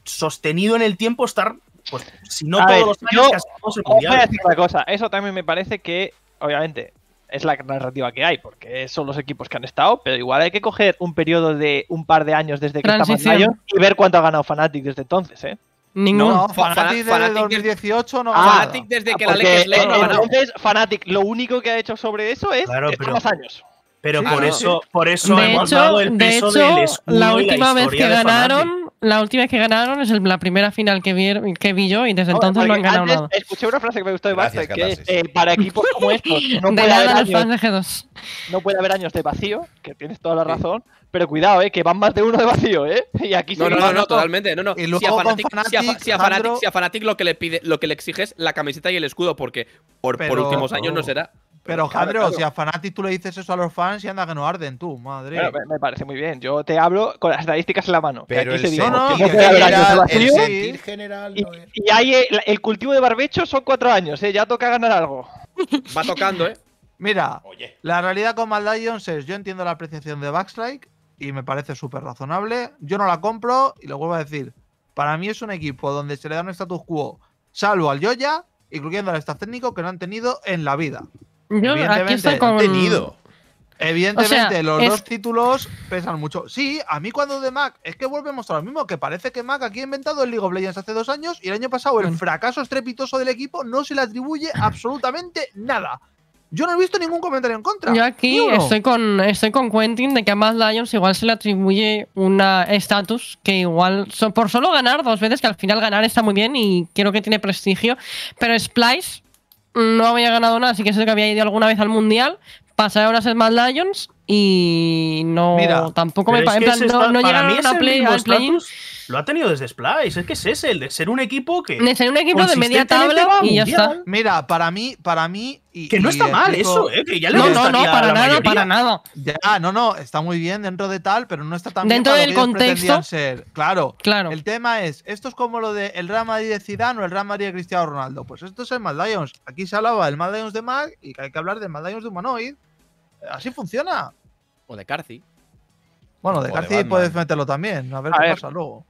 sostenido en el tiempo estar, pues, si no A todos ver, los años, yo- casi todos el voy a mundial. decir una cosa. Eso también me parece que, obviamente, es la narrativa que hay, porque son los equipos que han estado, pero igual hay que coger un periodo de un par de años desde que está Transición. Lions y ver cuánto ha ganado Fnatic desde entonces, ¿eh? Ninguno. no, Fanatic de desde- 2018 no Ah, gana Fnatic desde que la League Slate no entonces, Fnatic lo único que ha hecho sobre eso es Claro, pero- más años. Pero Sí, por no. eso, por eso De hemos hecho, dado el de peso hecho, del escudo la y última vez historia que de Fnatic. ganaron, la última vez que ganaron es el- la primera final que, vi, que vi yo y desde entonces no han ganado antes nada. Escuché una frase que me gustó de Gracias, Basta, que eh, para equipos como (laughs) estos no de puede, haber años, fans de G2. no puede haber años de vacío, que tienes toda la razón, pero cuidado, eh, que van más de uno de vacío, ¿eh? (laughs) Y aquí No, se no, no, no, totalmente. No, no. Si a con Fnatic, si a, si a Fnatic- Jandro- si a Fnatic lo que le pide, lo que le exige es la camiseta y el escudo, porque por, últimos años no será. Pero, Claro, Jandro, claro. si a Fanatic tú le dices eso a los fans y anda que no arden tú, madre. Me, me parece muy bien. Yo te hablo con las estadísticas en la mano. Pero aquí el se dice No, no, general, el sentir general y, no es- y hay el, el cultivo de barbecho son cuatro años, ¿eh? Ya toca ganar algo. (laughs) Va tocando, ¿eh? Mira, Oye, la realidad con Mad Lions es, yo entiendo la apreciación de Backstrike y me parece súper razonable. Yo no la compro y lo vuelvo a decir. Para mí es un equipo donde se le da un status quo, salvo al Yoya, incluyendo al staff técnico, que no han tenido en la vida. Yo aquí estoy con. tenido. Evidentemente, O sea, los es- dos títulos pesan mucho. Sí, a mí cuando de Mac, es que volvemos a lo mismo, que parece que Mac aquí ha inventado el League of Legends hace dos años y el año pasado el Bueno. fracaso estrepitoso del equipo no se le atribuye absolutamente nada. Yo no he visto ningún comentario en contra. Yo aquí estoy con, estoy con Quentin de que a Mad Lions igual se le atribuye una estatus que igual, so- por solo ganar dos veces, que al final ganar está muy bien y creo que tiene prestigio, pero Splice no había ganado nada, así que sé que había ido alguna vez al Mundial, pasa ahora a ser Mad Lions y no Mira, tampoco me parece, no, no llegaron mí es a play, Lo ha tenido desde Splice. Es que es ese, el de ser un equipo que. de ser un equipo de media tabla y ya está. Mira, para mí, para mí. Y, Que no y está mal eso, ¿eh? Que ya le No, no, no, para nada, mayoría. para nada. Ya, no, no, está muy bien dentro de tal, pero no está tan Dentro bien para del contexto. ser. Claro. Claro. El tema es, esto es como lo de el Real Madrid de Zidane o el Real Madrid de Cristiano Ronaldo. Pues esto es el Mad Lions. Aquí se hablaba del Mad Lions de Mac y que hay que hablar del Mad Lions de Humanoid. Así funciona. O de Carci. Bueno, de Carci puedes meterlo también. A ver A qué ver. pasa luego.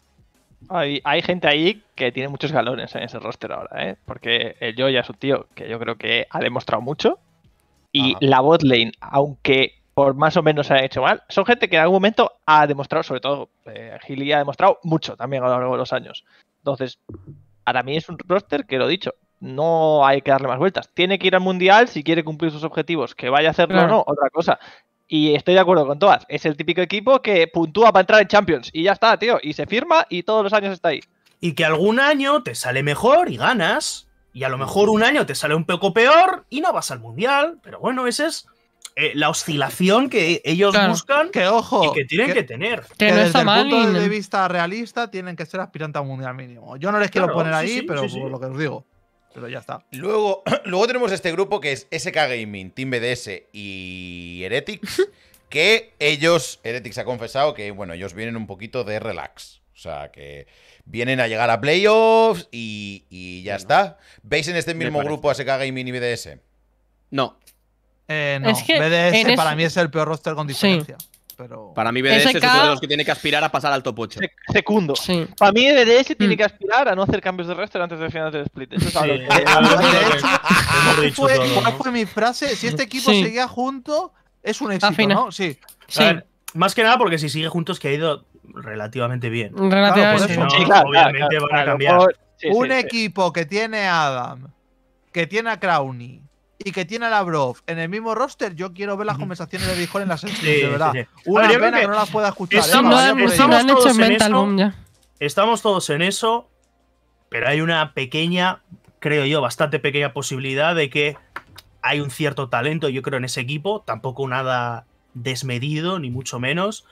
Hay, hay gente ahí que tiene muchos galones en ese roster ahora, ¿eh? Porque el Joya es un tío que yo creo que ha demostrado mucho. Y Ajá. la bot lane, aunque por más o menos se ha hecho mal, son gente que en algún momento ha demostrado, sobre todo eh, Gili ha demostrado mucho también a lo largo de los años. Entonces, para mí es un roster que lo he dicho, no hay que darle más vueltas. Tiene que ir al mundial si quiere cumplir sus objetivos. Que vaya a hacerlo Claro. o no, otra cosa. Y estoy de acuerdo con todas. Es el típico equipo que puntúa para entrar en Champions. Y ya está, tío. Y se firma y todos los años está ahí. Y que algún año te sale mejor y ganas. Y a lo mejor un año te sale un poco peor y no vas al mundial. Pero bueno, esa es eh, la oscilación que ellos Claro. buscan Que ojo. y que tienen que, tener. Que, que no desde está el mal punto y- de vista realista tienen que ser aspirantes a un mundial mínimo. Yo no les quiero Claro, poner sí, ahí, sí, pero sí, sí. por lo que os digo. Pero ya está. Luego, (clears throat) luego tenemos este grupo que es SK Gaming, Team BDS y Heretics. (laughs) Que ellos, Heretics ha confesado que, bueno, ellos vienen un poquito de relax. O sea, que vienen a llegar a playoffs y, y ya está. ¿Veis en este mismo grupo a SK Gaming y BDS? No. Eh, no, Es que BDS para mí es el peor roster con diferencia. Pero. Para mí BDS es uno de los que tiene que aspirar a pasar al top 8. Se- Segundo. Sí. Para mí, BDS tiene Mm. que aspirar a no hacer cambios de roster antes del final del split. Eso es algo Sí, que- ¿cuál fue, mi frase? Si este equipo Sí. seguía junto, es un éxito. ¿no? Sí. Sí, A ver, más que nada porque si sigue juntos que ha ido relativamente bien. relativamente. Claro, eso. no, claro, obviamente claro, van a claro, cambiar. por- sí, un sí, sí. equipo que tiene a Adam, que tiene a Crowny y que tiene a Lavrov en el mismo roster, yo quiero ver las conversaciones de Discord en las streams, Sí, de verdad. sí, sí. Una ver, pena que, que no las pueda escuchar. ¿eh? Estamos- ello. no han Estamos hecho todos en mental eso. ya. Estamos todos en eso, pero hay una pequeña, creo yo, bastante pequeña posibilidad de que hay un cierto talento, yo creo, en ese equipo. Tampoco nada desmedido, ni mucho menos.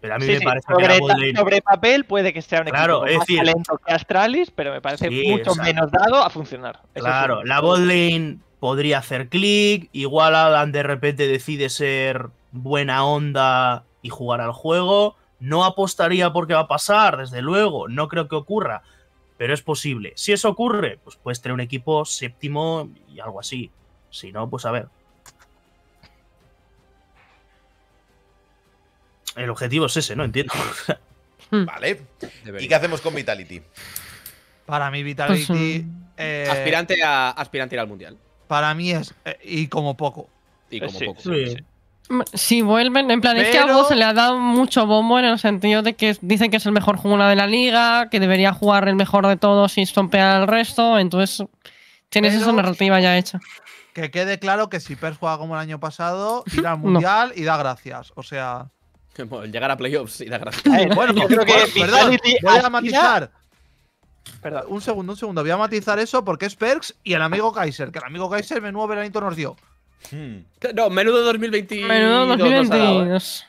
Pero a mí Sí, me sí, parece que sobre, la ta- botlane- sobre papel puede que sea un Claro, equipo más decir- talento que Astralis, pero me parece Sí, mucho o sea, menos dado a funcionar. Eso Claro, sí. la botlane podría hacer clic, igual Adam de repente decide ser buena onda y jugar al juego. No apostaría porque va a pasar, desde luego, no creo que ocurra, pero es posible. Si eso ocurre, pues puedes tener un equipo séptimo y algo así. Si no, pues a ver. El objetivo es ese, ¿no? Entiendo. Vale. ¿Y qué hacemos con Vitality? Para mí, Pues, Vitality. mm, eh, Aspirante, a, aspirante a ir al mundial. Para mí es. eh, y como poco. Y Eh, como sí, poco. sí. Si vuelven, en plan, es que a Pero- vos se le ha dado mucho bombo en el sentido de que dicen que es el mejor jungla de la liga, que debería jugar el mejor de todos y estompear al resto, entonces tienes esa Pero- narrativa ya hecha. Que quede claro que si Pers juega como el año pasado, (laughs) irá al No. mundial y da gracias. O sea. (laughs) Llegar a playoffs y da gracias. Ver, Bueno, yo creo que perdón, voy a aspira- matizar. Perdón. Un segundo, un segundo. Voy a matizar eso porque es Perks y el amigo Kaiser. Que el amigo Kaiser menudo veranito nos dio. Hmm. No, menudo 2022. Menudo nos ha dado, ¿eh? 2022.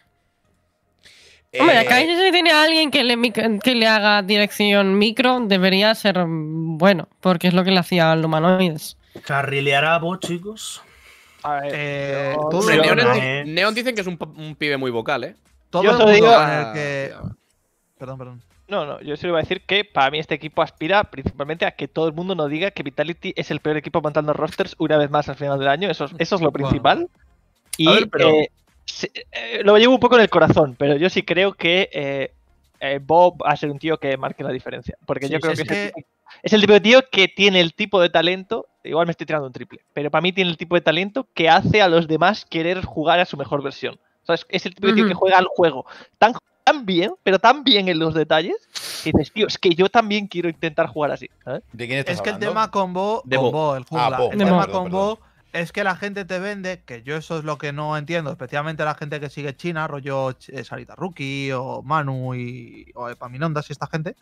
Hombre, acá si tiene a alguien que le, que le haga dirección micro, debería ser mm, bueno, porque es lo que le hacía al humanoides. Carrileará a vos, chicos. A ver, Eh, yo- todo Hombre, el Neon, eh. Dicen que es un, pibe muy vocal, ¿eh? todo yo el te mundo digo- que. Perdón, perdón. No, no, yo solo iba a decir que para mí este equipo aspira principalmente a que todo el mundo no diga que Vitality es el peor equipo montando rosters una vez más al final del año. Eso, es- eso es lo Bueno. principal. Y A ver, pero- eh, se- eh, lo llevo un poco en el corazón, pero yo sí creo que eh, eh, Bob va a ser un tío que marque la diferencia. Porque yo creo sí, que, es es, el que- tipo- es el tipo de tío que tiene el tipo de talento. Igual me estoy tirando un triple, pero para mí tiene el tipo de talento que hace a los demás querer jugar a su mejor versión. O sea, es, es el tipo de tío que juega al juego tan, tan bien, pero tan bien en los detalles, que dices, tío, es que yo también quiero intentar jugar así. ¿sabes? ¿De quién estás Es que el tema con Bo, De con Bo. Bo, el jungla, Bo, el tema Bo. con Perdón, Bo es que la gente te vende, que yo eso es lo que no entiendo, especialmente la gente que sigue China, rollo eh, Sarita Rookie o Manu y, o Epaminondas y esta gente,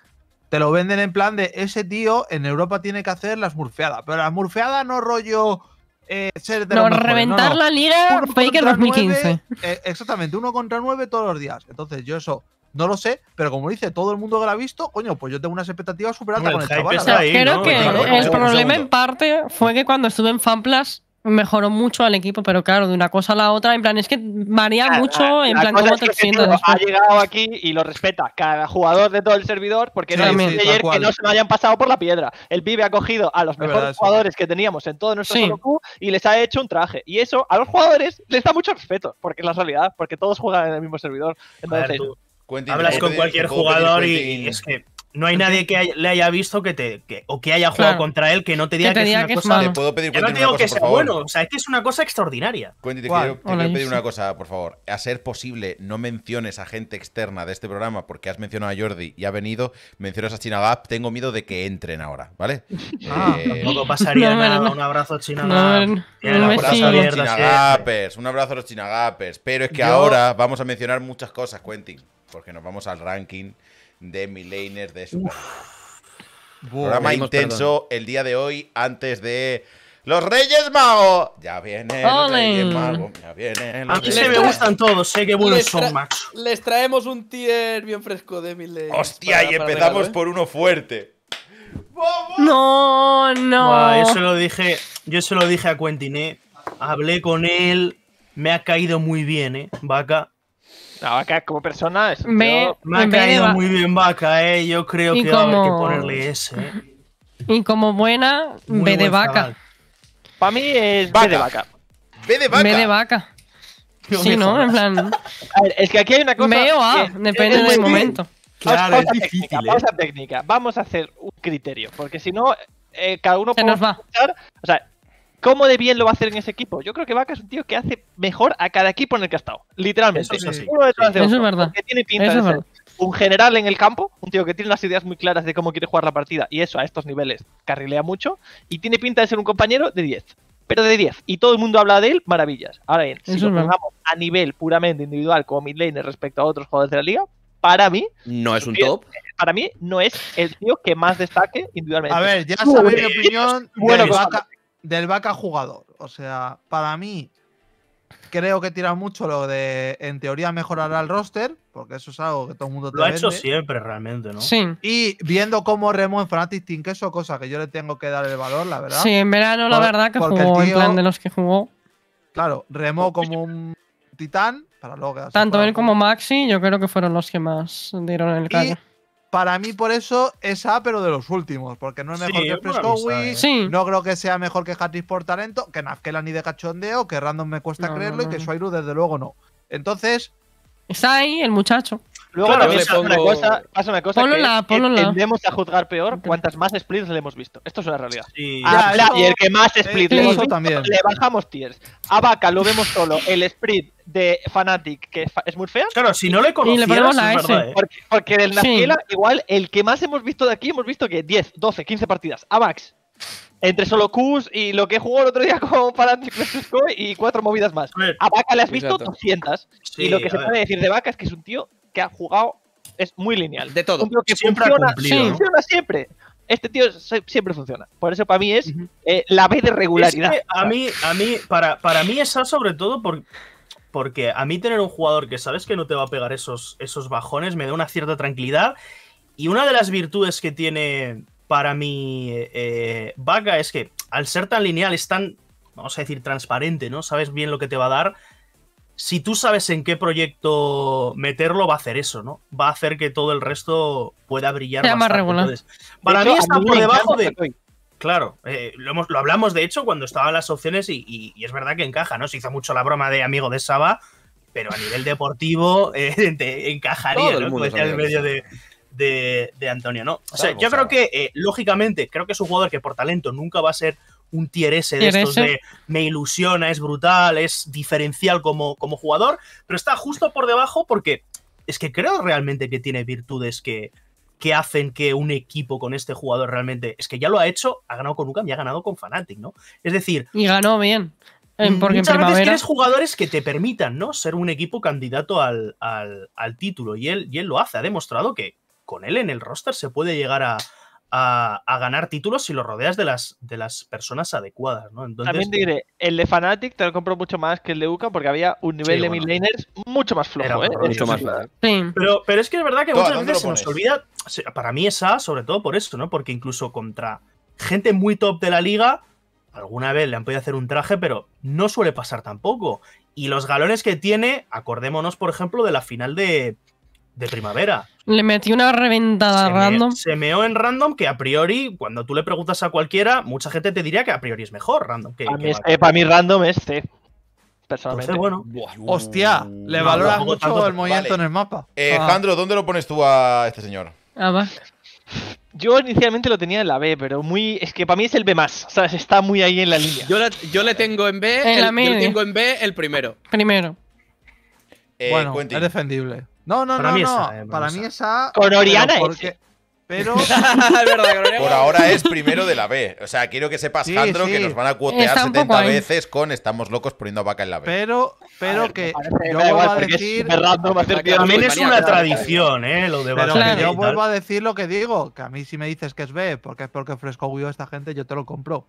te lo venden en plan de ese tío en Europa tiene que hacer las murfeadas, pero las murfeadas no rollo eh, ser de No, los mejores, reventar no, no. la liga Uno Faker contra 2015. nueve, eh, exactamente, uno contra nueve todos los días. Entonces, yo eso no lo sé, pero como dice todo el mundo que lo ha visto, coño, pues yo tengo unas expectativas súper altas con el el chaval. ahí, Creo ¿no? que el un problema en parte fue que cuando estuve en Fanplas mejoró mucho al equipo, pero claro, de una cosa a la otra, en plan, es que varía mucho, en La plan, cómo te tío ha llegado aquí y lo respeta cada jugador de todo el servidor porque no Sí, hay player que no se lo hayan pasado por la piedra. El pibe ha cogido a los Es mejores verdad, jugadores que teníamos en todo nuestro Sí. solo queue y les ha hecho un traje. Y eso a los jugadores les da mucho respeto, porque es la realidad, porque todos juegan en el mismo servidor. Ver, Entonces, tú Quentin, hablas ¿te con pedir- cualquier jugador y es que no hay nadie que haya- le haya visto que te que- o que haya jugado Claro. contra él que no te diga Que que, es una que cosa. ¿Te puedo pedir, Yo no te digo que sea bueno, o sea, es que es una cosa extraordinaria. Quentin, te quiero, te Hola, quiero pedir una cosa, por favor. A ser posible, no menciones a gente externa de este programa porque has mencionado a Jordi y ha venido. Mencionas a China Gap. Tengo miedo de que entren ahora, ¿vale? Ah, Eh, Tampoco (laughs) pasaría No, nada. no. Un abrazo me puerta sigue. Un abrazo a los chinagapers, un abrazo a los chinagapers. Pero es que Yo- ahora vamos a mencionar muchas cosas, Quentin, porque nos vamos al ranking de millaners de Super. Buah. Programa Pedimos intenso el día de hoy antes de los Reyes Magos. Ya vienen los Ole. Reyes Magos, ya vienen A los mí Reyes se me gustan todos, sé que buenos son, Max. Les traemos un tier bien fresco de Miley. Hostia, y empezamos por uno fuerte. No, no. Yo se lo dije, yo se lo dije a Quentiné, hablé con él, me ha caído muy bien, eh, Vaca. No, acá como persona es un Ve- tío- Me ha caído muy bien Vaca, eh. Yo creo Y que va a haber que como- ponerle ese, eh. Y como buena, Muy ve de vaca. Para mí es Vaca. B de vaca. Ve de vaca. Ve de vaca. Sí, me ¿no? En plan, A ver, es que aquí hay una cosa. B o A, que- depende del momento. Claro, pausa es técnica, difícil, eh. pausa técnica. Vamos a hacer un criterio, porque si no, eh, cada uno Se puede nos va. pensar, O sea, ¿cómo de bien lo va a hacer en ese equipo? Yo creo que Vaca es un tío que hace mejor a cada equipo en el que ha estado. Literalmente. Eso sí. Uno detrás de Eso es otro, verdad. porque tiene pinta Eso de es ser verdad. un general en el campo, un tío que tiene unas ideas muy claras de cómo quiere jugar la partida, y eso a estos niveles carrilea mucho, y tiene pinta de ser un compañero de 10. Pero de 10. Y todo el mundo habla de él, maravillas. Ahora bien, si Eso lo pongamos a nivel puramente individual como mid laner respecto a otros jugadores de la liga, para mí, No es un top. para mí no es el tío que más destaque individualmente. A ver, ya sabéis mi opinión bueno vaca, del vaca jugador. O sea, para mí, creo que tira mucho lo de, en teoría, mejorará el roster, porque eso es algo que todo el mundo te Lo ha hecho siempre, realmente, ¿no? Sí. Y viendo cómo remo en Fnatic Team Queso, cosa que yo le tengo que dar el valor, la verdad. Sí, en verano la Por- verdad que jugó en tío- plan de los que jugó. Claro, remó como un titán para luego quedarse Tanto él como Maxi, yo creo que fueron los que más dieron el Y callo. Para mí, por eso, es A, pero de los últimos. Porque no es Sí, mejor que Frescowi, ¿eh? Sí. no creo que sea mejor que Hatris por talento, que Nazkela ni de cachondeo, que Random me cuesta No, creerlo no, y que no. Swairu, desde luego, no. Entonces, Está ahí el muchacho. Luego Claro, también yo le pasa, una cosa, pasa una cosa Ponlo que, la- ponlo la- tendemos a juzgar peor cuantas más splits le hemos visto. Esto es una realidad. Sí. A Ya, Vlad y el que más split le hemos visto, también. le bajamos tiers. A Vaca lo vemos solo el split de Fnatic, que es muy fea. Claro, si no le conocieras, ponemos la es S. verdad, ¿eh? Porque, porque del Sí. Nazquela, igual, el que más hemos visto de aquí, hemos visto que 10, 12, 15 partidas. A Max. Entre solo Qs y lo que jugó el otro día (laughs) con versus Koe y cuatro movidas más. A Vaca le has visto Exacto. 200. sí, y lo que se ver, puede decir de Vaca es que es un tío que ha jugado, es muy lineal. De todo. Un tío que Siempre ha funciona, cumplido, sí, ¿no? funciona siempre. Este tío siempre funciona. Por eso para mí es eh, la B de regularidad. Es que a mí, a mí, para, para mí esa sobre todo por, porque a mí tener un jugador que sabes que no te va a pegar esos, esos bajones me da una cierta tranquilidad. Y una de las virtudes que tiene para mí eh, Vaca es que al ser tan lineal es tan vamos a decir, transparente, ¿no? Sabes bien lo que te va a dar. Si tú sabes en qué proyecto meterlo, va a hacer eso, ¿no? Va a hacer que todo el resto pueda brillar. Sea más regular. Entonces, para mí está por debajo de. Claro, eh, lo, hemos- lo hablamos de hecho cuando estaban las opciones y, y- y es verdad que encaja, ¿no? Se hizo mucho la broma de amigo de Saba, pero a nivel deportivo (laughs) eh, te encajaría, Todo el ¿no? Como decía de medio de, de- de Antonio, ¿no? O sea, yo creo que, eh, lógicamente, creo que es un jugador que por talento nunca va a ser un tier S de Tier estos S. de me ilusiona, es brutal, es diferencial como, como jugador, pero está justo por debajo porque es que creo realmente que tiene virtudes que, que hacen que un equipo con este jugador realmente. Es que ya lo ha hecho, ha ganado con Ukam y ha ganado con Fnatic, ¿no? Es decir, Y ganó bien. Eh, Porque en muchas veces primavera. tienes jugadores que te permitan, ¿no? Ser un equipo candidato al, al- al título. Y él, y él lo hace. Ha demostrado que con él en el roster se puede llegar a, a- a ganar títulos si lo rodeas de las, de las personas adecuadas, ¿no? Entonces, También te diré, el de Fnatic te lo compro mucho más que el de Uka porque había un nivel Sí, de bueno. mid laners mucho más flojo, ¿eh? Mucho más. Sí. Pero, pero es que es verdad que ¿Dó- muchas veces se nos olvida. Para mí esa, sobre todo por eso, ¿no? Porque incluso contra gente muy top de la liga, alguna vez le han podido hacer un traje, pero no suele pasar tampoco. Y los galones que tiene, acordémonos, por ejemplo, de la final de, de primavera. Le metí una reventada se, me- random. se meó en random que a priori, cuando tú le preguntas a cualquiera, mucha gente te diría que a priori es mejor random. Que, Para que mí, eh, para mí random es C. Personalmente. Entonces, bueno, Hostia, le No, valora tampoco mucho tanto, el movimiento vale. en el mapa. Eh, Ah, Jandro, ¿dónde lo pones tú a este señor? Ah, va. Yo inicialmente lo tenía en la B, pero muy. Es que para mí es el B. ¿sabes? Está muy ahí en la línea. Yo, le- yo le tengo en B, En el, la yo tengo en B el primero. Primero. Eh, bueno, Quentin. es defendible. No, no, Para no, mí no. esa, eh, para mí esa. (laughs) Con Oriana pero porque- Pero. Por ahora es primero de la B. O sea, quiero que sepas, Sí, Jandro, que nos van a cuotear Está un poco 70 ahí. veces con estamos locos poniendo a vaca en la B. Pero, pero ver, que yo vuelvo a decir. También es una tradición, ¿eh? Lo de Pero que yo vuelvo a decir lo que digo, que a mí si me dices que es B, porque es porque fresco Wii esta gente, yo te lo compro.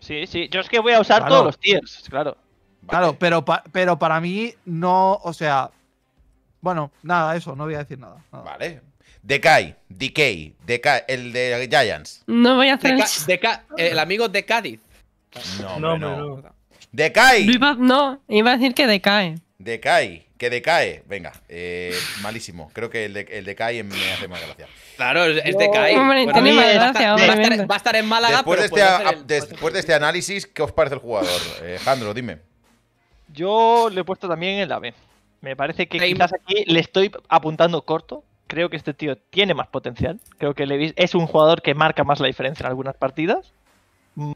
Sí, sí. Yo es que voy a usar Claro. todos los tiers, claro. Vale. Claro, pero, pa- pero para mí no, o sea, bueno, nada, eso, no voy a decir nada. nada. Vale. Decay, Decay, Decay, el de Giants. No voy a hacer. De el- el amigo de Cádiz. No, No, hombre, no. no. Decay, No iba, no, iba a decir que decae. Decay, que decae. Venga, eh, malísimo. Creo que el, de, el Decay me hace más gracia. Claro, es, es de Kai. Hombre, Bueno, tiene mí más va a gracia, estar- va, a estar, va a estar en Málaga, Después de, pero este, a- el- después de este análisis, ¿qué os parece el jugador? Eh, Jandro, dime. Yo lo he puesto también en la B. Me parece que quizás aquí le estoy apuntando corto. Creo que este tío tiene más potencial. Creo que Levis es un jugador que marca más la diferencia en algunas partidas. Mm,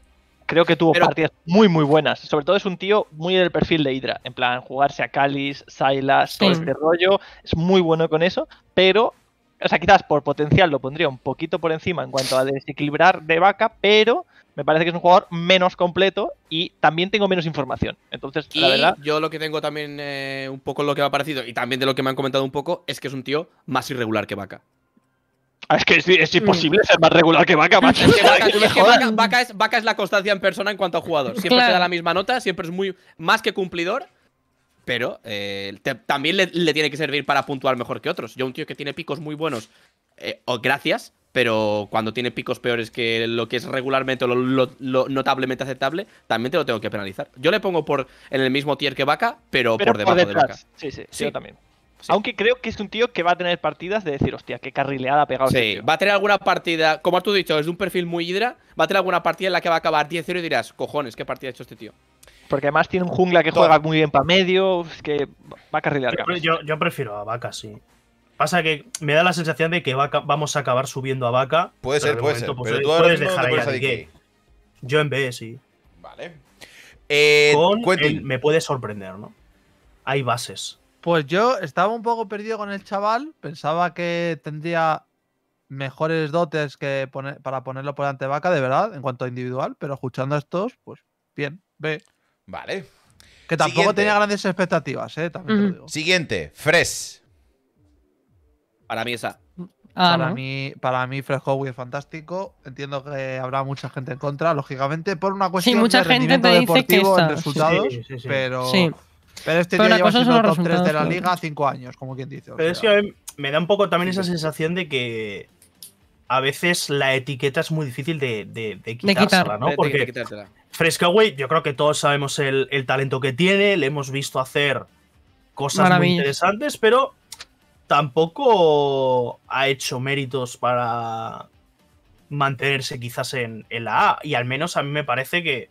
Creo que tuvo Pero- partidas muy, muy buenas. Sobre todo es un tío muy del perfil de Hydra. En plan, jugarse a Kalis, Sylas, todo Sí. este rollo. Es muy bueno con eso. Pero, o sea, quizás por potencial lo pondría un poquito por encima en cuanto a desequilibrar de vaca. Pero me parece que es un jugador menos completo y también tengo menos información. Entonces, Y la verdad. yo lo que tengo también eh, un poco lo que me ha parecido, y también de lo que me han comentado un poco, es que es un tío más irregular que Vaca. (laughs) Ah, Es que es, es imposible ser más regular que Vaca, macho. Es que Vaca, (laughs) es, que. Vaca- Vaca es, Vaca es la constancia en persona en cuanto a jugador. Siempre Claro. te da la misma nota, siempre es muy más que cumplidor, pero eh, te- también le, le tiene que servir para puntuar mejor que otros. Yo, un tío que tiene picos muy buenos, eh, o gracias, pero cuando tiene picos peores que lo que es regularmente o lo, lo- lo notablemente aceptable, también te lo tengo que penalizar. Yo le pongo por en el mismo tier que Vaca, pero, Pero por debajo de Vaca. detrás. Sí, sí, Sí. yo también. Sí. Aunque creo que es un tío que va a tener partidas de decir, hostia, qué carrileada ha pegado este Sí, tío. va a tener alguna partida, como tú has dicho, es de un perfil muy hidra, va a tener alguna partida en la que va a acabar 10-0 y dirás, cojones, ¿qué partida ha hecho este tío? Porque además tiene un jungla que juega muy bien para medio. Es que va a carrilear yo- yo prefiero a Vaca, sí. Pasa que me da la sensación de que Vaca, vamos a acabar subiendo a Vaca. Puede ser, de puede momento, ser. pues, Pero eh, tú ahora puedes dejar ¿dónde ahí a? DK. Yo en B, sí. Vale. Eh, Con el- me puede sorprender, ¿no? Hay bases. Pues yo estaba un poco perdido con el chaval. Pensaba que tendría mejores dotes que poner- para ponerlo por delante de vaca, de verdad, en cuanto a individual. Pero escuchando a estos, pues bien, ve. Vale. Que tampoco Siguiente. tenía grandes expectativas, ¿eh? También te lo digo. Siguiente, Fresh. Para mí esa. Ah, para, ¿no? mí, para mí, Fred Howie es fantástico. Entiendo que habrá mucha gente en contra, lógicamente, por una cuestión mucha de gente rendimiento te dice que deportivo en está- resultados. Sí, sí, sí. Pero, Sí. pero este Pero tío lleva siendo los top 3 de la liga cinco años, como quien dice. o Pero es que sea, a mí me da un poco también esa sensación de que a veces la etiqueta es muy difícil de, de, de quitársela, ¿no? Que Porque. Frescaway, yo creo que todos sabemos el, el talento que tiene, le hemos visto hacer cosas muy interesantes, pero tampoco ha hecho méritos para mantenerse quizás en, en la A. Y al menos a mí me parece que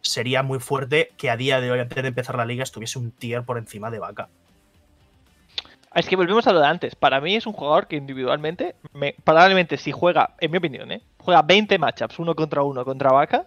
sería muy fuerte que a día de hoy, antes de empezar la liga, estuviese un tier por encima de Vaca. Es que volvemos a lo de antes. Para mí es un jugador que individualmente, me- probablemente si juega, en mi opinión, ¿eh? juega 20 matchups uno contra uno contra Vaca,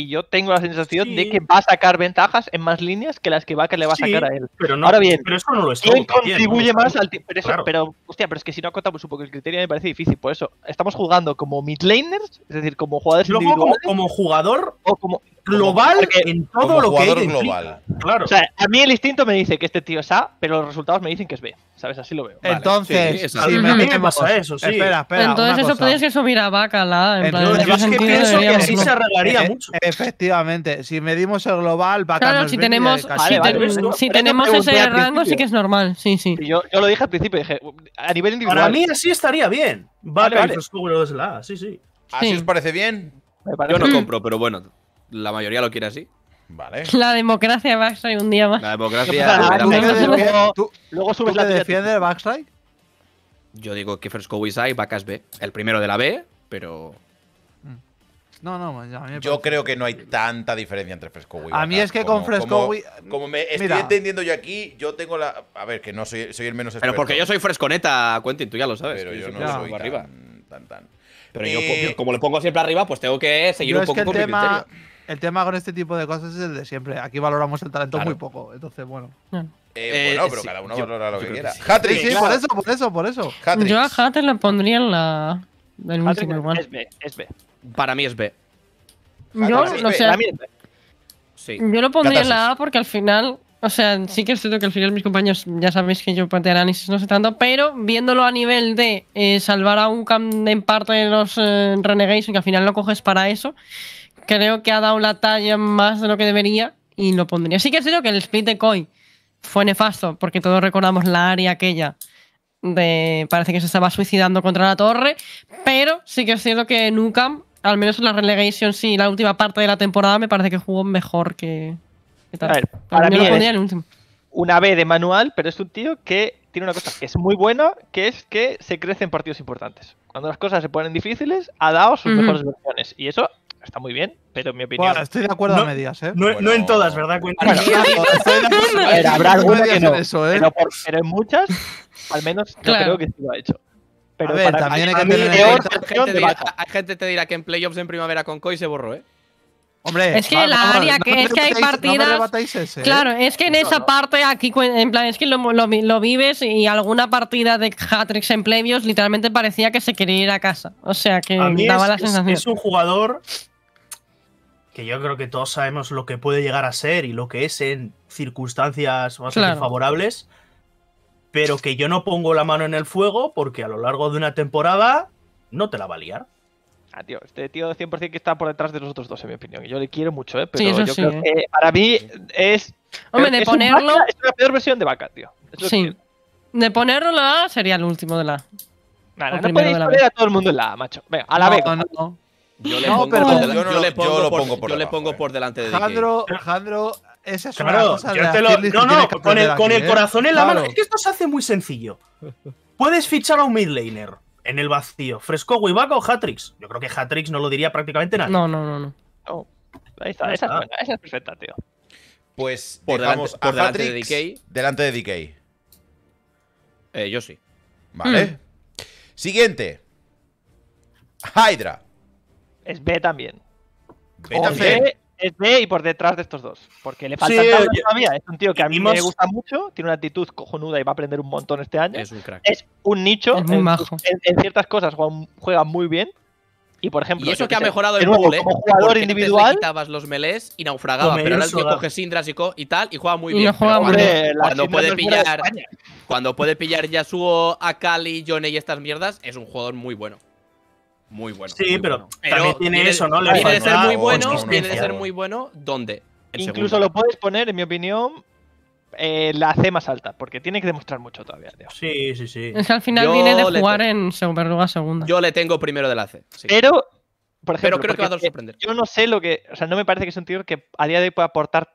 y yo tengo la sensación Sí. de que va a sacar ventajas en más líneas que las que Vaca le va a Sí, sacar a él. Pero no, Ahora bien, pero eso no lo es ¿Quién todo también, ¿no? contribuye más al pero, eso- claro. pero, hostia, pero es que si no acotamos un poco el criterio me parece difícil. Por eso, estamos jugando como mid laners, es decir, como jugadores Luego, como, individuales, como jugador o como. global porque- en todo como lo que jugador ello global. Claro. O sea, a mí el instinto me dice que este tío es A, pero los resultados me dicen que es B. ¿Sabes? Así lo veo. Vale, Entonces, sí, A mí me pasa eso, sí. Espera, espera. Entonces eso cosa. podrías que subir a vaca la en plan, yo es que pienso que así ¿no? se arreglaría Eh, mucho. Efectivamente, si medimos el global, va a Claro, si tenemos, si, Vale, ten- vale, si eso tenemos ese rango sí que es normal, sí, sí. Yo, yo lo dije al principio, dije, a nivel individual. Para mí así estaría bien. Vale, vale. A, sí, sí. ¿Así Sí. os parece bien? Yo no compro, pero bueno, la mayoría lo quiere así. Vale. La democracia a ser un día más. La democracia. pensaba, me da ¿tú ¿Tú qué mucho- que Luego- subes la el backstrike? Yo digo que Fresco Wisai, Vaca es B. El primero de la B, pero. No, no, ya, a mí me Yo parece- creo que no hay tanta diferencia entre Fresco y A mí es que Como- con Fresco como- Como me estoy Mira. entendiendo yo aquí, yo tengo la. A ver, que no soy, soy el menos Pero experto. porque yo soy fresconeta, Quentin, tú ya lo sabes. Pero yo no soy tan, arriba. tan, tan. Pero yo, Eh, yo, como le pongo siempre arriba, pues tengo que seguir Yo un es que poco el mi criterio. El tema con este tipo de cosas es el de siempre. Aquí valoramos el talento Claro. muy poco. Entonces, bueno. eh, Eh, bueno, pero sí, cada uno yo- valora lo que quiera. que sí. Hattrick, Sí, sí, por eso, por eso, por eso. Hattrick. Yo a Hatter le pondría en la. El Patrick, último igual. Es B, es B. Para mí es B. Yo, Hattrick es no B. sé, Para mí es B. Sí. yo lo pondría en la. A porque al final. O sea, sí que es cierto que al final mis compañeros ya sabéis que yo de análisis no sé tanto, pero viéndolo a nivel de eh, salvar a un cam en parte de los eh, Renegation, que al final lo coges para eso, creo que ha dado la talla más de lo que debería y lo pondría. Sí que es cierto que el split de Koi fue nefasto, porque todos recordamos la área aquella de. Parece que se estaba suicidando contra la torre, pero sí que es cierto que Nukam, al menos en la relegation, sí, la última parte de la temporada, me parece que jugó mejor que. que tal. A ver, Para mí lo el último. una B de manual, pero es un tío que tiene una cosa que es muy buena, que es que se crece en partidos importantes. Cuando las cosas se ponen difíciles, ha dado sus mejores versiones. Y eso está muy bien, pero en mi opinión. Bueno, estoy de acuerdo No- a medias, ¿eh? No, no Bueno. en todas, ¿verdad? Bueno, A ver, habrá no alguna que no, eso, ¿eh? pero, por- pero en muchas, al menos yo Claro. creo que sí lo ha hecho. Pero A ver, para también mí, hay que tener peor Gente dirá- hay gente te dirá que en playoffs en primavera con Koi se borró, ¿eh? Hombre, Es que va- la área no que- es que hay partidas- No ese, ¿eh? Claro, es que en esa parte aquí, en plan, es que lo, lo, vi- lo vives y alguna partida de Hatrix en Plebios literalmente parecía que se quería ir a casa. O sea, que A mí daba es, la es- sensación. es un jugador que yo creo que todos sabemos lo que puede llegar a ser y lo que es en circunstancias decir, Claro. favorables, pero que yo no pongo la mano en el fuego porque a lo largo de una temporada no te la va a liar. Ah, tío, este tío 100% que está por detrás de los otros dos, en mi opinión. Y Yo le quiero mucho, ¿eh? Pero Sí, yo sí, creo ¿eh? que para mí es. Hombre, de es un ponerlo. Vaca- es una peor versión de Vaca, tío. Es Sí. De ponerlo en la A sería el último de la. Nada, no podéis de la poner B. a todo el mundo en la A, macho. Venga, a la B. No, no. Yo le No, pongo, pero- por, Yo delante- no- yo le yo pongo lo por- pongo por yo le pongo eh. por delante de DK. Jandro, Jandro, esa es una Claro, cosa de yo las te lo- tier list no, no, con el, con aquí, el ¿eh? corazón en la mano. Claro. Es que esto se hace muy sencillo. Puedes fichar a un mid laner en el vacío. Fresco, Wivaca o Hatrix. Yo creo que Hatrix no lo diría prácticamente nadie. No, no, no, no. Oh, ahí está, Ya esa es está. buena, esa es perfecta, tío. Pues Por delante- por a delante de Hatrix DK. delante de DK. Eh, yo sí. Vale. Siguiente. Hydra. Es B también. B también. B, es B y por detrás de estos dos. Porque le falta Sí, todavía. Es un tío que a mí me gusta mucho, tiene una actitud cojonuda y va a aprender un montón este año. Es un crack. Es un nicho. Es muy en, majo. en- en ciertas cosas juega, juega muy bien. Y por ejemplo. Y eso que ha mejorado el nuevo, pool, ¿eh? Como jugador individual. le quitabas los melés y naufragaba, pero ahora el tío coge Syndras y, co- y tal y juega muy Y bien. no juega cuando. Hombre, puede pillar cuando puede pillar Yasuo, Akali, Yone y estas mierdas, es un jugador muy bueno. Muy bueno. Sí, muy pero bueno. también tiene eso, ¿no? Le Viene de ser muy bueno, viene de ser muy bueno, ¿dónde? Incluso segundo. lo puedes poner, en mi opinión, eh, la C más alta, porque tiene que demostrar mucho todavía, tío. Sí, sí, sí. Es que al final Yo viene de jugar en Superliga segunda. Yo le tengo primero de la C. sí. Pero, por ejemplo, Pero creo que va a sorprender. Yo no sé lo que. O sea, no me parece que es un tío que a día de hoy pueda aportar.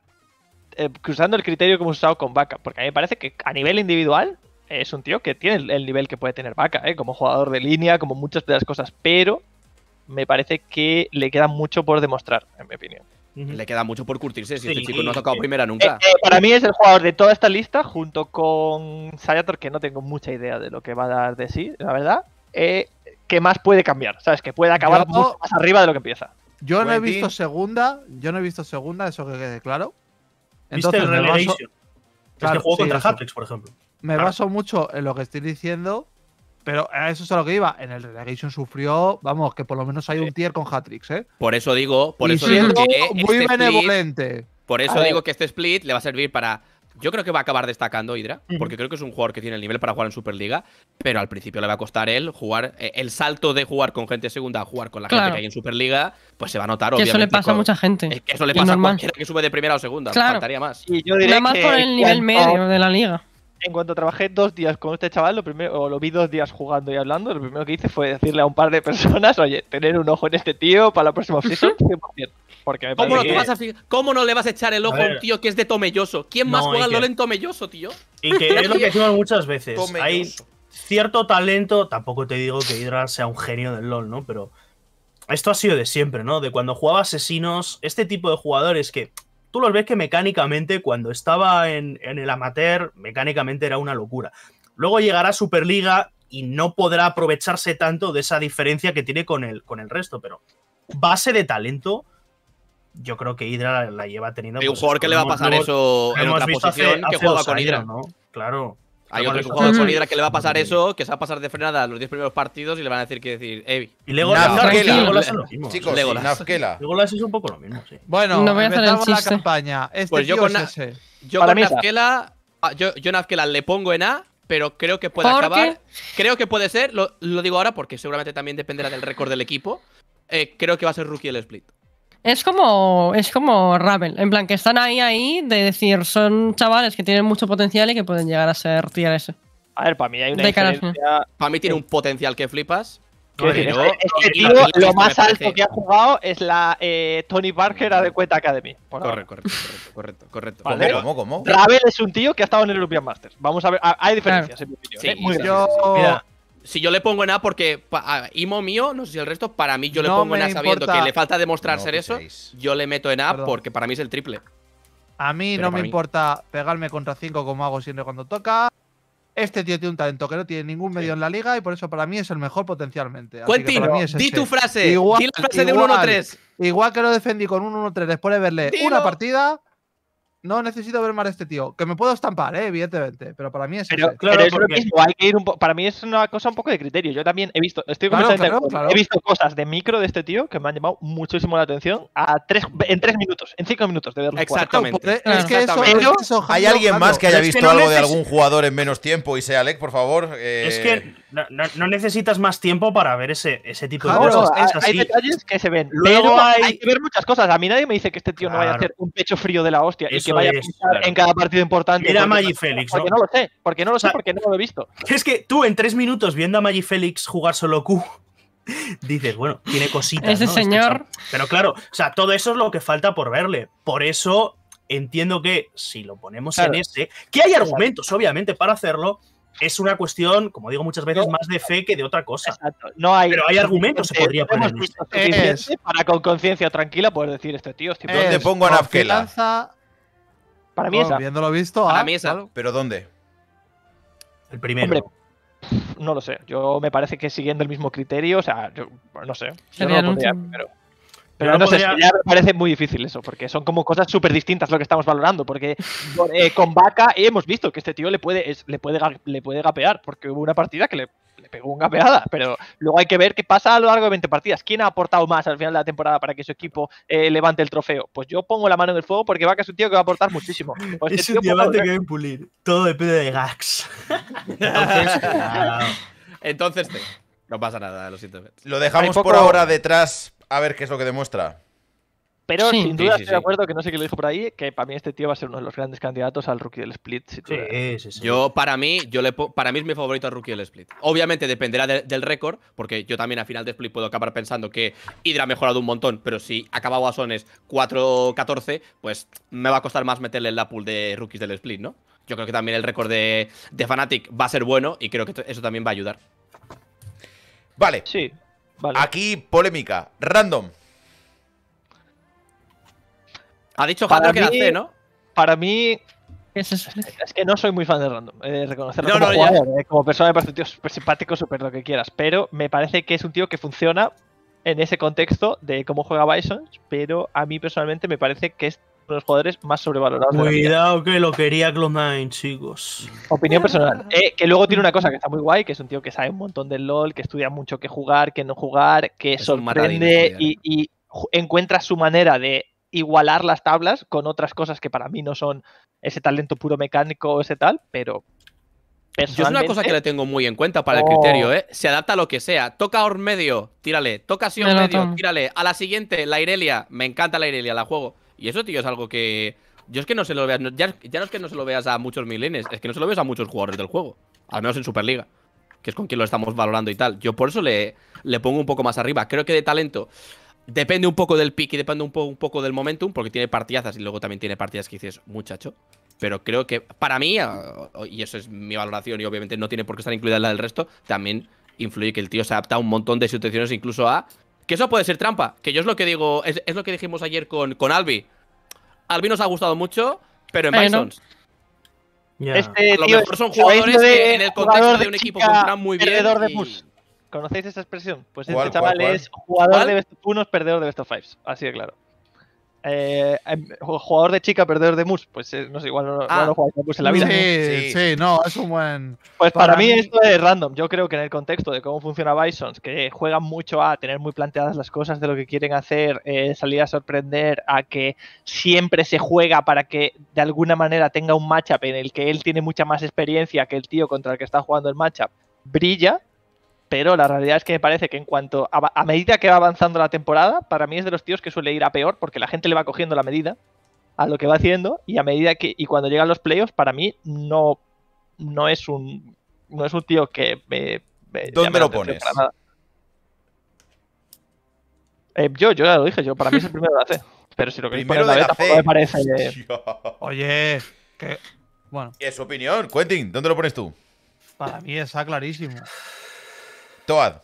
eh, cruzando el criterio que hemos usado con Vaca. Porque a mí me parece que a nivel individual es un tío que tiene el, el nivel que puede tener Vaca, ¿eh? como jugador de línea, como muchas de las cosas. Pero me parece que le queda mucho por demostrar, en mi opinión. Le queda mucho por curtirse si Sí, este chico no ha tocado sí. primera nunca. Eh, eh, para mí es el jugador de toda esta lista, junto con Sayator, que no tengo mucha idea de lo que va a dar de sí, la verdad, eh, que más puede cambiar, ¿sabes? Que puede acabar mucho más arriba de lo que empieza. Yo no he visto segunda, yo no he visto segunda, eso que quede claro. ¿Viste el Relegation? es Claro, que jugó sí, contra. Hatrix, por ejemplo. Me Claro. baso mucho en lo que estoy diciendo, pero a eso es a lo que iba. En el Relegation sufrió, vamos, que por lo menos hay un tier con Hatrix, ¿eh? Por eso digo, por y eso digo que muy este split, benevolente. por eso digo que este split le va a servir para yo creo que va a acabar destacando Hydra, porque creo que es un jugador que tiene el nivel para jugar en Superliga, pero al principio le va a costar él jugar eh, el salto de jugar con gente segunda a jugar con la gente que hay en Superliga, pues se va a notar Que obviamente. eso le pasa a mucha gente. Es que eso le Y pasa a cualquiera que sube de primera o segunda, Claro. faltaría más. Y yo diré Nada más que por el nivel medio de la liga. En cuanto trabajé dos días con este chaval, lo primero, o lo vi dos días jugando y hablando, lo primero que hice fue decirle a un par de personas, oye, tener un ojo en este tío para la próxima season, 100%. Porque me ¿Cómo no, que- te vas a fi- cómo no le vas a echar el ojo a un tío que es de Tomelloso? ¿Quién más No, juega al que- LoL en Tomelloso, tío? Y que es lo que (laughs) decimos muchas veces. Hay cierto talento, tampoco te digo que Hydra sea un genio del LOL, ¿no? Pero esto ha sido de siempre, ¿no? De cuando jugaba asesinos, este tipo de jugadores que tú los ves que mecánicamente, cuando estaba en, en el amateur, mecánicamente era una locura. Luego llegará Superliga y no podrá aprovecharse tanto de esa diferencia que tiene con el, con el resto, pero base de talento, yo creo que Hydra la lleva teniendo. Hay un pues, jugador que le va a pasar eso en otra visto hace- posición que hace juega con años, Hydra. ¿no? Claro. Hay otro jugador con Hydra que le va a pasar años. eso, que se va a pasar de frenada los 10 primeros partidos y le van a decir que decir, Evi. Y luego Nafkela. Legolas es lo mismo. Chicos, Legolas. Nafkela. Legolas es un poco lo mismo, sí. Bueno, No voy a hacer el la campaña. Este Pues yo con ese. Yo con. Nafkela, ah, yo, yo Nafkela le pongo en A, pero creo que puede ¿Por acabar. qué? Creo que puede ser, lo, lo digo ahora porque seguramente también dependerá del récord del equipo. Eh, creo que va a ser rookie el split. Es como, es como Ravel, en plan que están ahí, ahí, de decir, son chavales que tienen mucho potencial y que pueden llegar a ser tier S. A ver, para mí hay una De. Para mí tiene un potencial que flipas. Quiero decir, pero- este, este tío, y la lista lo más parece- alto que ha jugado es la eh, Tony Parker a de Cuenta Academy. Correcto, correcto, correcto, correcto. Vale. ¿Cómo, cómo? Ravel es un tío que ha estado en el European Masters. Vamos a ver, hay diferencias en mi opinión. Sí, ¿eh? Muy sí. grandes. Yo, Mira, Si yo le pongo en A porque pa- a Imo mío, no sé si el resto, para mí yo le No pongo en A sabiendo importa- que le falta demostrar No ser eso. Yo le meto en A Perdón. porque para mí es el triple. a mí Pero no me mí. importa pegarme contra 5 como hago siempre cuando toca. Este tío tiene un talento que no tiene ningún medio en la liga y por eso para mí es el mejor potencialmente. Quentin, es di ese. tu frase. Igual, di la frase de igual. 1-1-3. Igual que lo defendí con un 1-3 después de verle Dilo. una partida, no necesito ver más a este tío. Que me puedo estampar, eh, evidentemente, pero para mí es Pero, ese. Claro, pero es lo porque- mismo, hay que ir un po- para mí es una cosa un poco de criterio. Yo también he visto, estoy Claro, completamente de claro, acuerdo. claro. he visto cosas de micro de este tío que me han llamado muchísimo la atención a tres, en tres minutos, en cinco minutos de verlo. Exactamente. Es que eso, es ¿Hay alguien claro, más que haya pero es que visto no algo de algún jugador en menos tiempo y sea Alec, por favor? Eh, es que no, no- no necesitas más tiempo para ver ese, ese tipo de cosas. hay, detalles que se ven, Luego pero hay... hay- que ver muchas cosas. A mí nadie me dice que este tío no vaya a hacer un pecho frío de la hostia y que A claro. en cada partido importante. Mira a porque- Maggi Félix, ¿no? Porque no lo sé, porque no lo sé, porque no lo he visto. Es que tú en tres minutos viendo a Maggi Félix jugar solo Q, (laughs) dices, bueno, tiene cositas. Ese ¿no? Este señor-. Pero claro, o sea, todo eso es lo que falta por verle. Por eso entiendo que si lo ponemos Claro. en ese, que hay argumentos, obviamente, para hacerlo, es una cuestión, como digo muchas veces, No. más de fe que de otra cosa. Exacto. No hay, Pero hay argumentos, se podría no poner para con conciencia tranquila poder decir este tío. Este. ¿Dónde pongo a Nafkela? Para mí Bueno, esa. Viéndolo visto, Para ah, mí esa. claro. ¿Pero dónde? El primero. Hombre, No lo sé. Yo me parece que siguiendo el mismo criterio, o sea, yo no sé. Yo Sería no lo el pondría último. primero. Pero no sé, es que ya me parece muy difícil eso, porque son como cosas súper distintas lo que estamos valorando. Porque (laughs) eh, con Vaca hemos visto que este tío le puede, es- le, puede, le puede gapear, porque hubo una partida que le, le pegó un gapeada, pero luego hay que ver qué pasa a lo largo de 20 partidas. ¿Quién ha aportado más al final de la temporada para que su equipo eh, levante el trofeo? Pues yo pongo la mano en el fuego porque Vaca es un tío que va a aportar muchísimo. Pues Es este un diamante que deben pulir. Todo depende de Gax. Entonces, claro. (laughs) (laughs) Entonces, te- no pasa nada, lo siento. Lo dejamos Hay poco- por ahora detrás a ver qué es lo que demuestra. Pero Sí. sin duda sí, estoy sí. de acuerdo que no sé quién lo dijo por ahí, que para mí este tío va a ser uno de los grandes candidatos al rookie del split. sí. Yo, para mí, yo le para mí es mi favorito el rookie del split. Obviamente dependerá de- del récord, porque yo también a final de split puedo acabar pensando que Hydra ha mejorado un montón, pero si acaba Guasones 4-14, pues me va a costar más meterle en la pool de rookies del split, ¿no? Yo creo que también el récord de, de Fnatic va a ser bueno y creo que eso también va a ayudar. Vale, Sí, vale. aquí polémica. Random. Ha dicho Jandro que C, ¿no? Para mí, ¿Qué es que no soy muy fan de Random. De reconocerlo No, como no, jugador. eh, Como persona me parece un tío súper simpático, súper lo que quieras. Pero me parece que es un tío que funciona en ese contexto de cómo juega Bison. Pero a mí personalmente me parece que es los jugadores más sobrevalorados. Cuidado que lo quería Clone9, chicos. Opinión personal. Eh, que luego tiene una cosa que está muy guay, que es un tío que sabe un montón del LOL, que estudia mucho qué jugar, qué no jugar, que Es sorprende estudiar. y, y ju- encuentra su manera de igualar las tablas con otras cosas que para mí no son ese talento puro mecánico o ese tal, pero Yo es una cosa que le tengo muy en cuenta para el Oh. criterio, ¿eh? Se adapta a lo que sea. Toca Orn medio, tírale. Toca Sion medio, tírale. A la siguiente, la Irelia. Me encanta la Irelia, la juego. Y eso, tío, es algo que. Yo es que no se lo veas. Ya, no es que no se lo veas a muchos milines, es que no se lo ves a muchos jugadores del juego. Al menos en Superliga. Que es con quien lo estamos valorando y tal. Yo por eso le, le pongo un poco más arriba. Creo que de talento. Depende un poco del pick y depende un, un poco del momentum, porque tiene partidazas y luego también tiene partidas que dices, muchacho. Pero creo que para mí, y eso es mi valoración, y obviamente no tiene por qué estar incluida la del resto, también influye que el tío se adapta a un montón de situaciones, incluso a. Que eso puede ser trampa. Que yo es lo que digo, es, es lo que dijimos ayer con, con Albi. Albi nos ha gustado mucho, pero en Pero- Bisons. Ya. Este A lo tío mejor son es- ¿sabéis jugadores que en el contexto de un equipo funcionan muy bien Perdedor de y- push. ¿Conocéis esa expresión? Pues ¿Cuál, este cuál, chaval cuál? es jugador ¿Cuál? de Best of Unos, perdedor de Best of Fives. Así de claro. Eh, em, jugador de chica, perdedor de mus. Pues eh, no sé, igual no, Ah. no mus en la vida. Sí, Sí. sí, no, es un buen. Pues para, Para mí, mí- esto es random. Yo creo que en el contexto de cómo funciona Bisons, que juegan mucho a tener muy planteadas las cosas de lo que quieren hacer, eh, salir a sorprender, a que siempre se juega para que de alguna manera tenga un matchup en el que él tiene mucha más experiencia que el tío contra el que está jugando el matchup, brilla. Pero la realidad es que me parece que en cuanto a, a medida que va avanzando la temporada, para mí es de los tíos que suele ir a peor porque la gente le va cogiendo la medida a lo que va haciendo y a medida que y cuando llegan los playoffs para mí no no es un no es un tío que me, me ¿Dónde lo pones? para nada. Eh, yo yo ya lo dije yo para mí es el primero de la C pero si lo queréis poner Primero en de la B tampoco me parece (laughs) Oye, que. Bueno, ¿Y es su opinión? Quentin, ¿dónde lo pones tú? para mí está clarísimo. Toad.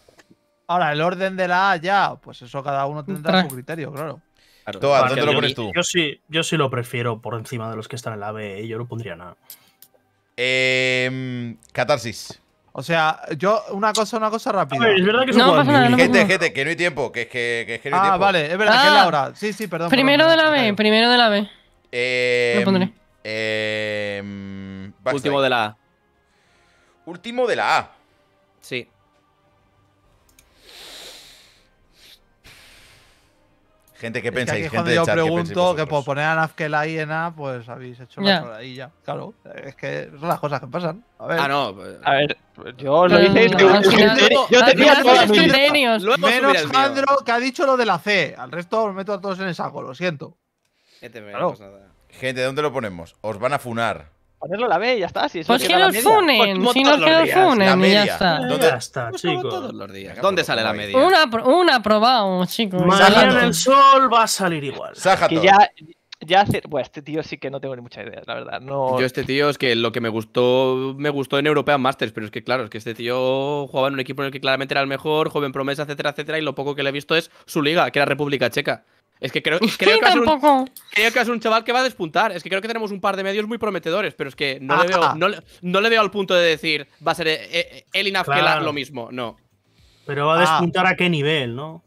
Ahora, el orden de la A ya, pues eso cada uno tendrá su criterio, claro. Claro. Toad, ¿dónde lo yo- pones tú? Yo sí, yo sí lo prefiero por encima de los que están en la B. y Yo no pondría nada. Eh, catarsis. O sea, yo, una cosa, una cosa rápida. ver, es verdad que No pasa nada, no Gente, pasa gente, que no hay tiempo, que es que, que, es que no hay Ah, tiempo. vale, es verdad que es la Ah. hora. Sí, sí, perdón. Primero perdón, de la B, primero de la B. Eh, Lo pondré. eh, backside. Último de la A. Último de la A. Sí. Gente, ¿qué Es que pensáis? Gente cuando yo chat, ¿qué pensáis pregunto que por poner a Nafkel ahí en A, pues habéis hecho la ahí ya. Claro, es que son las cosas que pasan. A ver. Ah, no. pues- a ver yo lo No, hice no, yo- al yo- tenía toda mi Menos. Jandro que ha dicho lo de la C. Al resto los meto a todos en el saco, lo siento. Este Claro. no pasa nada. Gente, ¿dónde lo ponemos? Os van a funar. Ponerlo a la B y ya está si eso Pues es que nos funen, Como si todos no que los nos la funen y ya está. ¿Dónde- Ya está, Pues chicos. Todos los días. Venga, ¿Dónde sale la ¿cómo media? Un, apro- un aprobado, chicos. Mañana el sol va a salir igual. Que ya ya hace bueno este tío sí que no tengo ni mucha idea la verdad no Yo este tío es que lo que me gustó me gustó en European Masters, pero es que claro, es que este tío jugaba en un equipo en el que claramente era el mejor, joven promesa, etcétera, etcétera, y lo poco que le he visto es su liga, que era República Checa. Es que creo, creo, Sí, que, un, creo que va a ser un chaval que va a despuntar. Es que creo que tenemos un par de medios muy prometedores, pero es que no, le, Ah. veo, no, le- no le veo al punto de decir va a ser eh, eh, el Inafkela Claro. lo mismo. No. Pero va a Ah. despuntar a qué nivel, ¿no?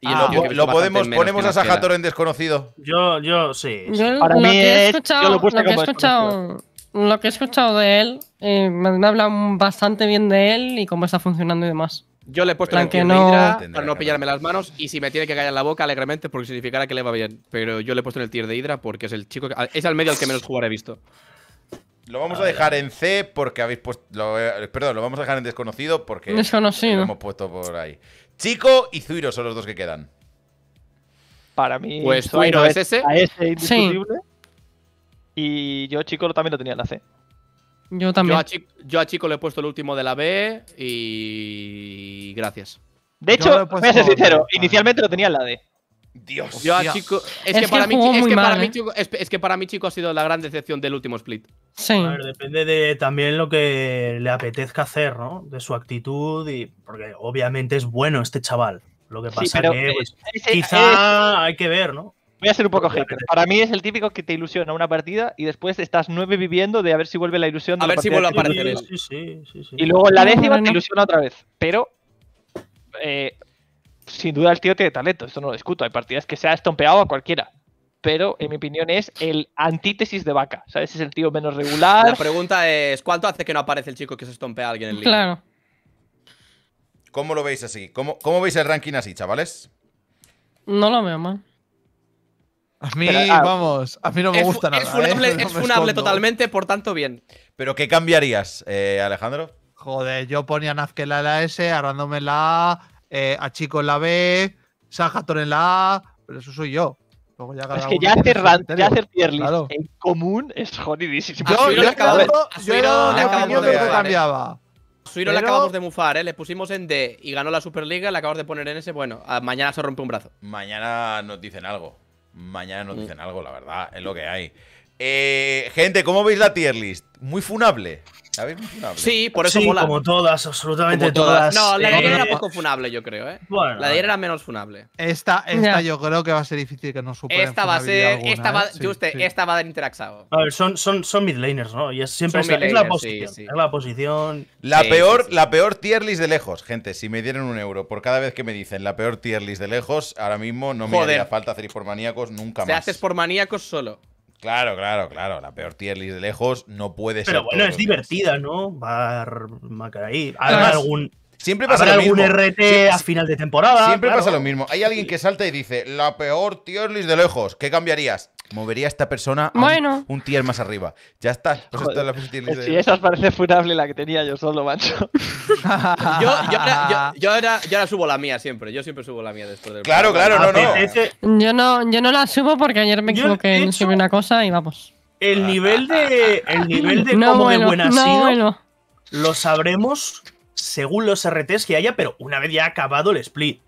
Y Ah, es Lo, podemos, ponemos a. Sajator en desconocido. Yo, yo sí. sí. Yo Para lo mí que he es- yo escuchado, lo que he escuchado, lo que he escuchado de él, eh, me me hablan bastante bien de él y cómo está funcionando y demás. Yo le he puesto el que tier no- de Hydra para no pillarme las manos y si me tiene que callar la boca alegremente porque significará que le va bien. Pero yo le he puesto en el tier de Hydra porque es el chico que, es al medio al que menos jugar he visto. Lo vamos a dejar en C porque habéis puesto. lo- eh, perdón, lo vamos a dejar en desconocido porque. Desconocido. Lo hemos puesto por ahí. Chico y Zuiro son los dos que quedan. Para mí, Pues Suairo es ese. la S indiscutible. Y yo, chico, también lo tenía en la C. Yo Yo también. a, Chico, yo a Chico le he puesto el último de la B y. Gracias. De hecho, voy a ser sincero, vale. inicialmente lo tenía en la D. Dios. Yo a Hostia. Chico. Es, Es que, que para mí, jugó es, muy que para mal, mí ¿eh? Chico, es, es que para mí Chico ha sido la gran decepción del último split. Sí. A ver, depende de también lo que le apetezca hacer, ¿no? De su actitud y porque obviamente es bueno este chaval. Lo que Sí, pasa pero, que pues, ese- quizá hay que ver, ¿no? Voy a ser un poco hater. Para mí es el típico que te ilusiona una partida y después estás nueve viviendo de a ver si vuelve la ilusión. de A la ver si partida vuelve a aparecer. Sí, sí, sí, sí. Y luego en la décima no, te ilusiona otra vez. Pero, eh, sin duda el tío tiene talento, esto no lo discuto. Hay partidas que se ha estompeado a cualquiera. Pero, en mi opinión, es el antítesis de vaca. ¿Sabes? Es el tío menos La regular. pregunta es: ¿cuánto hace que no aparece el chico que se estompea a alguien en línea? Claro. ¿Cómo lo veis así? ¿Cómo, ¿Cómo veis el ranking así, chavales? No lo veo mal. A mí, Pero, ah, vamos, a mí no me gusta nada. es funable, ¿eh? No es funable totalmente, por tanto, bien. ¿Pero qué cambiarías, eh, Alejandro? Joder, yo ponía a Nazkela en la S, a Random en la A, eh, a Chico en la B, Sajator en la A, pero eso soy yo. Luego ya cada Es que ya hacer, ya hacer tier list Claro. en común es jodidísimo. Yo, Suiro yo le acabamos- yo le de mufar, ¿eh? cambiaba. Suiro le acabamos de mufar, ¿eh? Le pusimos en D y ganó la Superliga, le acabamos de poner en ese. Bueno, mañana se rompe un brazo. Mañana nos dicen algo. Mañana nos Mm. dicen algo, la verdad, es lo que hay. Eh, gente, ¿cómo veis la tier list? Muy funable. Sí, por eso sí, mola. como todas, absolutamente Como todas. todas. No, la de ayer eh, era poco funable, yo creo, ¿eh? bueno, La de ayer era menos funable. Esta, esta yo creo que va a ser difícil que nos superen Esta va a ser. alguna, esta va, ¿eh? Sí, Juste, sí. esta va a dar Interaxado. A ver, son, son, son mid laners, ¿no? Y es siempre Son es la, posición. sí. Es la posición. La, Sí, peor, sí, sí. la peor tier list de lejos, gente. Si me dieran un euro por cada vez que me dicen la peor tier list de lejos, ahora mismo no me haría falta hacer por maníacos nunca Te más. haces por maníacos solo. Claro, claro, claro. La peor tier list de lejos no puede ser. Pero bueno, es divertida, ¿no? Bar Además, algún, Siempre pasa habrá lo algún mismo. RT Sie- a final de temporada. Siempre claro. pasa lo mismo. Hay alguien que salta y dice, la peor tier list de lejos. ¿Qué cambiarías? Movería a esta persona a un- Bueno. un, tier más arriba. Ya está. Pues esta es la tier list de Si esa os parece funable la que tenía yo solo, macho. (laughs) Yo, yo, ahora, yo, yo ahora, yo ahora subo la mía siempre. Yo siempre subo la mía después del. Claro, claro, no, no. Yo no, yo no la subo porque ayer me equivoqué en subir una cosa y vamos. El nivel de. El nivel de no cómo de buena ha no sido vuelo. lo sabremos según los RTs que haya, pero una vez ya acabado el split.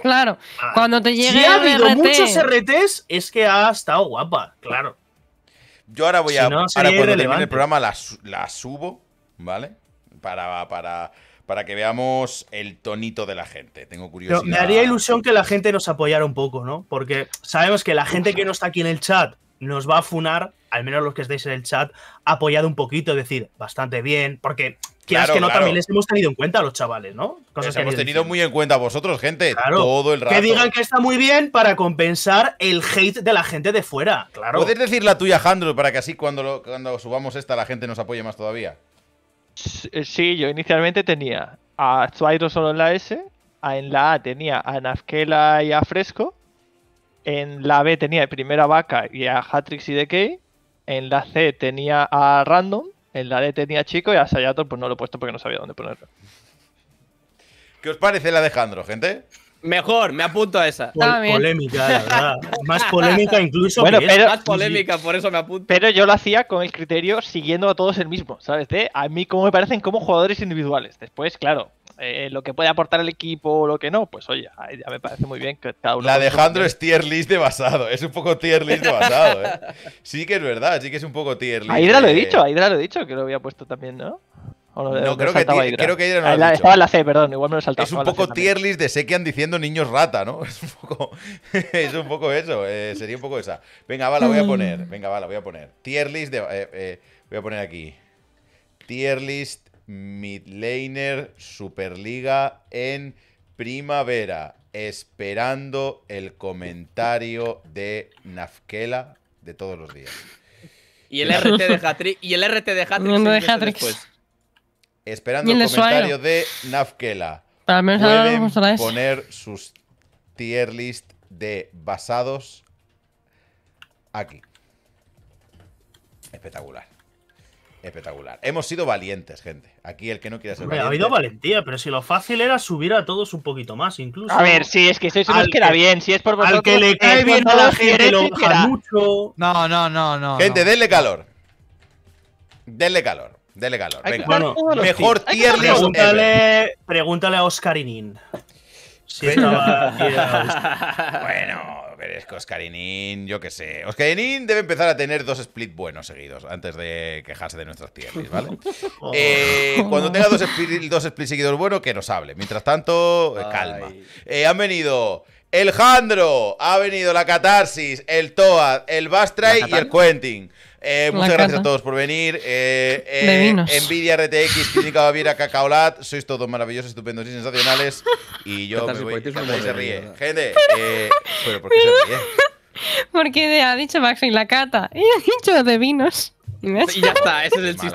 Claro, Ah, cuando te llegue Si ha el habido RT, muchos RTs, es que ha estado guapa, claro. Yo ahora voy Si a. no, ahora cuando termine el programa la, su- la subo, ¿vale? Para, para, para que veamos el tonito de la gente. Tengo Pero curiosidad. me haría ilusión que la gente nos apoyara un poco, ¿no? Porque sabemos que la gente que no está aquí en el chat nos va a funar, al menos los que estáis en el chat, apoyado un poquito, decir, bastante bien, porque Claro, que no, claro. también les hemos tenido en cuenta a los chavales, ¿no? Les que hemos ido tenido diciendo. muy en cuenta a vosotros, gente. Claro. Todo el rato. Que digan que está muy bien para compensar el hate de la gente de fuera, claro. ¿Puedes decir la tuya, Jandro, para que así cuando, lo- cuando subamos esta la gente nos apoye más todavía? Eh, Sí, yo inicialmente tenía a Zuairo solo en la S, a- en la A tenía a Nafkela y a Fresco, en la B tenía a Primera Vaca y a Hatrix y Decay, en la C tenía a Random, en la D tenía Chico y a Sayator pues no lo he puesto porque no sabía dónde ponerlo. ¿Qué os parece la de Jandro, gente? Mejor, me apunto a esa. Pol- polémica, la verdad. Más polémica incluso Bueno, que pero-. Más polémica, por eso me apunto. Pero yo lo hacía con el criterio siguiendo a todos el mismo, ¿sabes? De a mí cómo me parecen como jugadores individuales. Después, claro, eh, lo que puede aportar el equipo o lo que no, pues oye, ya me parece muy bien que cada uno... La con de su Jandro criterio. es tier list de basado. Es un poco tier list de basado, ¿eh? (laughs) Sí que es verdad, sí que es un poco tier list. A Hydra lo he dicho, a Hydra lo he dicho, que lo había puesto también, ¿no? ¿O lo- No, creo que Hydra? creo que Hydra no Ah, la-. Estaba en la C, perdón, igual me lo he saltado. Es un poco tier list de Sekian diciendo niños rata, ¿no? (laughs) Es un poco, (laughs) es un poco eso, eh, sería un poco esa. Venga, va, la voy a poner. Venga, va, la voy a poner. Tier list de. eh, eh, voy a poner aquí. Tier list midlaner Superliga en primavera. Esperando el comentario de Nafkela de todos los días. Y el RT de Hatrix. Y el RT de después. Esperando el comentario de Nafkela. Pero al menos Pueden poner sus tier list de basados aquí. Espectacular. Espectacular. Hemos sido valientes, gente. Aquí el que no quiera ser Hombre, ha valiente. habido valentía, pero si lo fácil era subir a todos un poquito más, incluso. A ver, si es que sois unos Al que da que- bien, si es por vosotros. Al que le cae bien a la gente lo baja mucho. No, no, no, no. Gente, no. denle calor. Denle calor. Denle calor. Venga. Bueno, Mejor tier list. Pregúntale, pregúntale a Oscarinin. Si estaba (laughs) Bueno, pero es que Oscarinin, yo qué sé. Oscarinin debe empezar a tener dos split buenos seguidos antes de quejarse de nuestros tier list, ¿vale? (laughs) Oh. Eh, cuando tenga dos split, dos split seguidos buenos, que nos hable. Mientras tanto, eh, calma. Eh, han venido el Jandro, ha venido la Catarsis, el Toad, el Bastray ¿La y el Quentin. Eh, muchas gracias Cata. a todos por venir. Eh, eh, De vinos. Nvidia RTX, Clínica Baviera, Cacaolat. Sois todos maravillosos, estupendos y sensacionales. Y yo me voy. se ríe. Gente, eh, pero ¿por qué se ríe? (laughs) Porque ha dicho Max y la cata. Y ha dicho de vinos. Y me ha Y ya está, ese es el chiste.